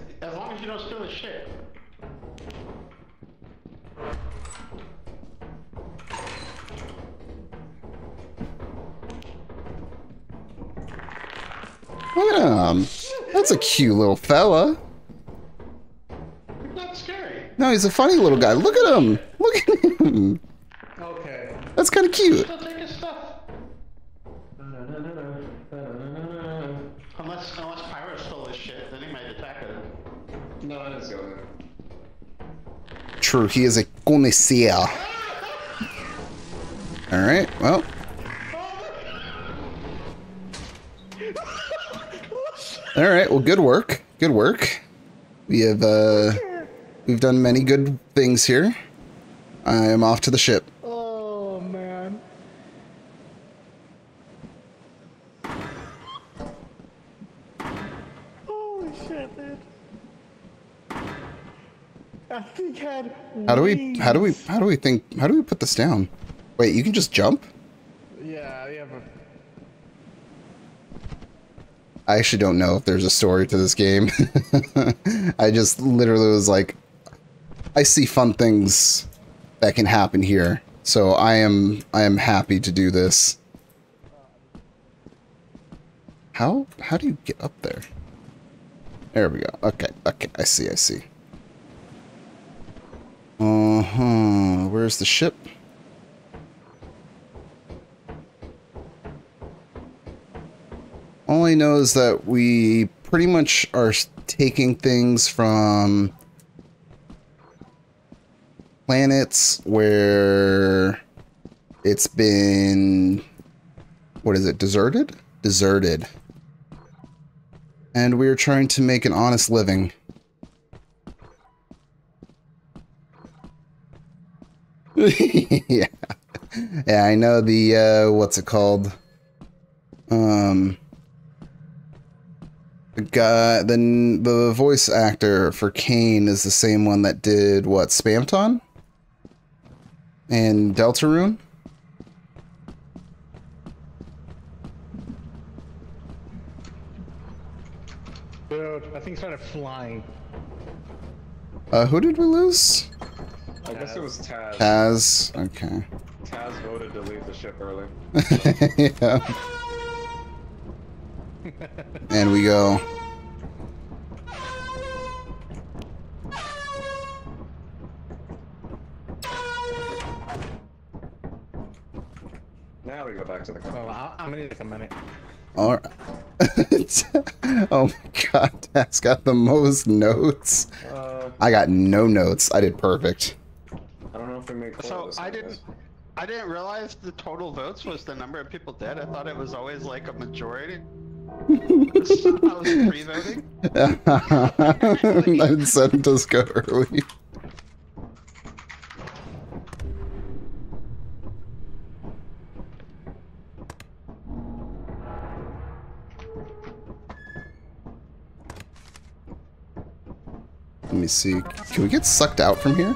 Look at him. That's a cute little fella. Not scary. No, he's a funny little guy. Look at him. Look at him. okay. That's kind of cute. Still take his stuff. Unless, unless Pyro stole his shit, then he might attack it. No, let's go. True, he is a connoisseur. <laughs> Alright, well. Alright, well, good work. Good work. We have, uh, we've done many good things here. I am off to the ship. Oh man. Holy shit, dude. I think had How do we, how do we, how do we think, how do we put this down? Wait, you can just jump? Yeah, yeah, but I actually don't know if there's a story to this game. <laughs> I just literally was like, I see fun things that can happen here, so I am I am happy to do this. How how do you get up there? There we go. Okay, okay, I see, I see. Uh huh. Where's the ship? All I know is that we pretty much are taking things from planets where it's been what is it? Deserted? Deserted. And we are trying to make an honest living. <laughs> yeah. Yeah, I know the uh what's it called? Um the guy the the voice actor for Caine is the same one that did what Spamton? And Deltarune? Dude, that thing started flying. Uh who did we lose? I guess it was Taz. Taz. Okay. Taz voted to leave the ship early. <laughs> yeah. And we go. Now we go back to the Oh, car. I- I'm gonna take a minute. All right. <laughs> oh my god, that's got the most notes. Uh, I got no notes. I did perfect. I don't know if we made So I didn't. I didn't realize the total votes was the number of people dead. I thought it was always like a majority. I was <laughs> pre-voting. <laughs> I does go early. Let me see. Can we get sucked out from here?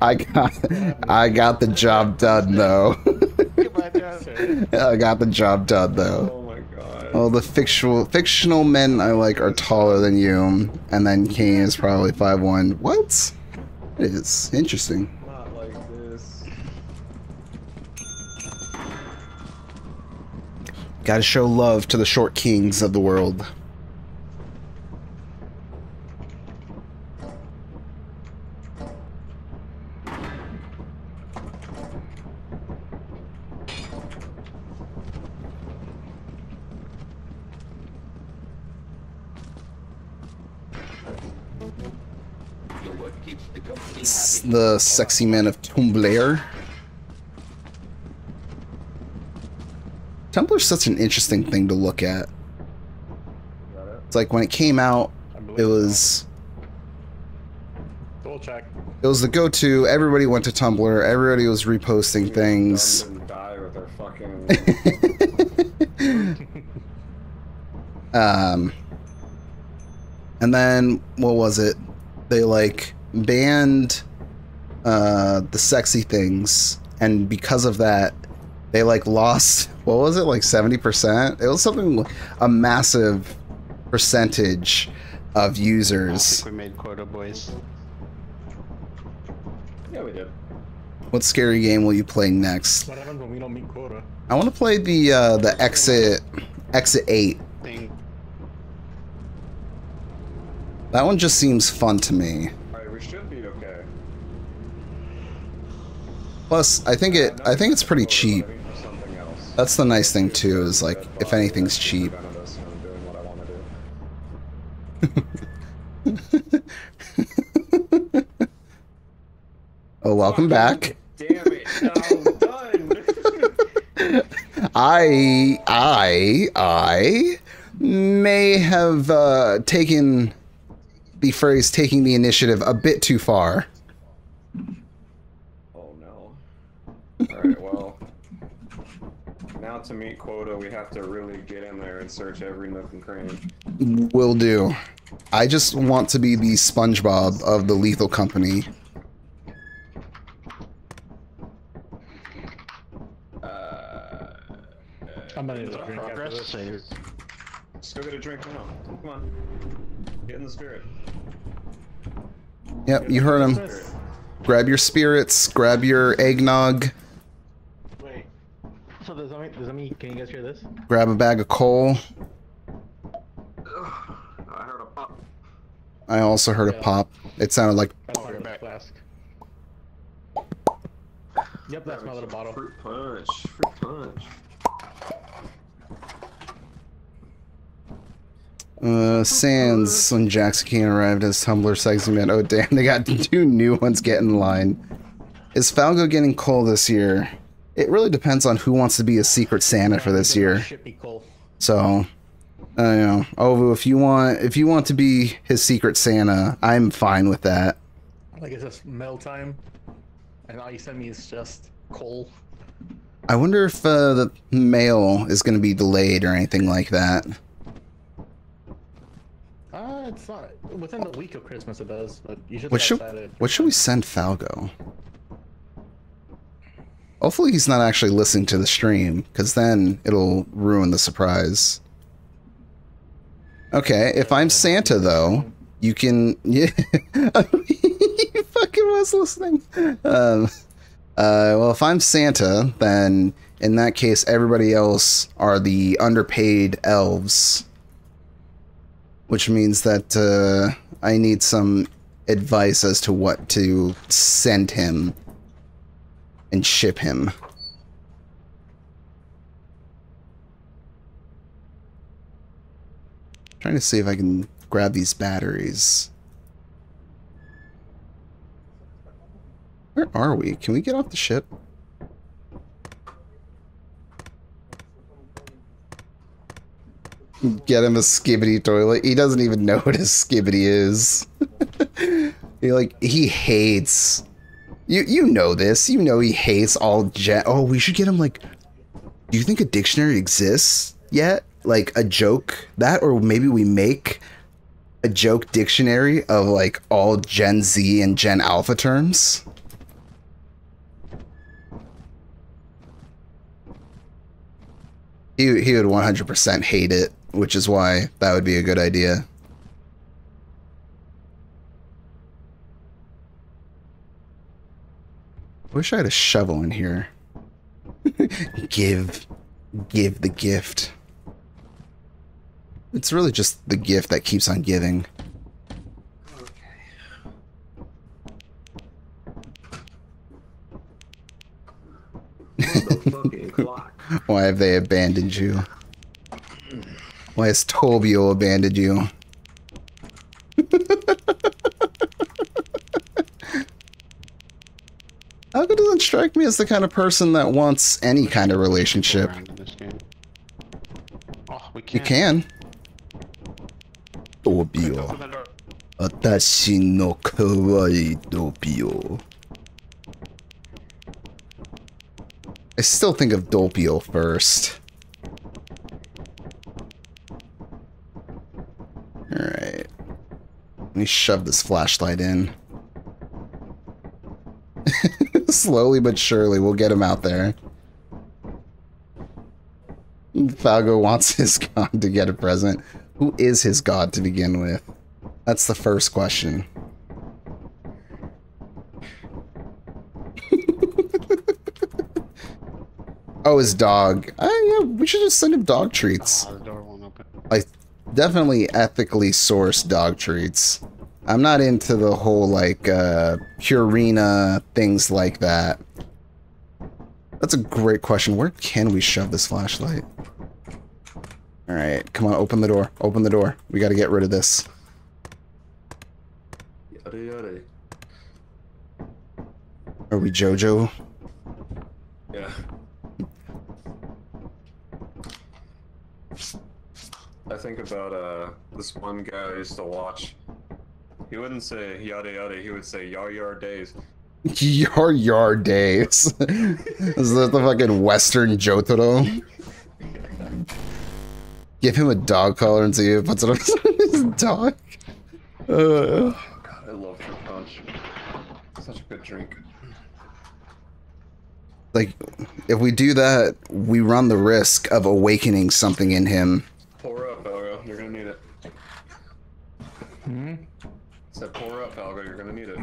I got I got the job done though. <laughs> I got the job done though. oh my god. All the fictional fictional men I like are taller than you, and then Caine is probably five one. What? It is interesting. Not like this. Got to show love to the short kings of the world. It's the sexy man of Tumblr. Tumblr's such an interesting thing to look at. It's like when it came out, it was Double check. it was the go-to. Everybody went to Tumblr. Everybody was reposting things. Don didn't die with her fucking. <laughs> Um, and then what was it? They like banned uh, the sexy things, and because of that, they like lost. What was it? Like seventy percent. It was something a massive percentage of I users. think we made quota, boys. yeah, we did. What scary game will you play next? What happens when we don't meet quota? I want to play the uh, the exit exit eight. Thing. That one just seems fun to me. Alright, we should be okay. Plus, I think it. I think it's pretty cheap. But I mean for something else. That's the nice thing too. Is like if anything's cheap. prevented us from doing what I wanna do. Oh, welcome back. Damn it! <laughs> No. I I I may have uh, taken the phrase "taking the initiative" a bit too far. oh no. All right, well. Now to meet quota, we have to really get in there and search every nook and cranny. Will do. I just want to be the SpongeBob of the Lethal Company. Uh, I'm gonna need a drink after this. let's go get a drink now. Come on. Get in the spirit. Yep, you heard him. This- Grab your spirits. Grab your eggnog. Wait. So does that mean, does that mean, can you guys hear this? Grab a bag of coal. I heard a pop. I also heard a pop. It sounded like That's part of that flask. Yep, that's my little bottle. Fruit punch. Fruit punch. Uh, Sans when Jackson Caine arrived as Tumblr sexy man. Oh damn, they got <laughs> two new ones getting in line. Is Falgo getting coal this year? It really depends on who wants to be a secret Santa for this year. Ship me coal. So, I don't know. Ovu, if you want, if you want to be his secret Santa, I'm fine with that. Like it's just mail time, and all you send me is just coal. I wonder if uh, the mail is going to be delayed or anything like that. Uh, it's not within the week of Christmas. It does, but you should. What should what should we send Falgo? Hopefully he's not actually listening to the stream, because then it'll ruin the surprise. Okay, if I'm Santa though, you can <laughs> yeah he fucking was listening. Um uh well if I'm Santa, then in that case everybody else are the underpaid elves. Which means that uh I need some advice as to what to send him and ship him. Trying to see if I can grab these batteries. Where are we? Can we get off the ship? Get him a skibidi toilet. He doesn't even know what a skibidi is. <laughs> he like he hates. You you know this. You know he hates all gen. Oh, we should get him like. Do you think a dictionary exists yet? Like a joke that, or maybe we make a joke dictionary of like all Gen Z and Gen Alpha terms. He he would 100% hate it, which is why that would be a good idea. Wish I had a shovel in here. <laughs> give. Give the gift. It's really just the gift that keeps on giving. <laughs> Why have they abandoned you? Why has Tobio abandoned you? <laughs> Helga doesn't strike me as the kind of person that wants any kind of relationship. Oh, you can. Atashi no kawaii dobio. I still think of Doppio first. Alright. Let me shove this flashlight in. <laughs> <laughs> Slowly but surely, we'll get him out there. Falgo wants <laughs> his god to get a present. Who is his god to begin with? That's the first question. <laughs> oh, his dog. Uh, yeah, we should just send him dog treats. Oh, the door won't open. I definitely ethically sourced dog treats. I'm not into the whole like uh Purina things like that. That's a great question. Where can we shove this flashlight? Alright, come on, open the door. Open the door. We gotta get rid of this. Yada yada. Are we Jojo? Yeah. I think about uh this one guy I used to watch. He wouldn't say yada yada, he would say yar yar days. <laughs> Your yard days. <laughs> Is that the fucking Western Jotaro? Give him a dog collar and see if it puts it on his dog. Uh, God, I love fruit punch. Such a good drink. like, if we do that, we run the risk of awakening something in him. Pour up, Algo. You're gonna need it. Hmm? Said pour up, Algo. You're gonna need it.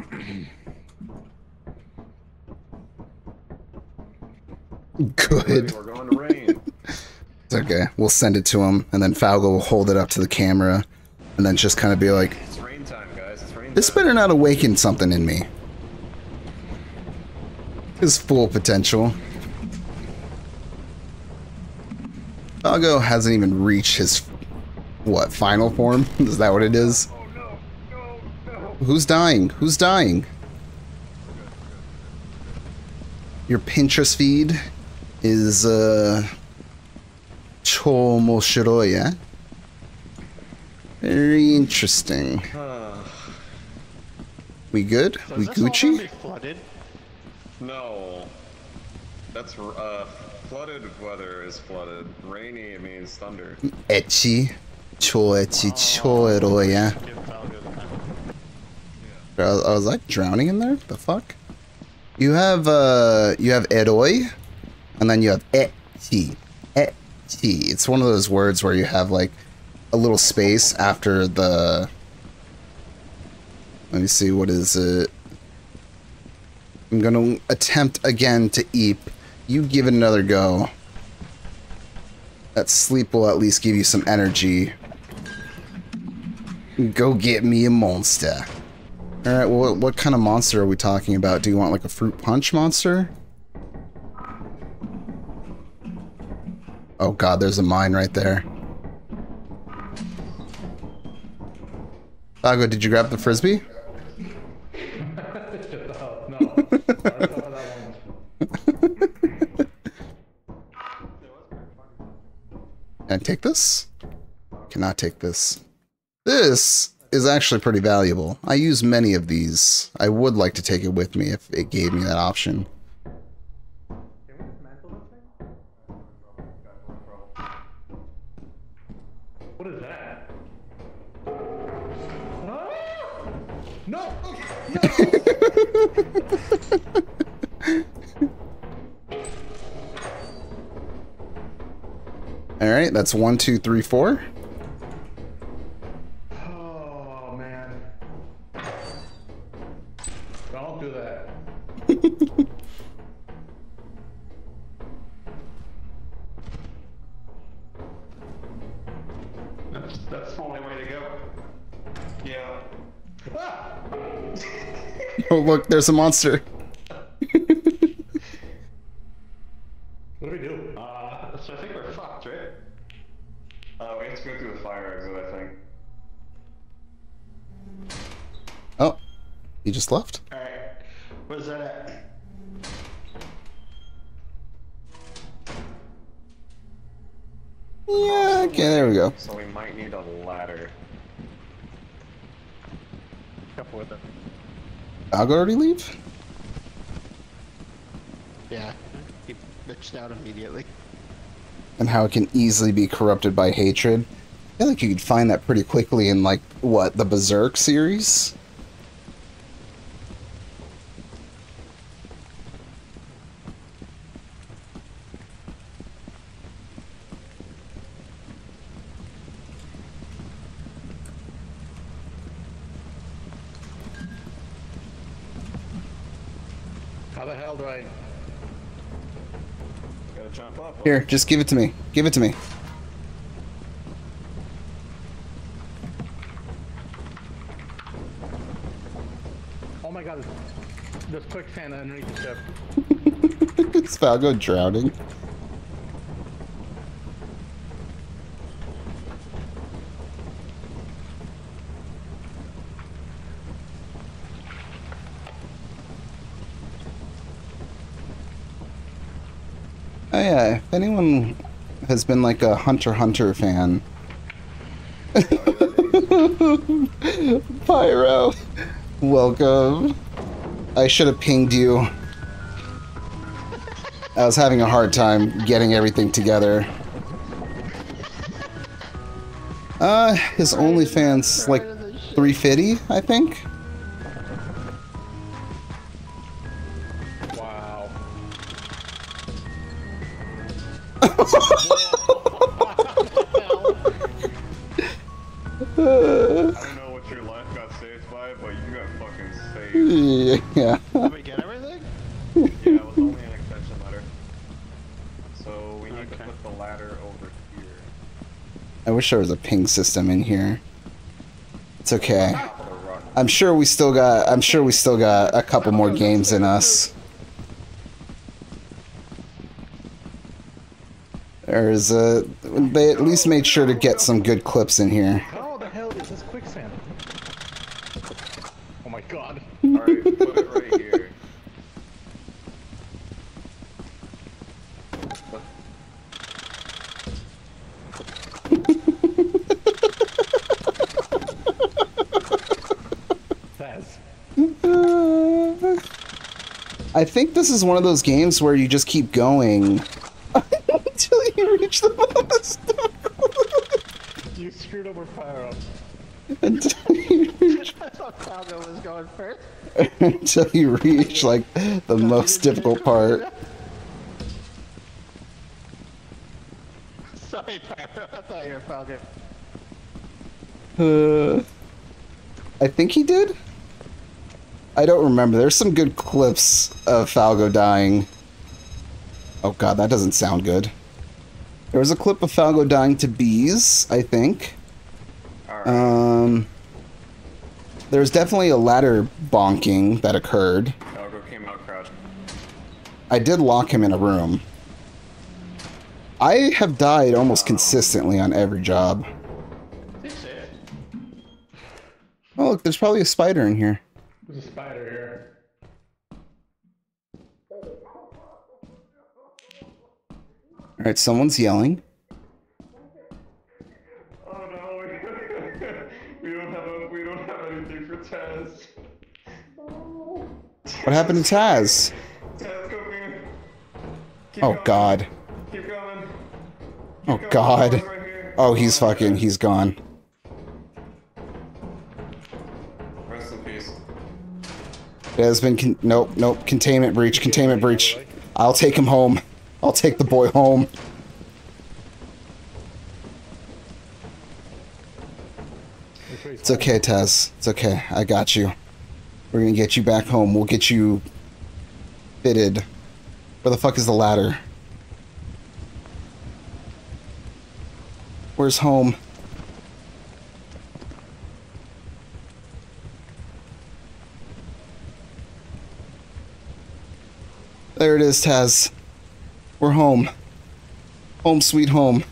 <clears throat> Good. We're going to rain. <laughs> It's okay. We'll send it to him, and then Falgo will hold it up to the camera, and then just kind of be like, It's rain time, guys. It's rain this time. better not awaken something in me. his full potential. Doggo hasn't even reached his what final form? <laughs> Is that what it is? Who's dying? Who's dying? Your Pinterest feed is uh Chomoshiroya. Very interesting. We good? So we is this all Gucci? flooded? No. That's uh flooded weather is flooded. Rainy it means thunder. Echi. Cho echi cho eroya. I was, like drowning in there? The fuck? You have uh you have eroi and then you have eti. Eti. It's one of those words where you have like a little space after the Let me see what is it. I'm gonna attempt again to eep. You give it another go. That sleep will at least give you some energy. Go get me a monster. Alright, well, what, what kind of monster are we talking about? Do you want like a fruit punch monster? Oh god, there's a mine right there. Dago, did you grab the frisbee? Oh, <laughs> no. Sorry about that one. Can I take this? Cannot take this. This is actually pretty valuable. I use many of these. I would like to take it with me if it gave me that option. Can we dismantle this thing? What is that? Ah! No! <laughs> No! Alright, that's one, two, three, four. That's, that's the only way to go. Yeah. Ah! <laughs> Oh, look, there's a monster. <laughs> What do we do? Uh, so I think we're fucked, right? Uh, we have to go through the fire exit, I think. Oh, he just left? Alright. Where's that at? Yeah, okay, there we go. So we might need a ladder. Couple with it. Dog already leave? Yeah. He bitched out immediately. And how it can easily be corrupted by hatred. I feel like you could find that pretty quickly in, like, what, the Berserk series? How the hell do I? Gotta jump up. Here, just give it to me. Give it to me. Oh my god, there's, quicksand underneath the ship. <laughs> Is Falgo drowning? Oh yeah, if anyone has been like a Hunter Hunter fan. Pyro, welcome. I should have pinged you. I was having a hard time getting everything together. Uh, his OnlyFans like 350, I think. wish there was a ping system in here. It's okay. I'm sure we still got I'm sure we still got a couple more games in us. There's a they at least made sure to get some good clips in here. I think this is one of those games where you just keep going <laughs> until you reach the milestone. You screwed over Pyro. until you reach <laughs> I thought Falgo was going first. until you reach like <laughs> the most difficult part. Sorry, Pyro. I thought you were Falgo. Uh, I think he did. I don't remember. There's some good clips of Falgo dying. Oh god, that doesn't sound good. There was a clip of Falgo dying to bees, I think. Alright. Um, there's definitely a ladder bonking that occurred. Algo came out crouch. I did lock him in a room. I have died almost consistently on every job. Oh, look, there's probably a spider in here. There's a spider here. Alright, someone's yelling. Oh no, <laughs> we don't have a, we don't have anything for Taz. What happened to Taz? Taz, come here. Keep Oh going. god. Keep going. Oh going. god. Right. Oh, he's fucking, he's gone. Rest in peace. It has been, con- nope, nope, containment breach, containment breach. I'll take him home. I'll take the boy home. It's okay, Taz. It's okay. I got you. We're gonna get you back home. We'll get you fitted. Where the fuck is the ladder? Where's home? There it is, Taz. We're home. Home sweet home.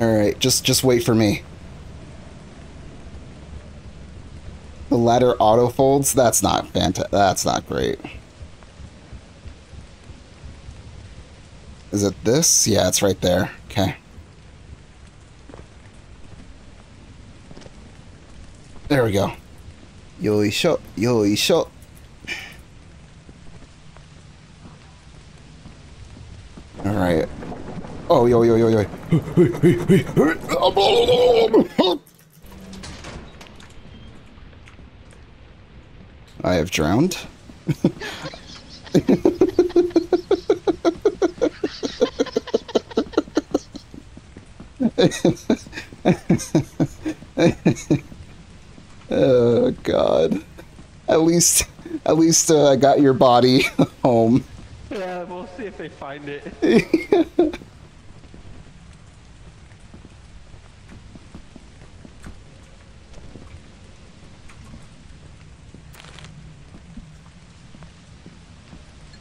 Alright, just just wait for me. The ladder auto folds? That's not fantastic. That's not great. Is it this? Yeah, it's right there. Okay. There we go. Yo shot, yo shot. All right. Oh, yo, yo, yo, yo. <laughs> I have drowned. <laughs> oh God. At least, at least uh, I got your body <laughs> home. Yeah, we'll see if they find it. <laughs>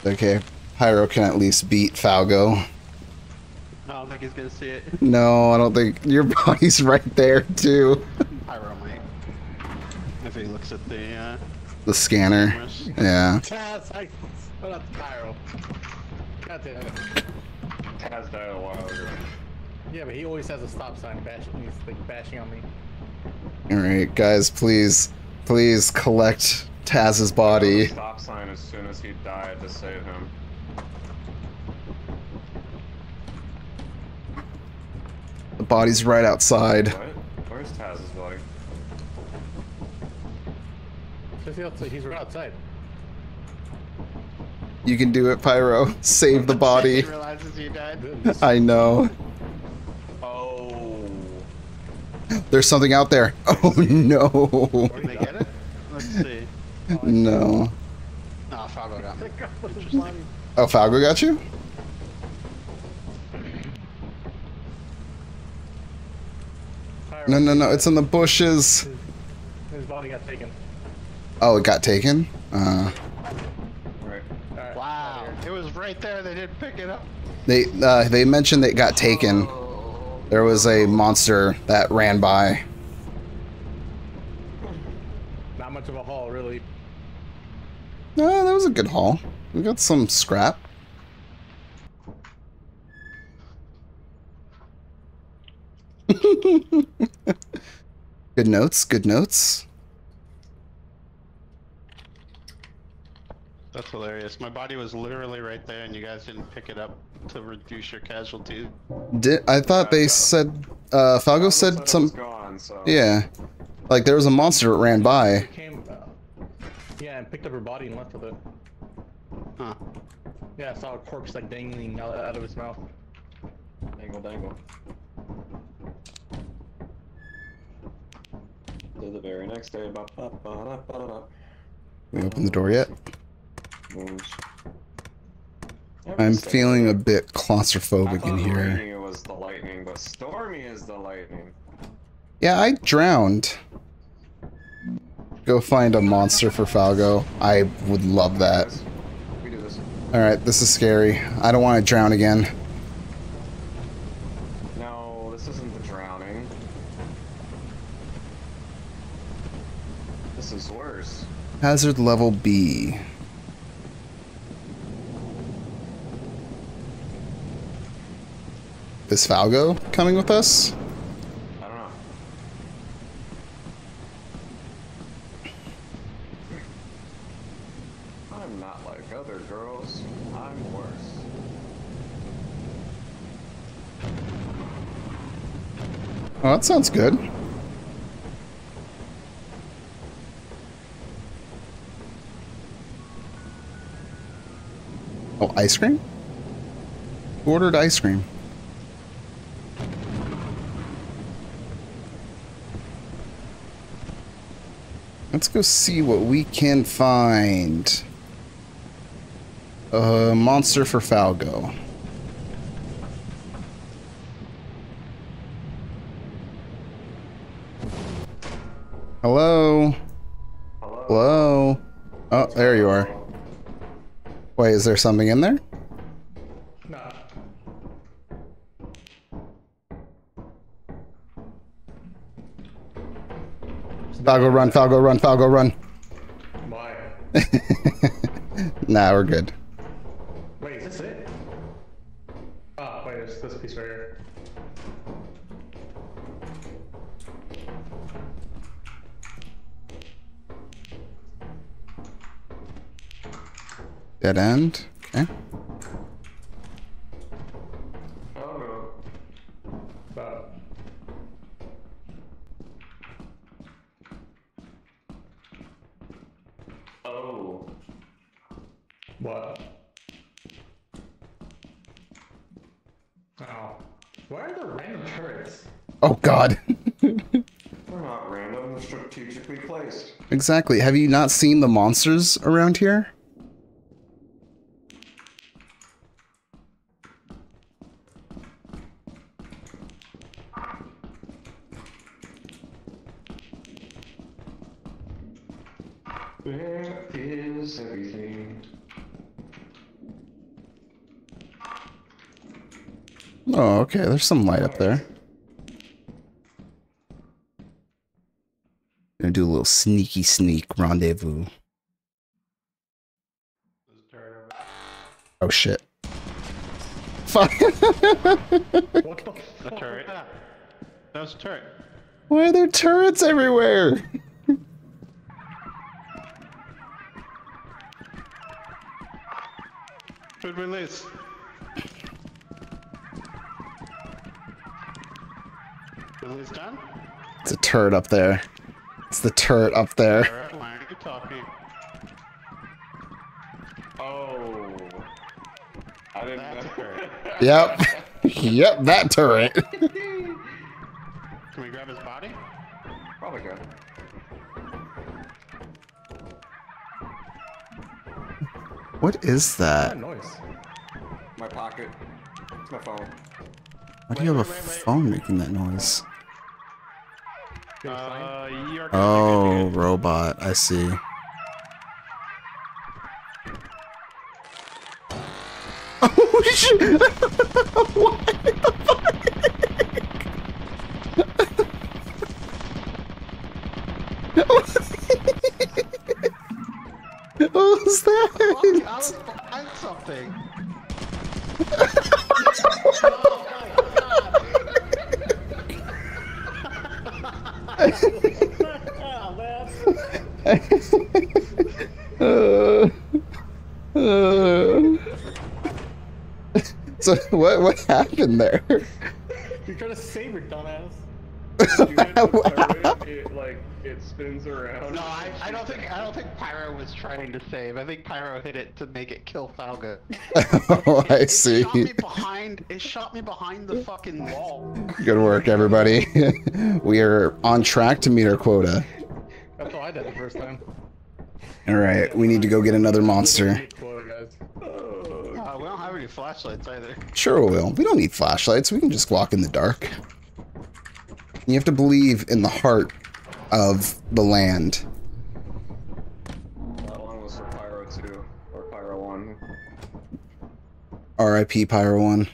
Okay, Pyro can at least beat Falgo. I don't think he's gonna see it. No, I don't think your <laughs> body's right there too. Pyro might. If he looks at the uh, The scanner. cameras. Yeah. <laughs> Taz, I. Oh, that's Pyro. God damn it. Taz died a while ago. Yeah, but he always has a stop sign bashing. He's like bashing on me. All right, guys, please, please collect Taz's body. Stop sign as soon as he died to save him. The body's right outside. What? Where's Taz's body? Just outside. He's right outside. You can do it, Pyro. <laughs> Save the <laughs> He body. realizes you died. I know. Oh. There's something out there. <laughs> Oh no. Did they get it? Let's see. Oh, no. No, Falgo got me. Oh, Falgo got you? Pyro, No, no, no. It's in the bushes. His body got taken. Oh, it got taken? Uh, Right. was right there. They didn't pick it up. They uh, they mentioned it got taken. There was a monster that ran by. Not much of a haul, really. No, that was a good haul. We got some scrap. <laughs> good notes, good notes. That's hilarious. My body was literally right there, and you guys didn't pick it up to reduce your casualties. Did I thought they said uh Falgo said it was some gone, so. Yeah. Like there was a monster that ran by. He came, uh, yeah, and picked up her body and left with it. Huh. Yeah, I saw a corpse like dangling out, out of his mouth. Dangle, dangle. To the very next day. Ba, ba, ba, da, ba, da, da. We opened the door yet? Moons. I'm feeling a bit claustrophobic thought in the here. lightning was the lightning, but Stormy is the lightning. Yeah, I drowned. Go find a monster for Falgo. I would love that. We do this. Alright, this is scary. I don't want to drown again. No, this isn't the drowning. This is worse. Hazard level B. Is Falgo coming with us? I don't know. I'm not like other girls. I'm worse. Oh, that sounds good. Oh, ice cream? Who ordered ice cream? Let's go see what we can find. A monster for Falgo. Hello? Hello? Hello? Oh, there you are. Wait, is there something in there? Falgo run, Falgo run, Falgo run. Why? <laughs> nah, we're good. Wait, is this it? Oh, wait, there's this piece right here. Dead end. Okay. Oh no. But Oh. What? Oh. Why are there random turrets? Oh god. <laughs> They're not random, they're strategically placed. exactly. Have you not seen the monsters around here? Oh, okay. There's some light up there. Gonna do a little sneaky sneak rendezvous. Oh shit. Fuck. What the A fuck? turret. That was a turret. Why are there turrets everywhere? Should release. Release done? It's a turret up there. It's the turret up there. Alright, why aren't you talking? Oh. I didn't That's a know. turret. Yep. yep, that turret. <laughs> Can we grab his body? Probably good. What is That that? noise. My pocket. It's my phone. Why do you have a Wait, wait, wait, wait. phone making that noise? Uh, Oh, robot. I see. <laughs> gosh! <laughs> what the fuck? <laughs> what was Fuck, I that? was behind something. Oh, man. Uh, uh. so what what happened there? You're trying to save her, dumbass. <laughs> You like spins around. No, I, I don't think I don't think Pyro was trying to save. I think Pyro hit it to make it kill Falga. <laughs> oh, I It see. shot me behind. It shot me behind the fucking wall. Good work, everybody. <laughs> we are on track to meet our quota. That's all I did the first time. All right, we need to go get another monster. Uh, we don't have any flashlights either. Sure, we will. We don't need flashlights. We can just walk in the dark. You have to believe in the heart of the land. That one was for Pyro 2 or Pyro 1. R.I.P. Pyro One.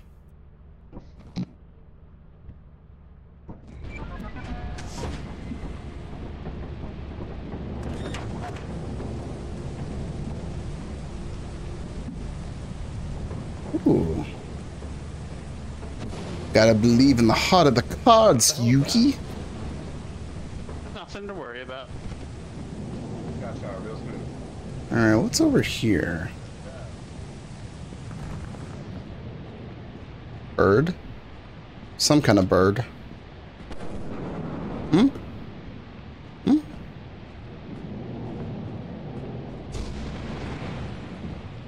Ooh. Gotta believe in the heart of the cards, Yugi. Nothing to worry about. Got real smooth. Alright, what's over here? Bird? Some kind of bird. Hmm? Hmm?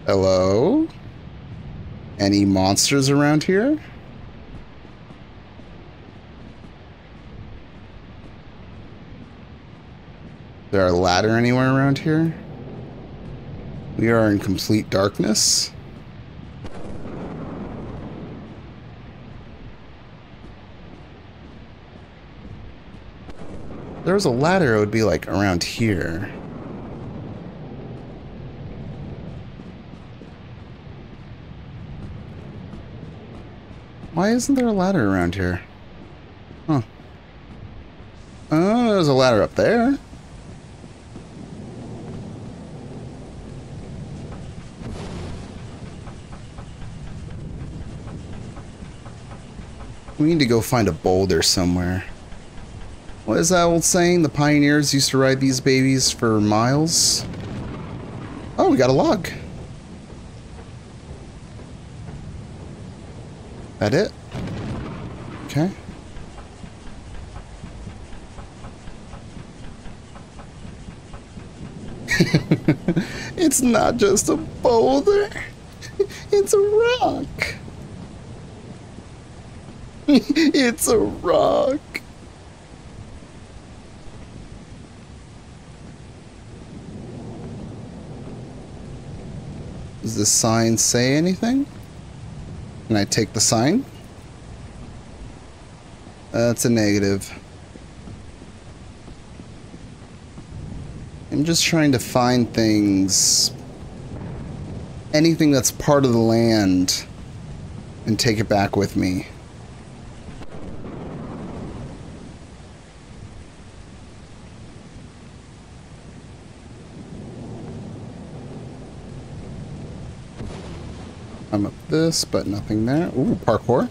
Hello? Any monsters around here? There a ladder anywhere around here? We are in complete darkness. There was a ladder, it would be like around here. Why isn't there a ladder around here? Huh. Oh, there's a ladder up there. We need to go find a boulder somewhere. What is that old saying? The pioneers used to ride these babies for miles? Oh, we got a log. That it? Okay. <laughs> it's not just a boulder. <laughs> It's a rock. <laughs> it's a rock. Does the sign say anything? Can I take the sign? That's a negative. I'm just trying to find things. Anything that's part of the land. And take it back with me. I'm up this, but nothing there. Ooh, parkour.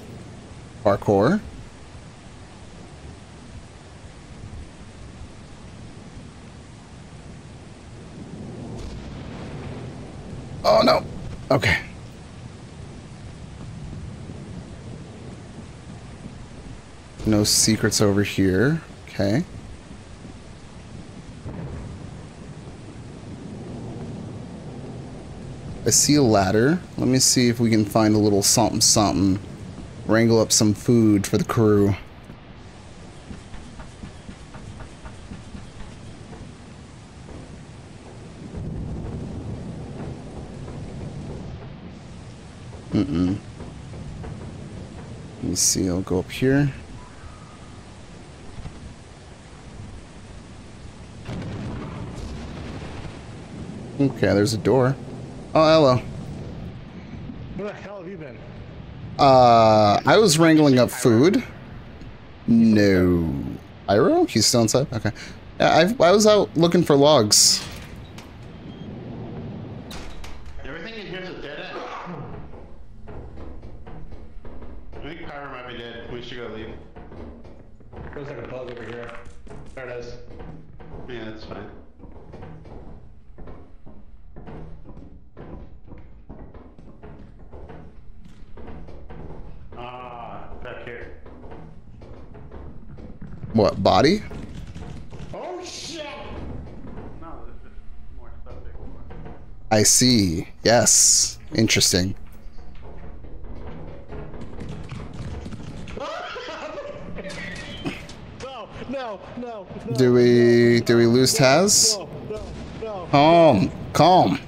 Parkour. Oh no. Okay. No secrets over here. Okay. I see a ladder. Let me see if we can find a little something something. Wrangle up some food for the crew. Mm-mm. Let me see, I'll go up here. Okay, there's a door. Oh, hello. Where the hell have you been? Uh, I was wrangling up food. No. Pyro? He's still inside? Okay. Yeah, I, I was out looking for logs. Body? Oh shit! No, there's just more. I see. Yes. Interesting. No, no, no. Do we do we lose Taz? Calm. Calm.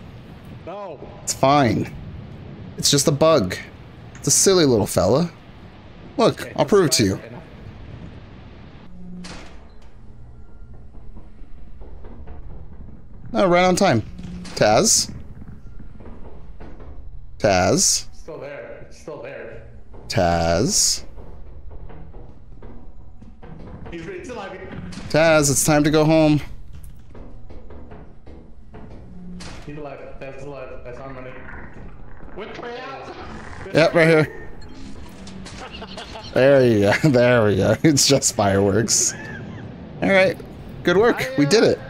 no. It's fine. It's just a bug. It's a silly little fella. Look, I'll prove it to you. Oh, right on time. Taz? Taz? Still there. It's still there. Taz? He's, he's alive. Taz, it's time to go home. He's alive. That's alive. That's on money. Which way out? Yep, right here. There you go. <laughs> There we go. It's just fireworks. All right. Good work. We did it.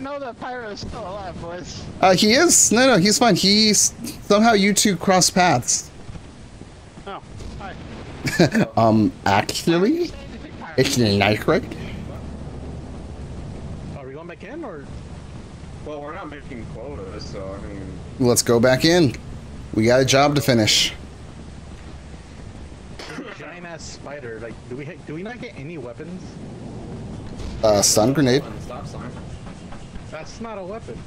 I don't know that Pyro is still alive, boys. Uh, he is. No, no, he's fine. He's somehow you two cross paths. Oh, hi. <laughs> Um, actually, Say anything, Pyro. it's not correct. Are we going back in or? Well, we're not making quotas, so I mean, Let's go back in. We got a job to finish. Giant ass spider. Like, do we do we not get any weapons? Uh, stun grenade. Stop. That's not a weapon.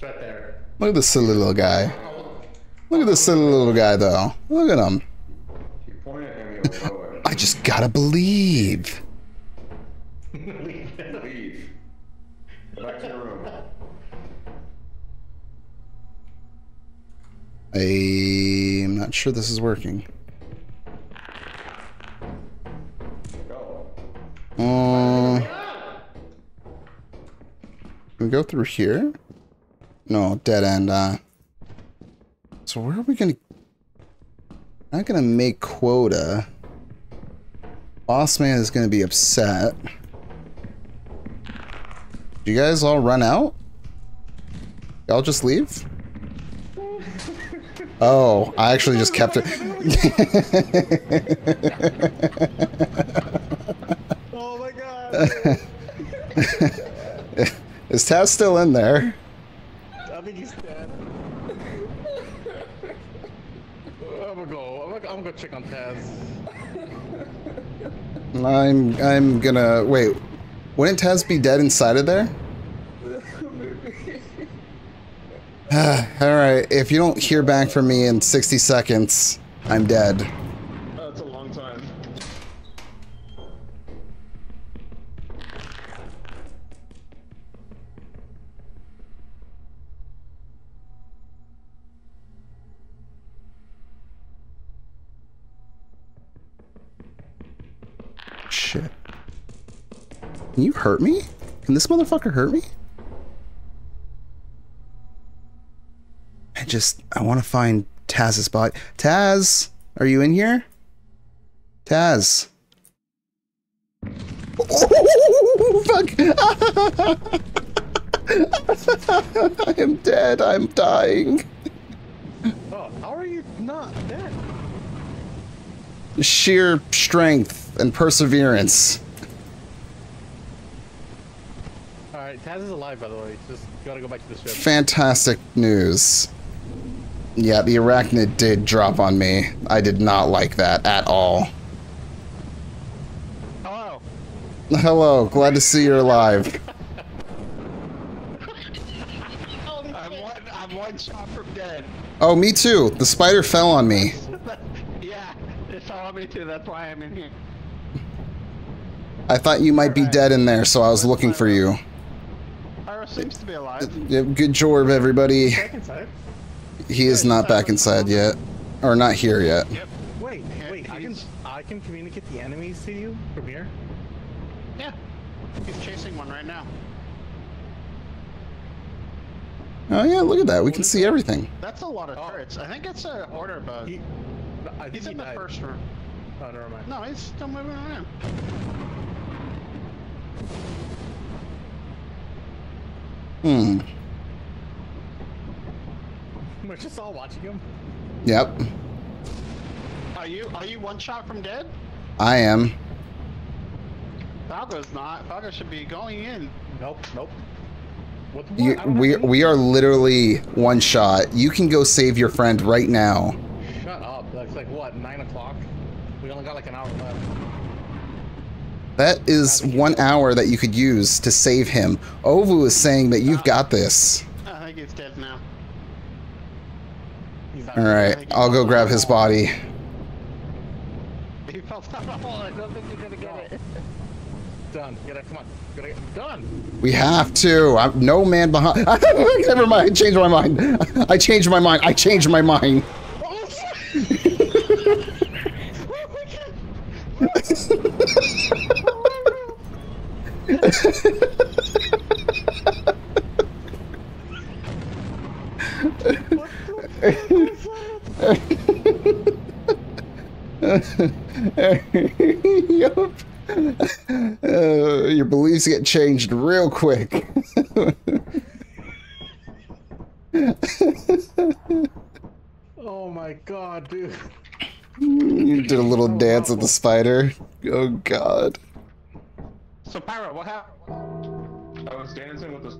Right there. Look at this silly little guy. Look at this silly little guy, though. Look at him. Keep pointing at me over. I just gotta believe. <laughs> Leave. Go back to your room. I'm not sure this is working. Uh, can we go through here? No, dead end. Uh, so where are we gonna? Not gonna make quota. Boss man is gonna be upset. You guys all run out? Y'all just leave? Oh, I actually just kept it. Oh my god! <laughs> Is Taz still in there? I think he's dead. I'm gonna go. I'm gonna, I'm gonna check on Taz. I'm I'm gonna wait. Wouldn't Taz be dead inside of there? <sighs> All right. If you don't hear back from me in 60 seconds, I'm dead. That's a long time. Shit. Can you hurt me? Can this motherfucker hurt me? Just I want to find Taz's body. Taz, are you in here? Taz. Oh, <laughs> fuck! <laughs> I am dead. I'm dying. Oh, how are you not dead? Sheer strength and perseverance. All right, Taz is alive, by the way. Just gotta go back to the ship. Fantastic news. Yeah, the arachnid did drop on me. I did not like that at all. Hello. Hello, glad to see you're alive. <laughs> I'm one, I'm one shot from dead. Oh, me too. The spider fell on me. <laughs> yeah, it fell on me too. That's why I'm in here. I thought you might be dead in there, so I was looking for you. Pyro seems to be alive. Uh, good job, everybody. Back inside. He is not back inside yet. Or not here yet. Yep. Wait, wait, I can I can communicate the enemies to you from here? Yeah. He's chasing one right now. Oh yeah, look at that. We can see everything. That's a lot of Oh. turrets. I think it's a order bug. He, I think He's he in the died. first room. Oh, never mind. No, he's still moving around. Hmm. We're just all watching him. Yep. Are you are you one shot from dead? I am. Falgo's not. Falgo should be going in. Nope, nope. What the You, what? I don't we we are literally one shot. You can go save your friend right now. Shut up. That's like what, nine o'clock? We only got like an hour left. That is one hour that you could use to save him. Ovu is saying that you've got this. I think he's dead now. He's not All right, I'll go grab his body. <laughs> He fell down the hole. I don't think you're gonna get it. <laughs> done. Get it. Come on. Get it. Done. We have to. I'm no man behind. <laughs> Never mind. I changed my mind. I changed my mind. I changed my mind. <laughs> yup. Uh, your beliefs get changed real quick. <laughs> Oh my god, dude. you did a little dance with the spider. Oh god. So Pyro, what happened? I was dancing with this.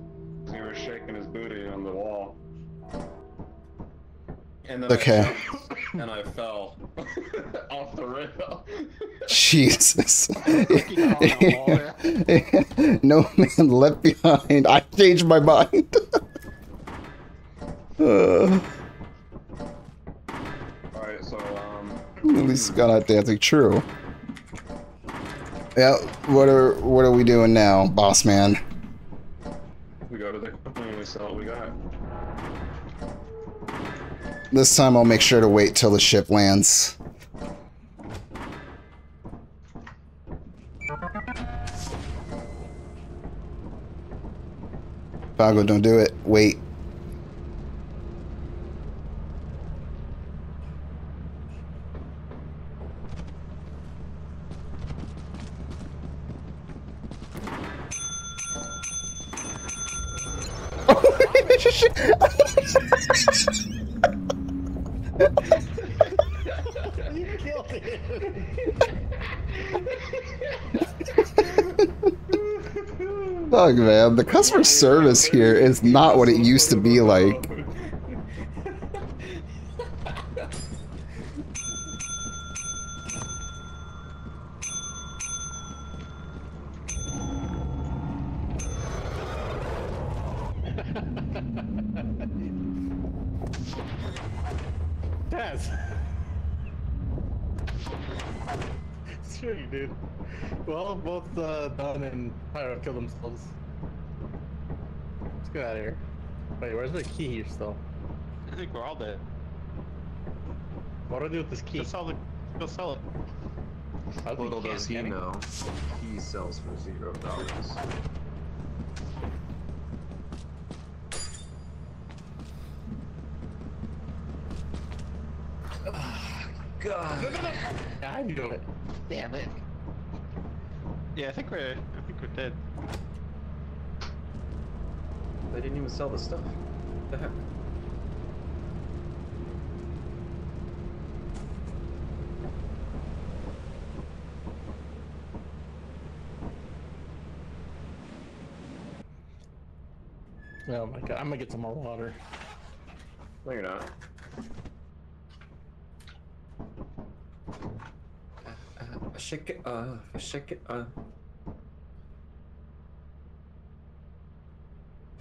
He was shaking his booty on the wall. And then Okay. I jumped and I fell <laughs> off the rail. Jesus. He fell on the wall, yeah. <laughs> no man left behind. I changed my mind. <laughs> uh, Alright, so um at least got out dancing. True. Yeah. What are what are we doing now, boss man? we go to the company and we sell what we got. This time I'll make sure to wait till the ship lands. Pago, don't do it. Wait. <laughs> You killed it. Fuck, man. The customer service here is not what it used to be like. Taz. sure you did. Well, both uh, Dun and Pyro killed themselves. Let's get out of here. Wait, where's the key here still? I think we're all dead. What do I do with this key? Go sell the. Go sell it. I think Little can't, does he can know, he sells for zero dollars. Yeah, I knew it. Damn it. Yeah, I think we're. I think we're dead. They didn't even sell the stuff. What the heck? Oh my god, I'm gonna get some more water. No, you're not. shake it off, shake it off.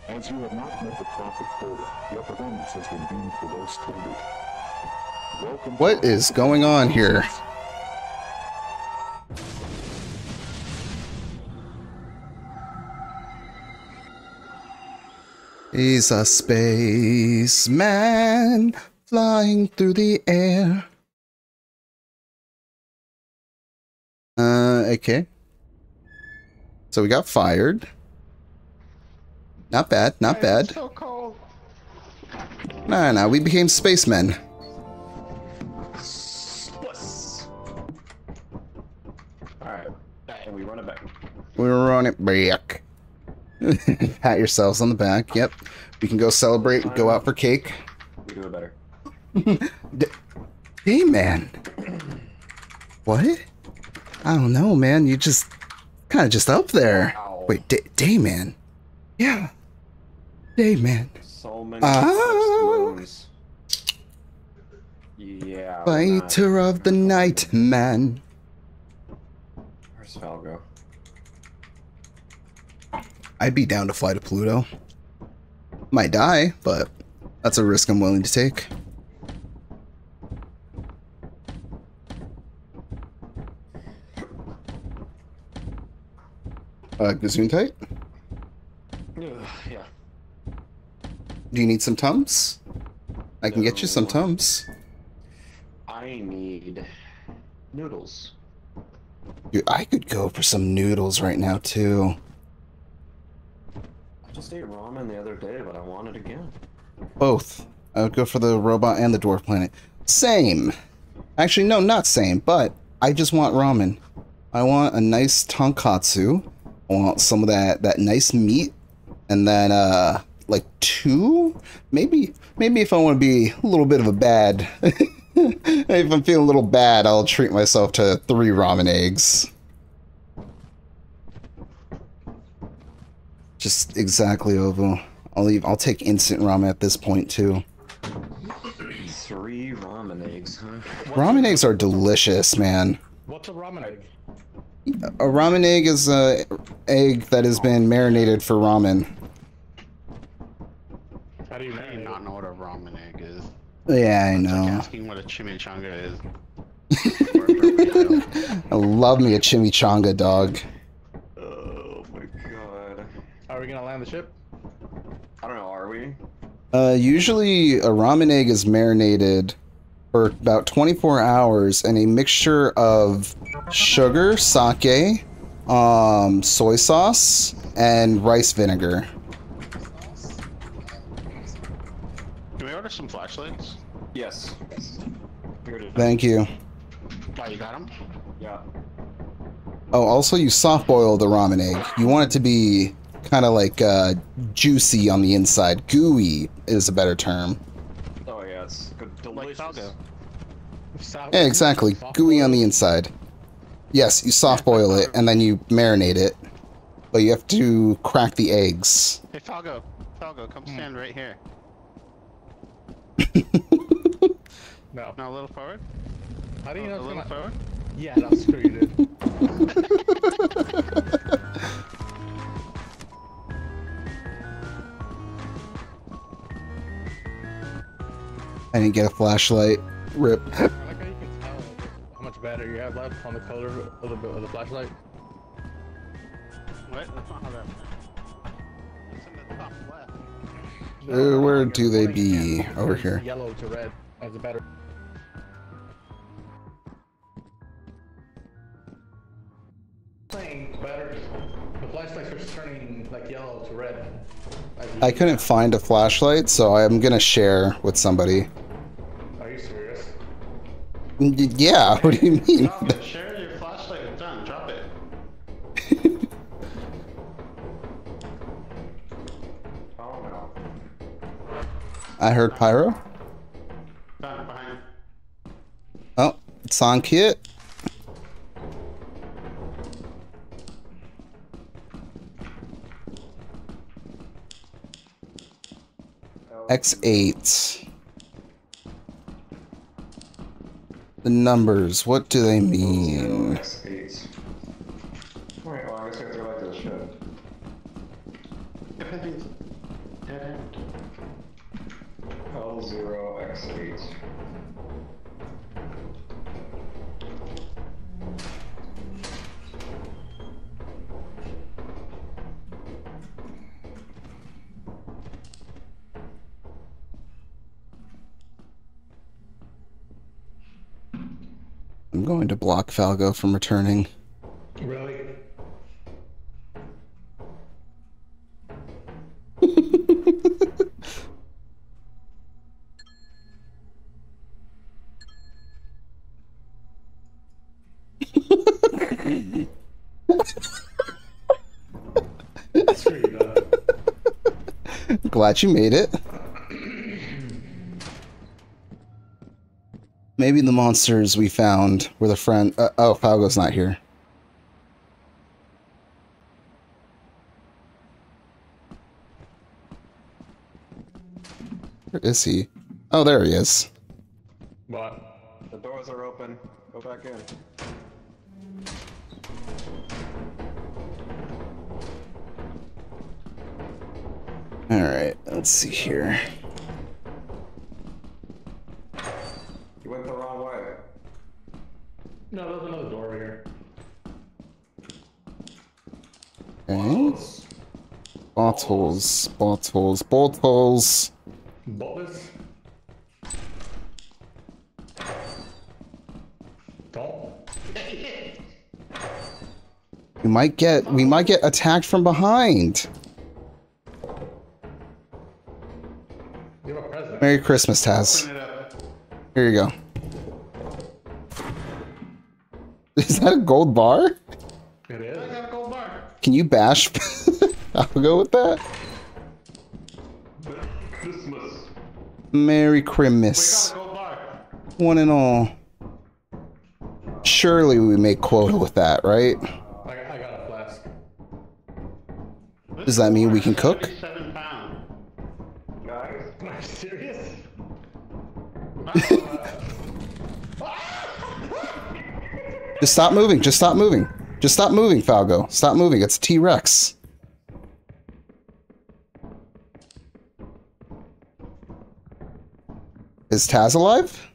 As you have not met the profit quota, your performance has been deemed below standard. Welcome what is going on here? He's a spaceman flying through the air. Okay. So we got fired. Not bad, not It's bad. so cold. Nah, nah, we became spacemen. Alright. And we run it back. We're on it back. <laughs> Pat yourselves on the back. Yep. We can go celebrate, go out for cake. We do it better. <laughs> Hey, man. What? I don't know, man. You just kind of just up there. Ow. Wait, day, day man. Yeah. Day man. So many ah. moons. Yeah. Fighter of the night, man. Where's Falgo? I'd be down to fly to Pluto. Might die, but that's a risk I'm willing to take. Uh, Gesundheit? Yeah. Do you need some Tums? I can get you some Tums. I need noodles. Dude, I could go for some noodles right now, too. I just ate ramen the other day, but I want it again. Both. I would go for the robot and the dwarf planet. Same. Actually, no, not same, but I just want ramen. I want a nice tonkatsu. I want some of that, that nice meat. And then, uh, like two? Maybe, maybe if I want to be a little bit of a bad. <laughs> if I'm feeling a little bad, I'll treat myself to three ramen eggs. Just exactly, Ovo. I'll leave. I'll take instant ramen at this point too. Three ramen eggs, huh? Ramen eggs are delicious, man. What's a ramen egg? A ramen egg is a egg that has been marinated for ramen. How do you I do marinate? not know what a ramen egg is. Yeah, I It's like know. asking what a chimichanga is. Or a burrito. I love me a chimichanga dog. Oh my god. Are we gonna land the ship? I don't know, are we? Uh, usually a ramen egg is marinated for about 24 hours in a mixture of sugar, sake, um, soy sauce, and rice vinegar. Can we order some flashlights? Yes. Here it is. Thank you. Oh, you got them? Yeah. Oh, also you soft boil the ramen egg. You want it to be kind of like uh, juicy on the inside. Gooey is a better term. Oh yeah, it's good. Delicious. Falgo. Yeah, exactly. Gooey on the inside. Yes, you soft boil it and then you marinate it. But you have to crack the eggs. Hey, Falgo. Falgo, come hmm. stand right here. <laughs> No. No, a little forward. How do you know it's little forward. Yeah, that's screw you, dude. <laughs> I didn't get a flashlight. Rip. Much battery you have left on the color of the, of the flashlight. What? That's not how that works. It's in the top left. Uh, where do they be? Over here. Yellow to red as a battery. Playing battery. The flashlight starts turning like yellow to red. I couldn't find a flashlight, so I'm gonna share with somebody. Yeah, <laughs> what do you mean? Share your flashlight with John. Drop it. Oh <laughs> no. I heard pyro. John, behind. Oh, it's on kit. X8. The numbers, what do they mean? I'm going to block Falgo from returning. Really? Screw you, Doug. Glad you made it. Maybe the monsters we found were the friend. Uh, oh, Falgo's not here. Where is he? Oh, there he is. What? The doors are open. Go back in. All right, let's see here. You went the wrong way. No, there's another door over here. Okay. Bottles, bottles, bottles. Boltless? Don't. We might get we might get attacked from behind. You have a present. Merry Christmas, Taz. Open it up. Here you go. <laughs> Is that a gold bar? It is. I got a gold bar. Can you bash? <laughs> <laughs> I'll go with that. Christmas. Merry Christmas, one and all. Surely we make quota with that, right? I, got a flask. Does that mean we can cook? 77 pound. Guys, <laughs> Are you serious? Just stop moving. Just stop moving. Just stop moving, Falgo. Stop moving. It's T Is Taz alive?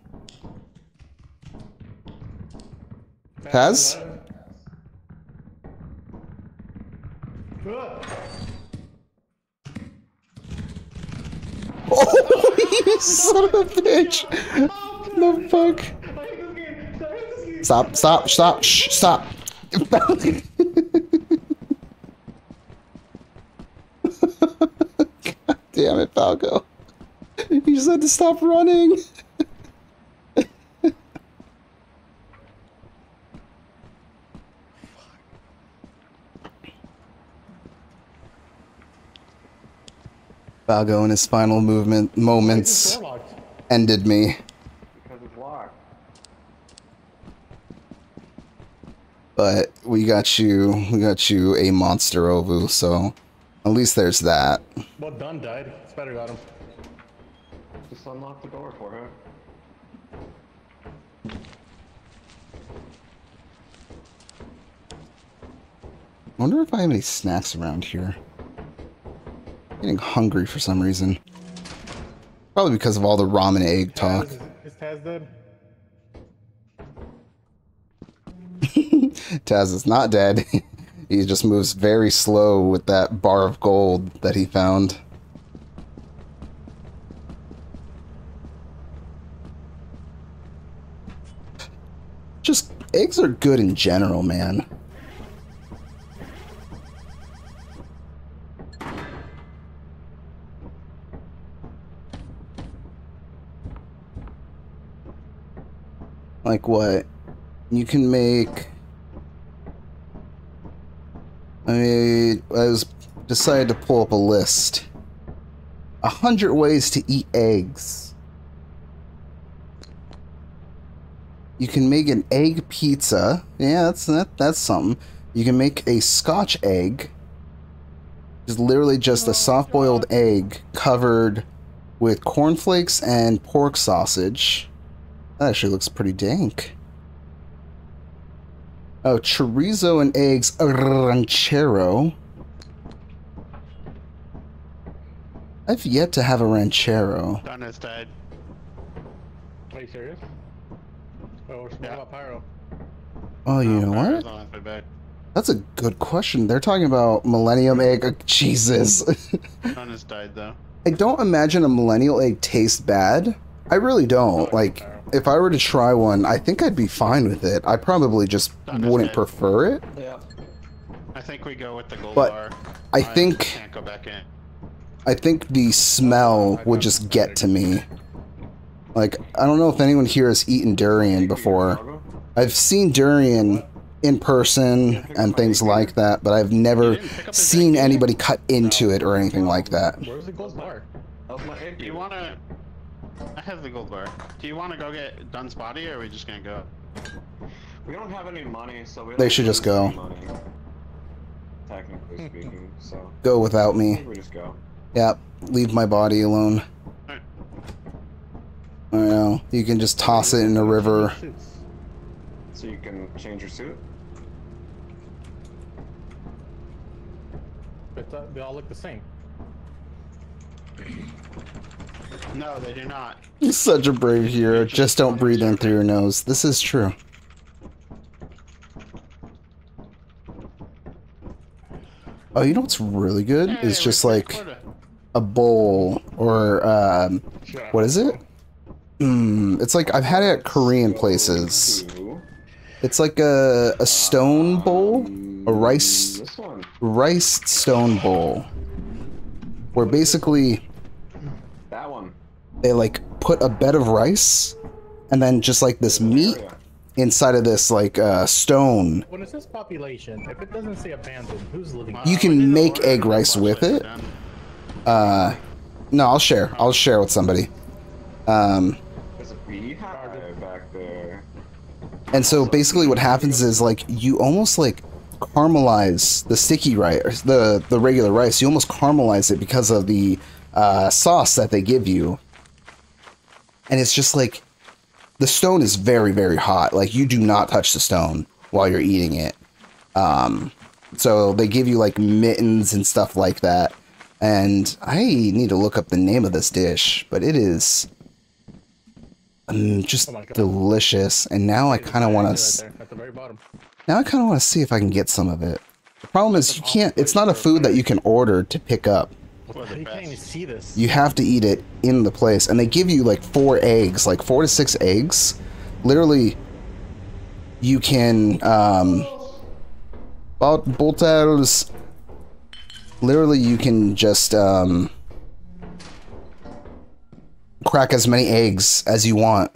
Taz? <laughs> Oh, you son of a bitch! The fuck? Stop, stop, stop, shh, stop. <laughs> God damn it, Falgo. You just had to stop running. <laughs> Falgo in his final movement moments ended me. because it's locked. But we got you we got you a monster ovu, so at least there's that. Well, Dun died. Spider got him. Just unlock the door for her. I wonder if I have any snacks around here. getting hungry for some reason. Probably because of all the ramen egg talk. Is, is Taz dead? <laughs> Taz is not dead. <laughs> he just moves very slow with that bar of gold that he found. Just eggs are good in general, man. Like what? You can make I I was decided to pull up a list. A hundred ways to eat eggs. You can make an egg pizza. Yeah, that's that, that's something. You can make a Scotch egg. It's literally just a oh soft-boiled egg covered with cornflakes and pork sausage. That actually looks pretty dank. Oh, chorizo and eggs ranchero. I've yet to have a ranchero. Dun has died. Are you serious? Oh, what Yeah. about Pyro? Oh, you oh, know what? on its way back. That's a good question. They're talking about Millennium Egg. <laughs> Jesus. Dun has died though. I don't imagine a Millennial Egg tastes bad. I really don't. Like, if I were to try one, I think I'd be fine with it. I probably just Understood. wouldn't prefer it. Yeah. I think we go with the gold But bar. I think can't go back in. I think the smell would just get to me. Like I don't know if anyone here has eaten durian before. I've seen durian in person and things like that, but I've never seen anybody cut into it or anything like that. Where's the gold bar? That was my egg. Do you wanna? I have the gold bar. Do you wanna go get Dun's body, or are we just gonna go? We don't have any money, so we They don't should just go. Money, technically speaking, so Go without me. think we just go. Yep, leave my body alone. Alright. I don't know. You can just toss it in a river. So you can change your suit. But uh, they all look the same. No, they do not. You're such a brave hero. Just don't breathe in through your nose. This is true. Oh, you know what's really good? Hey, Is just like a bowl or um, what is it? Mm, it's like I've had it at Korean places. It's like a a stone bowl, a rice rice stone bowl, where basically That one. they like put a bed of rice and then just like this meat inside of this like uh, stone. When it says population, if it doesn't say abandoned, who's living? You can make order egg rice with it. Uh, no, I'll share. I'll share with somebody. Um, and so basically, what happens is like you almost like caramelize the sticky rice, the the regular rice. You almost caramelize it because of the uh, sauce that they give you, and it's just like the stone is very very hot. Like you do not touch the stone while you're eating it. Um, so they give you like mittens and stuff like that. And I need to look up the name of this dish, but it is um, just Oh delicious. And now I kind of want to. there, at the very bottom. Now I kind of want to see if I can get some of it. The problem is you can't. It's not a food that you can order to pick up. You can't even see this. You have to eat it in the place, and they give you like four eggs, like four to six eggs. Literally, you can um, bot- bolters. Literally, you can just um, crack as many eggs as you want,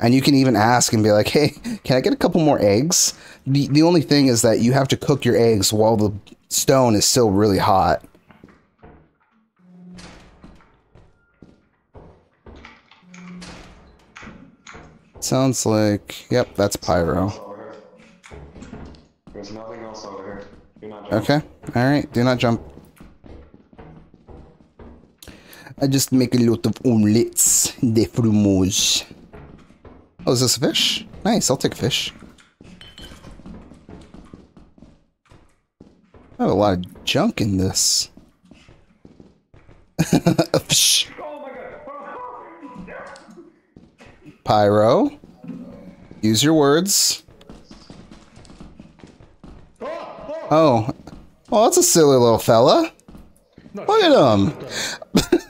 and you can even ask and be like, "Hey, <laughs> can I get a couple more eggs?" The the only thing is that you have to cook your eggs while the stone is still really hot. Sounds like, yep, that's pyro. There's nothing else over here. You're not jumping. Okay, alright, do not jump. I just make a lot of omelettes de fromage. Oh, is this a fish? Nice, I'll take fish. I have a lot of junk in this. <laughs> Pyro. Use your words. Oh. Well, that's a silly little fella. Look at him. <laughs>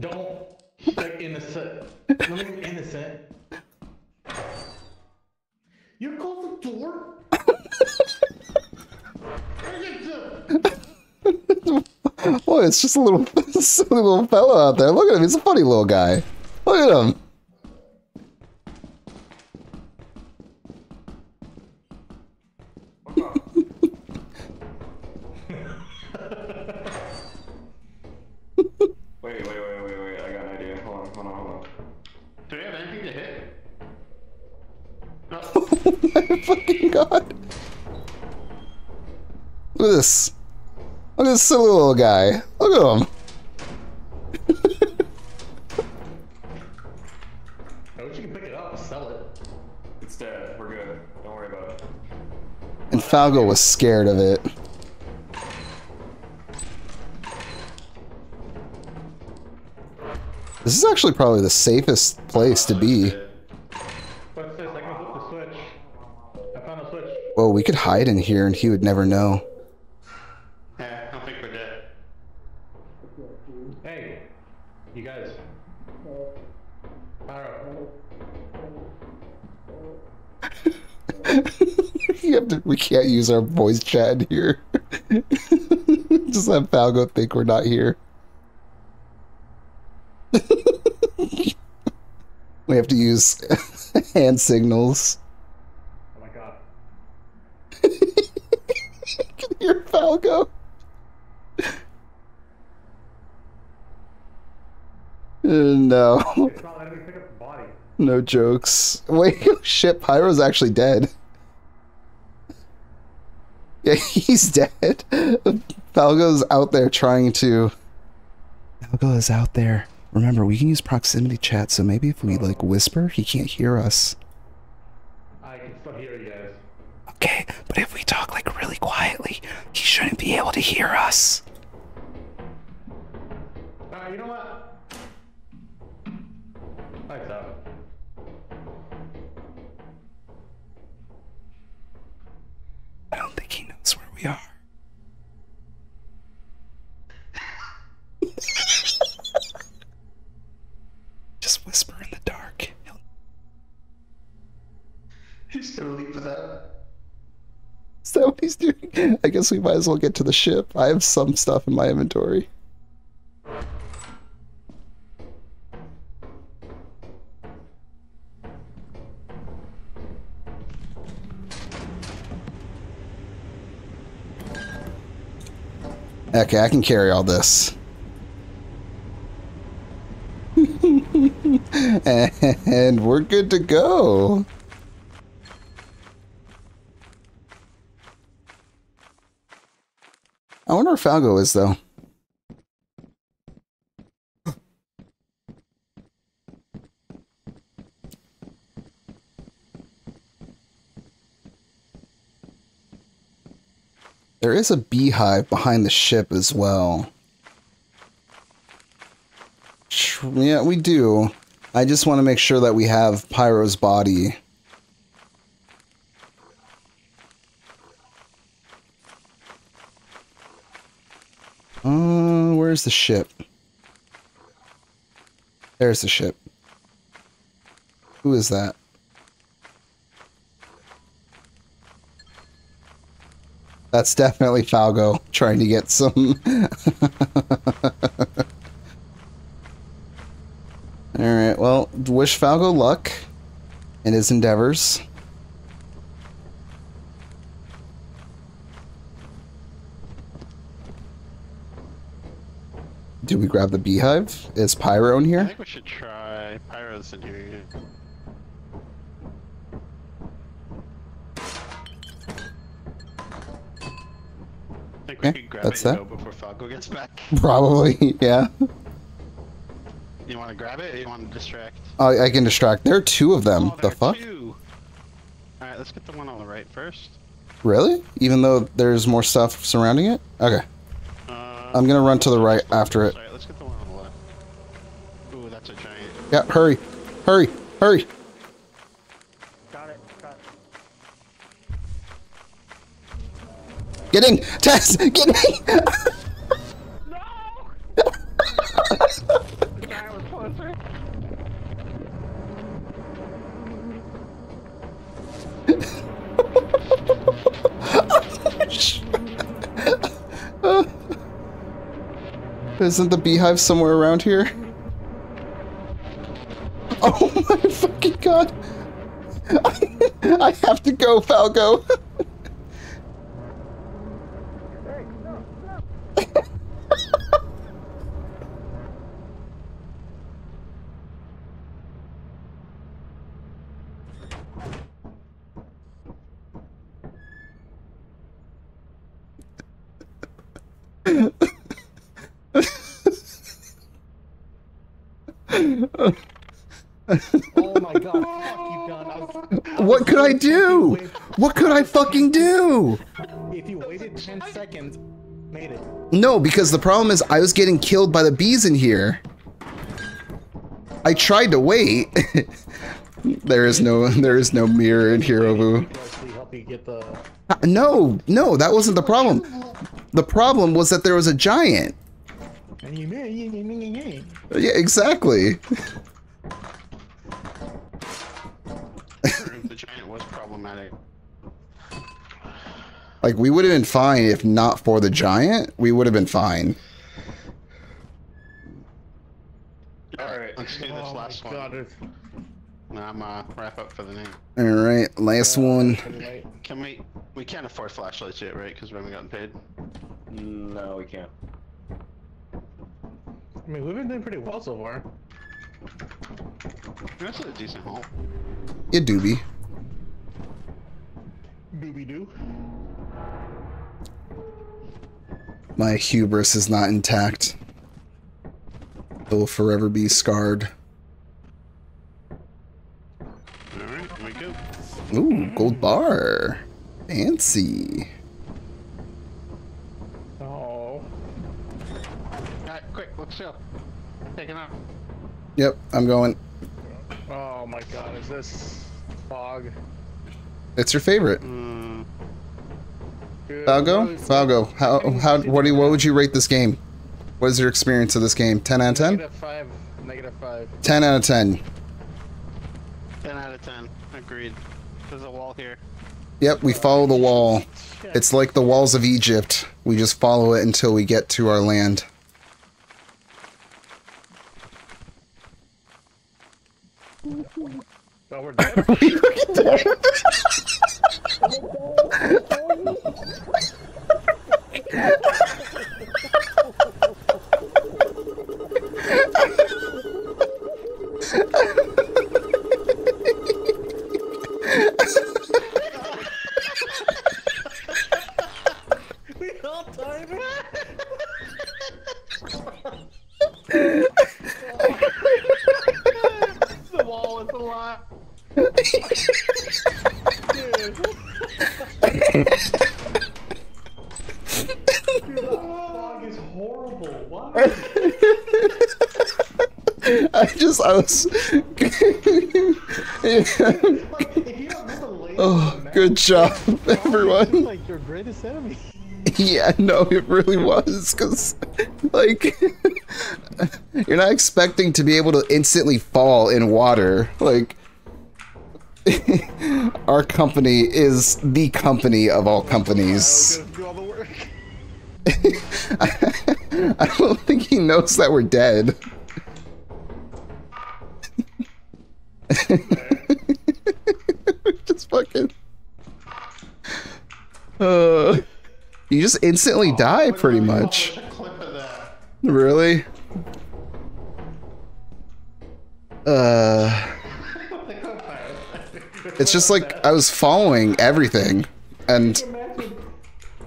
Don't. They're innocent. No, they're innocent. You close the door. Boy, it's just a little <laughs> silly little fella out there. Look at him. He's a funny little guy. Look at him. Wait, wait, wait, wait, wait. I got an idea. Hold on, hold on, hold on. Do we have anything to hit? No. Oh <laughs> my fucking god. Look at this. Look at this silly little guy. Look at him. <laughs> I wish you could pick it up and sell it. It's dead. We're good. Don't worry about it. And Falgo was scared of it. This is actually probably the safest place to be. What's this? I can flip the switch. I found we could hide in here and he would never know. Yeah, I don't think we're dead. Hey, You guys. Pyro. <laughs> you have to, we can't use our voice chat here. <laughs> Just let Falgo think we're not here. <laughs> we have to use hand signals. Oh my god. can hear Falgo. Uh, no, It's not letting me pick up the body. no jokes. Wait, <laughs> shit, Pyro's actually dead. <laughs> Yeah, he's dead. <laughs> Falgo's out there trying to. Falgo is out there. Remember, we can use proximity chat, so maybe if we like whisper, he can't hear us. I can still hear you guys. Okay, but if we talk like really quietly, he shouldn't be able to hear us. Uh, you know what? Lights out. I don't think he knows where we are. <laughs> Just whisper in the dark. He'll- He's gonna leave without. Is <laughs> that what he's doing? I guess we might as well get to the ship. I have some stuff in my inventory. Okay, I can carry all this. <laughs> and we're good to go. I wonder where Falgo is, though. There is a beehive behind the ship as well. Yeah, we do. I just want to make sure that we have Pyro's body. Uh, where's the ship? There's the ship. Who is that? That's definitely Falgo trying to get some. <laughs> Alright, well, wish Falgo luck in his endeavors. Do we grab the beehive? Is Pyro in here? I think we should try. Pyro's in here. I think we could grab that's it that. before Falgo gets back. <laughs> Probably, yeah. You want to grab it or you want to distract? I, I can distract. There are two of them. oh, the fuck? Alright, let's get the one on the right first. Really? Even though there's more stuff surrounding it? Okay. Uh, I'm gonna run to the right after it. Sorry, let's get the one on the left. Ooh, that's a giant. Yeah, hurry. Hurry. Hurry. Got it. Got it. Get in! Tess! Get in! No! <laughs> <laughs> the guy was closer. Isn't the beehive somewhere around here? Oh my fucking god! <laughs> I have to go, Falgo! <laughs> Hey, no, no. Oh my god, fuck you, Gun. I was, I What could I do? fucking What could I fucking do? If you waited 10 seconds, made it. No, because the problem is I was getting killed by the bees in here. I tried to wait. <laughs> there is no there is no mirror in here, Ovu. Actually help you get the. Uh, No, no, that wasn't the problem. The problem was that there was a giant. Yeah, exactly. <laughs> problematic. Like we would have been fine if not for the giant. We would have been fine. Alright, let's <laughs> do this Oh last one. it's And I'm uh, wrap up for the night. All right, last one. Can we? We can't afford flashlights yet, right? Because we haven't gotten paid. No, we can't. I mean, we've been doing pretty well so far. That's a decent haul. Yeah, doobie. Doo. My hubris is not intact. It will forever be scarred. Alright, here we go. Ooh, gold bar. Fancy. Oh. Alright, quick, let's go. Taking off. Yep, I'm going. Oh my god, is this fog? It's your favorite. Mm, Dude, Falgo? Falgo, how how what do you, what would you rate this game? What is your experience of this game? 10 out of 10? Negative five. Negative five. 10 out of 10. 10 out of 10. Agreed. There's a wall here. Yep, we follow the wall. It's like the walls of Egypt. We just follow it until we get to our land. Oh, we're dead. we all died. <laughs> Oh the wall is a I just I was Oh, good job, everyone. like your greatest enemy. Yeah, no, it really was cuz like <laughs> you're not expecting to be able to instantly fall in water. Like <laughs> our company is the company of all companies. gonna do all the work. <laughs> I don't think he knows that we're dead. <laughs> just fucking. Uh, you just instantly die, pretty much. There's a clip of that. Really? Uh, it's just like I was following everything, and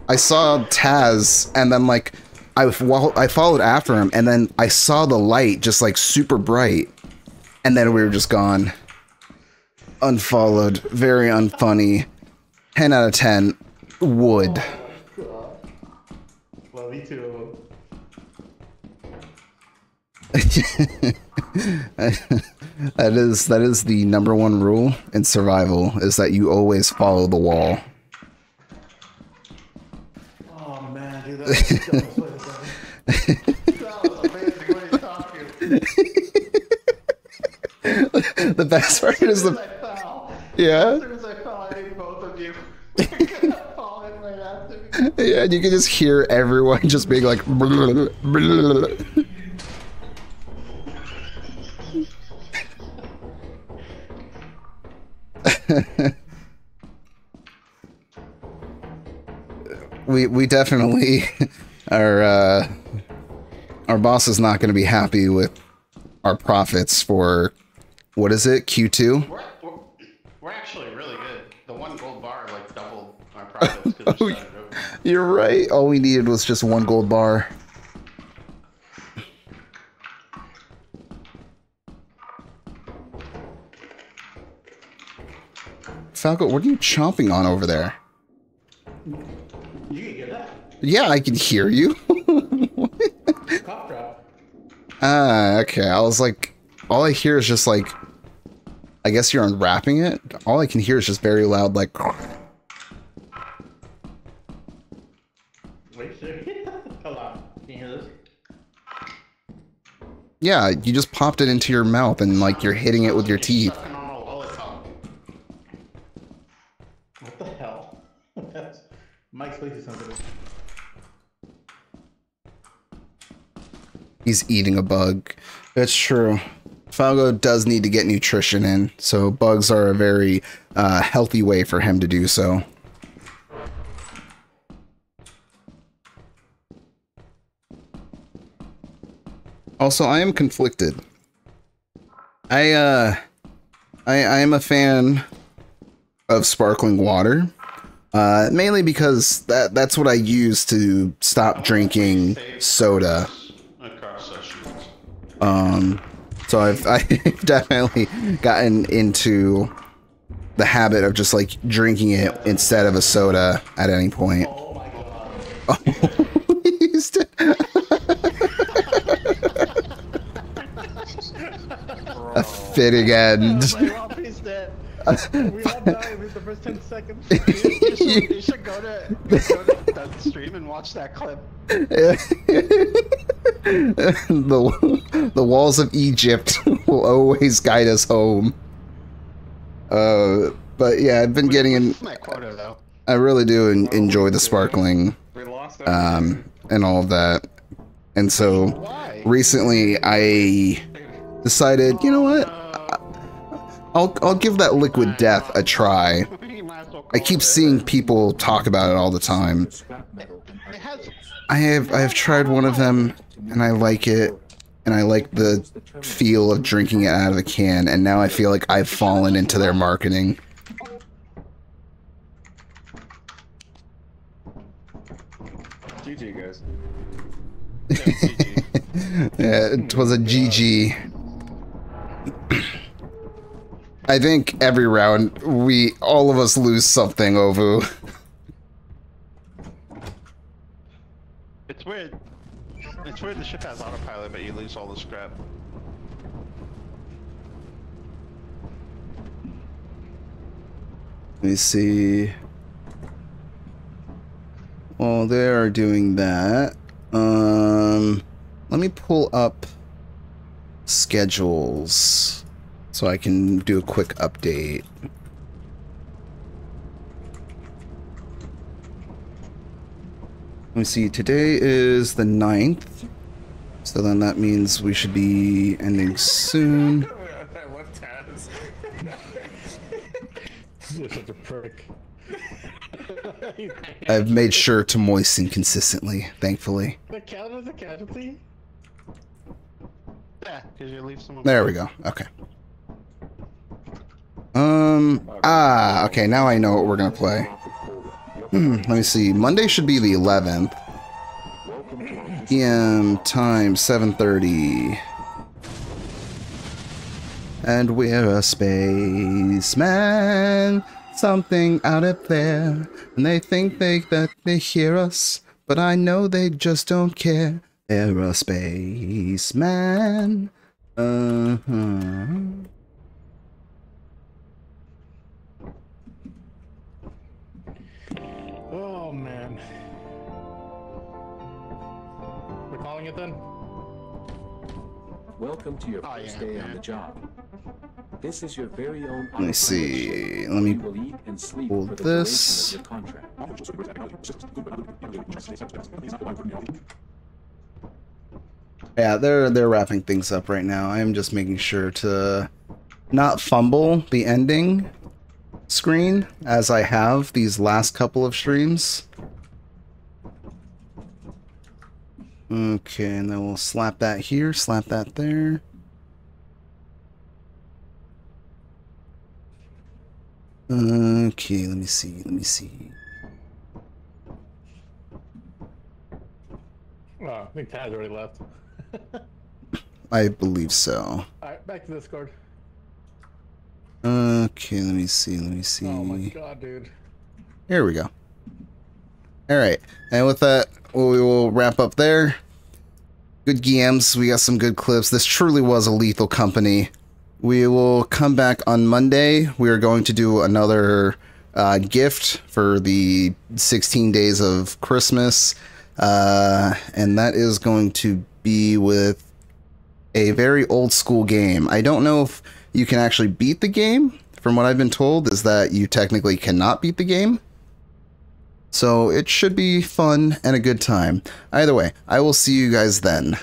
I saw Taz, and then like I I followed after him, and then I saw the light just like super bright, and then we were just gone. Unfollowed, very unfunny. Ten out of ten. Would. Well, me too. <laughs> that is that is the number one rule in survival is that you always follow the wall. Oh man, dude, that's the dumbest way to go. That was amazing when he talked to you. the best part is the yeah as soon as I fell, I knew both of you <laughs> were gonna fall in right after me. yeah. And you can just hear everyone just being like. <laughs> <laughs> we we definitely <laughs> our uh, our boss is not going to be happy with our profits for what is it Q two. We're, we're, we're actually really good. The one gold bar like doubled our profits <laughs> Oh, we started over. You're right. All we needed was just one gold bar. Falgo, what are you chomping on over there? You can get that. Yeah, I can hear you. <laughs> Cough drop. ah, okay. I was like, all I hear is just like, I guess you're unwrapping it. All I can hear is just very loud, like. Wait. <laughs> Hold on. Can you hear this? Yeah, you just popped it into your mouth and like you're hitting it with your teeth. Sucking on a lollipop. What the hell? That's Mic's way too sensitive. He's eating a bug. That's true. Falgo does need to get nutrition in, so bugs are a very uh, healthy way for him to do so. Also, I am conflicted. I uh I I am a fan of sparkling water. Uh mainly because that that's what I use to stop drinking soda. Um, so I've <laughs> I've definitely gotten into the habit of just like drinking it instead of a soda at any point. Oh my god. Oh, a fitting <laughs> end. My Robbie's dead. We all died within the first 10 seconds. You, you should, you <laughs> should go to, go to that stream and watch that clip. <laughs> the the walls of Egypt <laughs> will always guide us home. Uh, but yeah, I've been getting in. My quota though? I really do en- enjoy the sparkling um, and all of that. And so Why? recently I decided, you know what? I'll I'll give that liquid hmm. death a try. You might as well I keep seeing people talk about it all the time. Scrap metal and It has I have I have tried one of them and I like it and I like the feel of drinking it out of a can and now I feel like I've fallen into their marketing. GG guys. <laughs> Yeah, it was a GG. <clears throat> I think every round we all of us lose something, Ovu. It's weird. It's weird the ship has autopilot, but you lose all the scrap. Let me see. While they are doing that, um, let me pull up schedules so I can do a quick update. Let me see. Today is the 9th. So then that means we should be ending soon. <laughs> Left tabs. You're such a prick. <laughs> I've made sure to moisten consistently, thankfully. the count as a casualty? Yeah, because you leave someone. There we go. Okay. Um. Ah. Okay. Now I know what we're gonna play. Hmm. Let me see. Monday should be the 11th. PM time 7:30. And we're a spaceman, something out up there, and they think they that they hear us, but I know they just don't care. They're a spaceman. Uh it then? Welcome to your Oh, first yeah, day on the job. This is your very own. Let me see. Let me You eat and sleep pull for this. duration of your contract. Yeah, they're they're wrapping things up right now. I am just making sure to not fumble the ending screen as I have these last couple of streams. Okay, and then we'll slap that here, slap that there. Okay, let me see, let me see. Oh, I think Taz already left. <laughs> I believe so. Alright, back to Discord. Okay, let me see, let me see. Oh my god, dude. Here we go. All right, and with that, we will wrap up there. Good games. We got some good clips. This truly was a lethal company. We will come back on Monday. We are going to do another uh, gift for the 16 days of Christmas, uh, and that is going to be with a very old school game. I don't know if you can actually beat the game. From what I've been told, is that you technically cannot beat the game. So it should be fun and a good time. Either way, I will see you guys then.